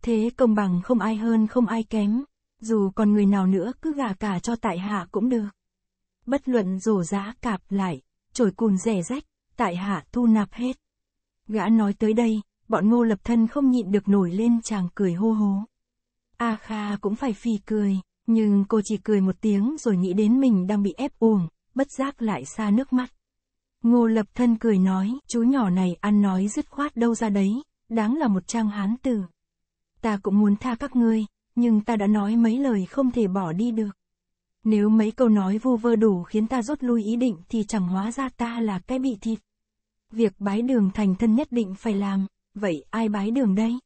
Thế công bằng không ai hơn không ai kém, dù còn người nào nữa cứ gả cả cho tại hạ cũng được. Bất luận rổ giá cạp lại, trổi cùn rẻ rách, tại hạ thu nạp hết. Gã nói tới đây, bọn ngô lập thân không nhịn được nổi lên chàng cười hô hố. A Kha cũng phải phì cười, nhưng cô chỉ cười một tiếng rồi nghĩ đến mình đang bị ép uổng, bất giác lại xa nước mắt. Ngô lập thân cười nói, chú nhỏ này ăn nói dứt khoát đâu ra đấy, đáng là một trang hán tử. Ta cũng muốn tha các ngươi, nhưng ta đã nói mấy lời không thể bỏ đi được. Nếu mấy câu nói vu vơ đủ khiến ta rút lui ý định thì chẳng hóa ra ta là cái bị thịt. Việc bái đường thành thân nhất định phải làm, vậy ai bái đường đây?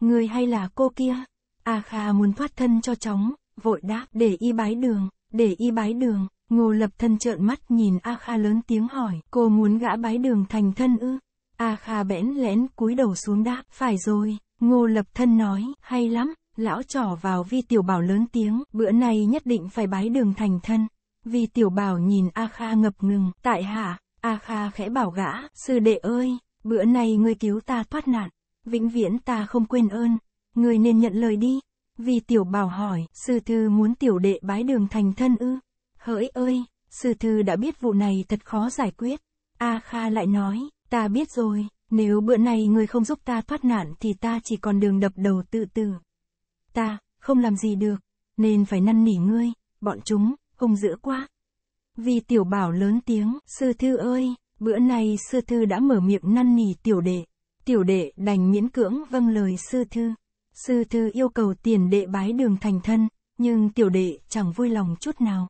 Người hay là cô kia? A Kha muốn thoát thân cho chóng, vội đáp, để y bái đường, để y bái đường. Ngô lập thân trợn mắt nhìn A Kha lớn tiếng hỏi, cô muốn gã bái đường thành thân ư? A Kha bẽn lẽn cúi đầu xuống đáp, phải rồi, Ngô lập thân nói, hay lắm, lão trỏ vào vi tiểu bảo lớn tiếng, bữa nay nhất định phải bái đường thành thân. Vi tiểu bảo nhìn A Kha ngập ngừng, tại hạ, A Kha khẽ bảo gã, sư đệ ơi, bữa nay ngươi cứu ta thoát nạn, vĩnh viễn ta không quên ơn, ngươi nên nhận lời đi. Vi tiểu bảo hỏi, sư thư muốn tiểu đệ bái đường thành thân ư? Hỡi ơi, sư thư đã biết vụ này thật khó giải quyết. A Kha lại nói, ta biết rồi, nếu bữa này người không giúp ta thoát nạn thì ta chỉ còn đường đập đầu tự tử. Ta, không làm gì được, nên phải năn nỉ ngươi, bọn chúng, hung dữ quá. Vì tiểu bảo lớn tiếng, sư thư ơi, bữa nay sư thư đã mở miệng năn nỉ tiểu đệ. Tiểu đệ đành miễn cưỡng vâng lời sư thư. Sư thư yêu cầu tiền đệ bái đường thành thân, nhưng tiểu đệ chẳng vui lòng chút nào.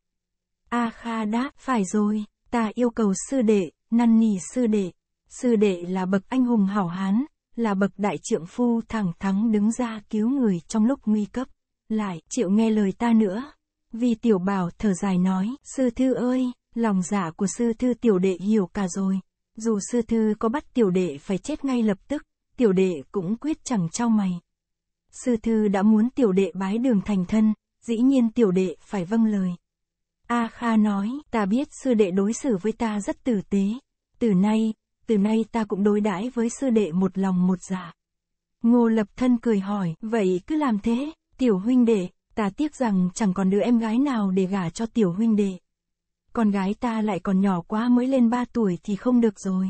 A Kha đáp, phải rồi, ta yêu cầu sư đệ, năn nỉ sư đệ. Sư đệ là bậc anh hùng hảo hán, là bậc đại trượng phu thẳng thắng đứng ra cứu người trong lúc nguy cấp. Lại, chịu nghe lời ta nữa. Vì tiểu bảo thở dài nói, sư thư ơi, lòng dạ của sư thư tiểu đệ hiểu cả rồi. Dù sư thư có bắt tiểu đệ phải chết ngay lập tức, tiểu đệ cũng quyết chẳng trao mày. Sư thư đã muốn tiểu đệ bái đường thành thân, dĩ nhiên tiểu đệ phải vâng lời. A Kha nói, ta biết sư đệ đối xử với ta rất tử tế. Từ nay, từ nay ta cũng đối đãi với sư đệ một lòng một dạ. Ngô lập thân cười hỏi, vậy cứ làm thế, tiểu huynh đệ, ta tiếc rằng chẳng còn đứa em gái nào để gả cho tiểu huynh đệ. Con gái ta lại còn nhỏ quá mới lên ba tuổi thì không được rồi.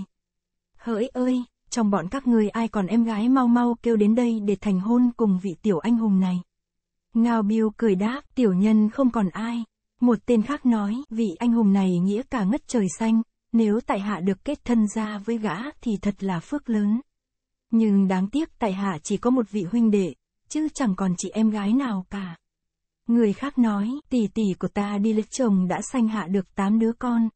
Hỡi ơi, trong bọn các người ai còn em gái mau mau kêu đến đây để thành hôn cùng vị tiểu anh hùng này. Ngao Biêu cười đáp, tiểu nhân không còn ai. Một tên khác nói, vị anh hùng này nghĩa cả ngất trời xanh, nếu tại hạ được kết thân ra với gã thì thật là phước lớn. Nhưng đáng tiếc tại hạ chỉ có một vị huynh đệ, chứ chẳng còn chị em gái nào cả. Người khác nói, tỷ tỷ của ta đi lấy chồng đã sanh hạ được tám đứa con.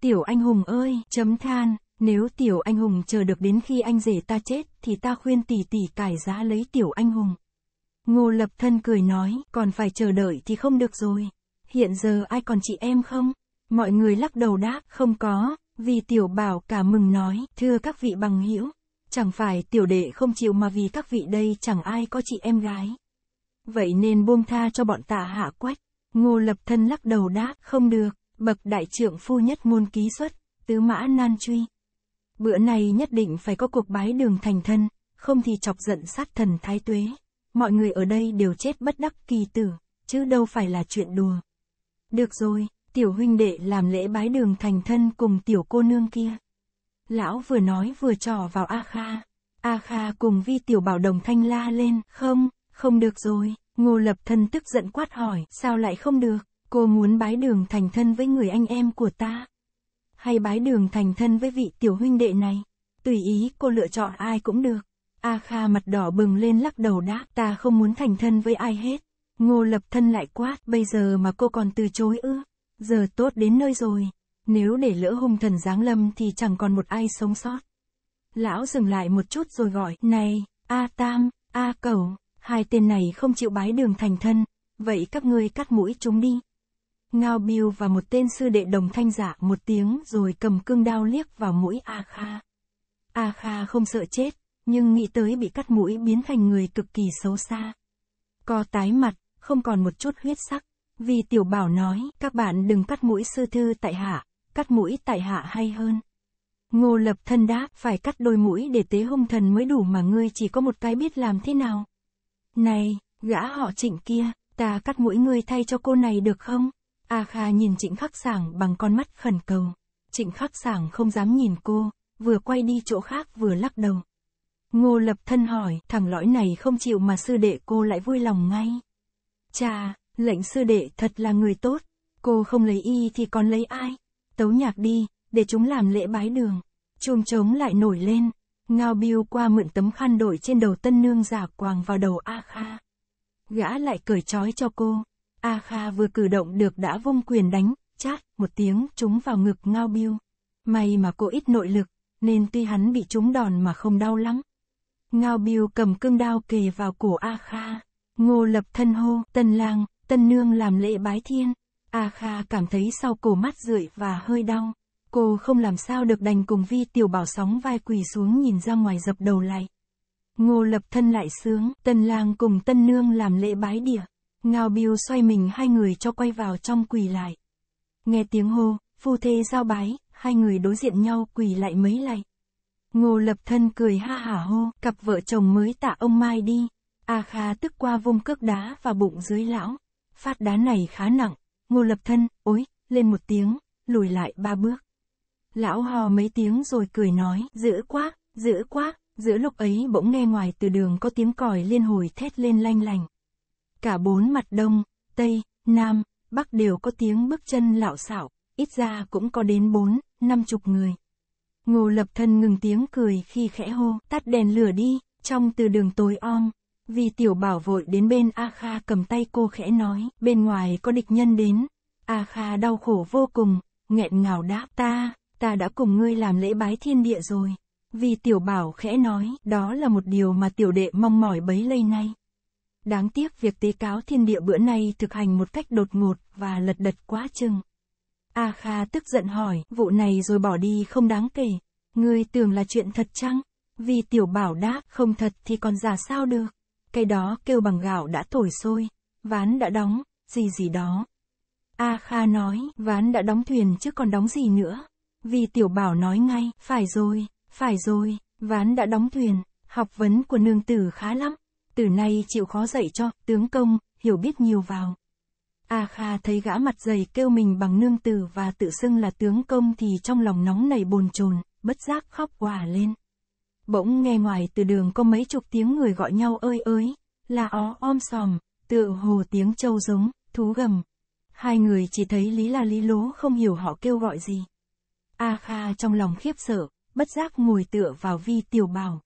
Tiểu anh hùng ơi, chấm than, nếu tiểu anh hùng chờ được đến khi anh rể ta chết thì ta khuyên tỷ tỷ cải giá lấy tiểu anh hùng. Ngô lập thân cười nói, còn phải chờ đợi thì không được rồi. Hiện giờ ai còn chị em không? Mọi người lắc đầu đáp, không có, vì tiểu bảo cả mừng nói, thưa các vị bằng hữu chẳng phải tiểu đệ không chịu mà vì các vị đây chẳng ai có chị em gái. Vậy nên buông tha cho bọn tạ hạ quách. Ngô lập thân lắc đầu đáp, không được, bậc đại trưởng phu nhất môn ký xuất, tứ mã nan truy. Bữa này nhất định phải có cuộc bái đường thành thân, không thì chọc giận sát thần thái tuế. Mọi người ở đây đều chết bất đắc kỳ tử, chứ đâu phải là chuyện đùa. Được rồi, tiểu huynh đệ làm lễ bái đường thành thân cùng tiểu cô nương kia. Lão vừa nói vừa trò vào A Kha. A Kha cùng vi tiểu bảo đồng thanh la lên, không, không được rồi, Ngô Lập Thân tức giận quát hỏi, sao lại không được, cô muốn bái đường thành thân với người anh em của ta? Hay bái đường thành thân với vị tiểu huynh đệ này? Tùy ý cô lựa chọn ai cũng được. A Kha mặt đỏ bừng lên lắc đầu đáp, ta không muốn thành thân với ai hết. Ngô Lập Thân lại quát, bây giờ mà cô còn từ chối ư? Giờ tốt đến nơi rồi. Nếu để lỡ hung thần giáng lâm thì chẳng còn một ai sống sót. Lão dừng lại một chút rồi gọi, này, A Tam, A Cẩu, hai tên này không chịu bái đường thành thân, vậy các ngươi cắt mũi chúng đi. Ngao Biêu và một tên sư đệ đồng thanh giả một tiếng rồi cầm cương đao liếc vào mũi A Kha. A Kha không sợ chết, nhưng nghĩ tới bị cắt mũi biến thành người cực kỳ xấu xa. Co tái mặt, không còn một chút huyết sắc. Vì tiểu bảo nói, các bạn đừng cắt mũi sư thư tại hạ, cắt mũi tại hạ hay hơn. Ngô lập thân đáp, phải cắt đôi mũi để tế hung thần mới đủ mà ngươi chỉ có một cái biết làm thế nào. Này, gã họ trịnh kia, ta cắt mũi ngươi thay cho cô này được không? A Kha nhìn trịnh khắc sảng bằng con mắt khẩn cầu. Trịnh khắc sảng không dám nhìn cô, vừa quay đi chỗ khác vừa lắc đầu. Ngô lập thân hỏi, thằng lõi này không chịu mà sư đệ cô lại vui lòng ngay. Chà, lệnh sư đệ thật là người tốt, cô không lấy y thì còn lấy ai? Tấu nhạc đi, để chúng làm lễ bái đường. Chuông trống lại nổi lên, ngao biêu qua mượn tấm khăn đội trên đầu tân nương giả quàng vào đầu A Kha. Gã lại cởi trói cho cô. A Kha vừa cử động được đã vung quyền đánh, chát, một tiếng trúng vào ngực ngao biêu. May mà cô ít nội lực, nên tuy hắn bị trúng đòn mà không đau lắm. Ngao biêu cầm cương đao kề vào cổ A Kha. Ngô lập thân hô, tân lang, tân nương làm lễ bái thiên. A Kha cảm thấy sau cổ mắt rượi và hơi đau. Cô không làm sao được đành cùng vi tiểu bảo sóng vai quỳ xuống nhìn ra ngoài dập đầu lại. Ngô lập thân lại sướng, tân lang cùng tân nương làm lễ bái địa. Ngao biêu xoay mình hai người cho quay vào trong quỳ lại. Nghe tiếng hô, phu thê giao bái, hai người đối diện nhau quỳ lại mấy lạy. Ngô lập thân cười ha hả hô, cặp vợ chồng mới tạ ông Mai đi. A Kha tức qua vung cước đá vào bụng dưới lão. Phát đá này khá nặng. Ngô lập thân, ối, lên một tiếng, lùi lại ba bước. Lão hò mấy tiếng rồi cười nói, dữ quá, dữ quá. Giữa lúc ấy bỗng nghe ngoài từ đường có tiếng còi liên hồi thét lên lanh lành. Cả bốn mặt đông, tây, nam, bắc đều có tiếng bước chân lạo xảo, ít ra cũng có đến bốn, năm chục người. Ngô lập thân ngừng tiếng cười khi khẽ hô, tắt đèn lửa đi, trong từ đường tối om. Vì tiểu bảo vội đến bên A Kha cầm tay cô khẽ nói, bên ngoài có địch nhân đến. A Kha đau khổ vô cùng, nghẹn ngào đáp ta, ta đã cùng ngươi làm lễ bái thiên địa rồi. Vì tiểu bảo khẽ nói, đó là một điều mà tiểu đệ mong mỏi bấy lâu nay. Đáng tiếc việc tế cáo thiên địa bữa nay thực hành một cách đột ngột và lật đật quá chừng. A Kha tức giận hỏi, vụ này rồi bỏ đi không đáng kể. Ngươi tưởng là chuyện thật chăng? Vì tiểu bảo đáp, không thật thì còn giả sao được. Cây đó kêu bằng gạo đã thổi sôi, ván đã đóng, gì gì đó. A Kha nói, ván đã đóng thuyền chứ còn đóng gì nữa. Vì tiểu bảo nói ngay, phải rồi, phải rồi, ván đã đóng thuyền, học vấn của nương tử khá lắm. Từ nay chịu khó dạy cho, tướng công, hiểu biết nhiều vào. A Kha thấy gã mặt dày kêu mình bằng nương tử và tự xưng là tướng công thì trong lòng nóng nảy bồn chồn, bất giác khóc quả lên. Bỗng nghe ngoài từ đường có mấy chục tiếng người gọi nhau ơi ơi, là ó om sòm, tựa hồ tiếng trâu giống, thú gầm. Hai người chỉ thấy lý là lý lố không hiểu họ kêu gọi gì. A Kha trong lòng khiếp sợ, bất giác ngồi tựa vào vi tiểu bảo.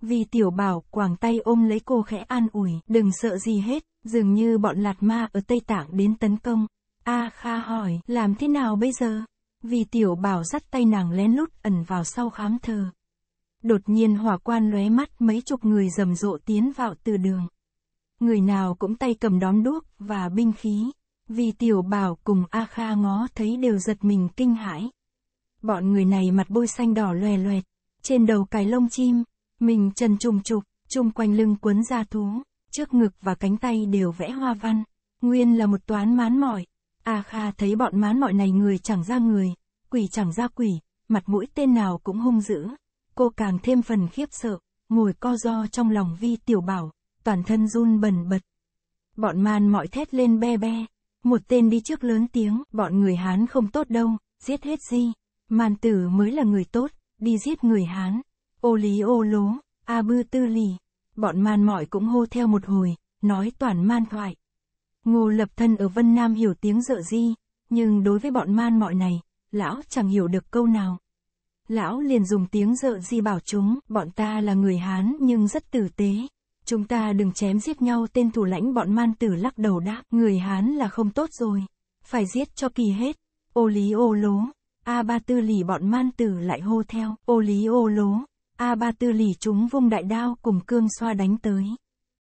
Vi tiểu bảo quàng tay ôm lấy cô khẽ an ủi, đừng sợ gì hết, dường như bọn lạt ma ở Tây Tạng đến tấn công. A Kha hỏi, làm thế nào bây giờ? Vi tiểu bảo dắt tay nàng lén lút ẩn vào sau khám thờ. Đột nhiên hỏa quan lóe mắt mấy chục người rầm rộ tiến vào từ đường. Người nào cũng tay cầm đóm đuốc và binh khí. Vì tiểu bảo cùng A Kha ngó thấy đều giật mình kinh hãi. Bọn người này mặt bôi xanh đỏ loè loẹt, trên đầu cài lông chim, mình chân trùng trục, chung quanh lưng quấn da thú, trước ngực và cánh tay đều vẽ hoa văn. Nguyên là một toán mán mỏi. A Kha thấy bọn mán mỏi này người chẳng ra người, quỷ chẳng ra quỷ, mặt mũi tên nào cũng hung dữ. Cô càng thêm phần khiếp sợ, ngồi co do trong lòng vi tiểu bảo, toàn thân run bần bật. Bọn man mọi thét lên be be, một tên đi trước lớn tiếng, bọn người Hán không tốt đâu, giết hết gì. Man tử mới là người tốt, đi giết người Hán. Ô lý ô lố, a bư tư lì. Bọn man mọi cũng hô theo một hồi, nói toàn man thoại. Ngô lập thân ở Vân Nam hiểu tiếng dợ di, nhưng đối với bọn man mọi này, lão chẳng hiểu được câu nào. Lão liền dùng tiếng dợ di bảo chúng, bọn ta là người Hán nhưng rất tử tế. Chúng ta đừng chém giết nhau tên thủ lãnh bọn man tử lắc đầu đáp, người Hán là không tốt rồi. Phải giết cho kỳ hết. Ô lý ô lố. A ba tư lì bọn man tử lại hô theo, ô lý ô lố. A ba tư lì chúng vung đại đao cùng cương xoa đánh tới.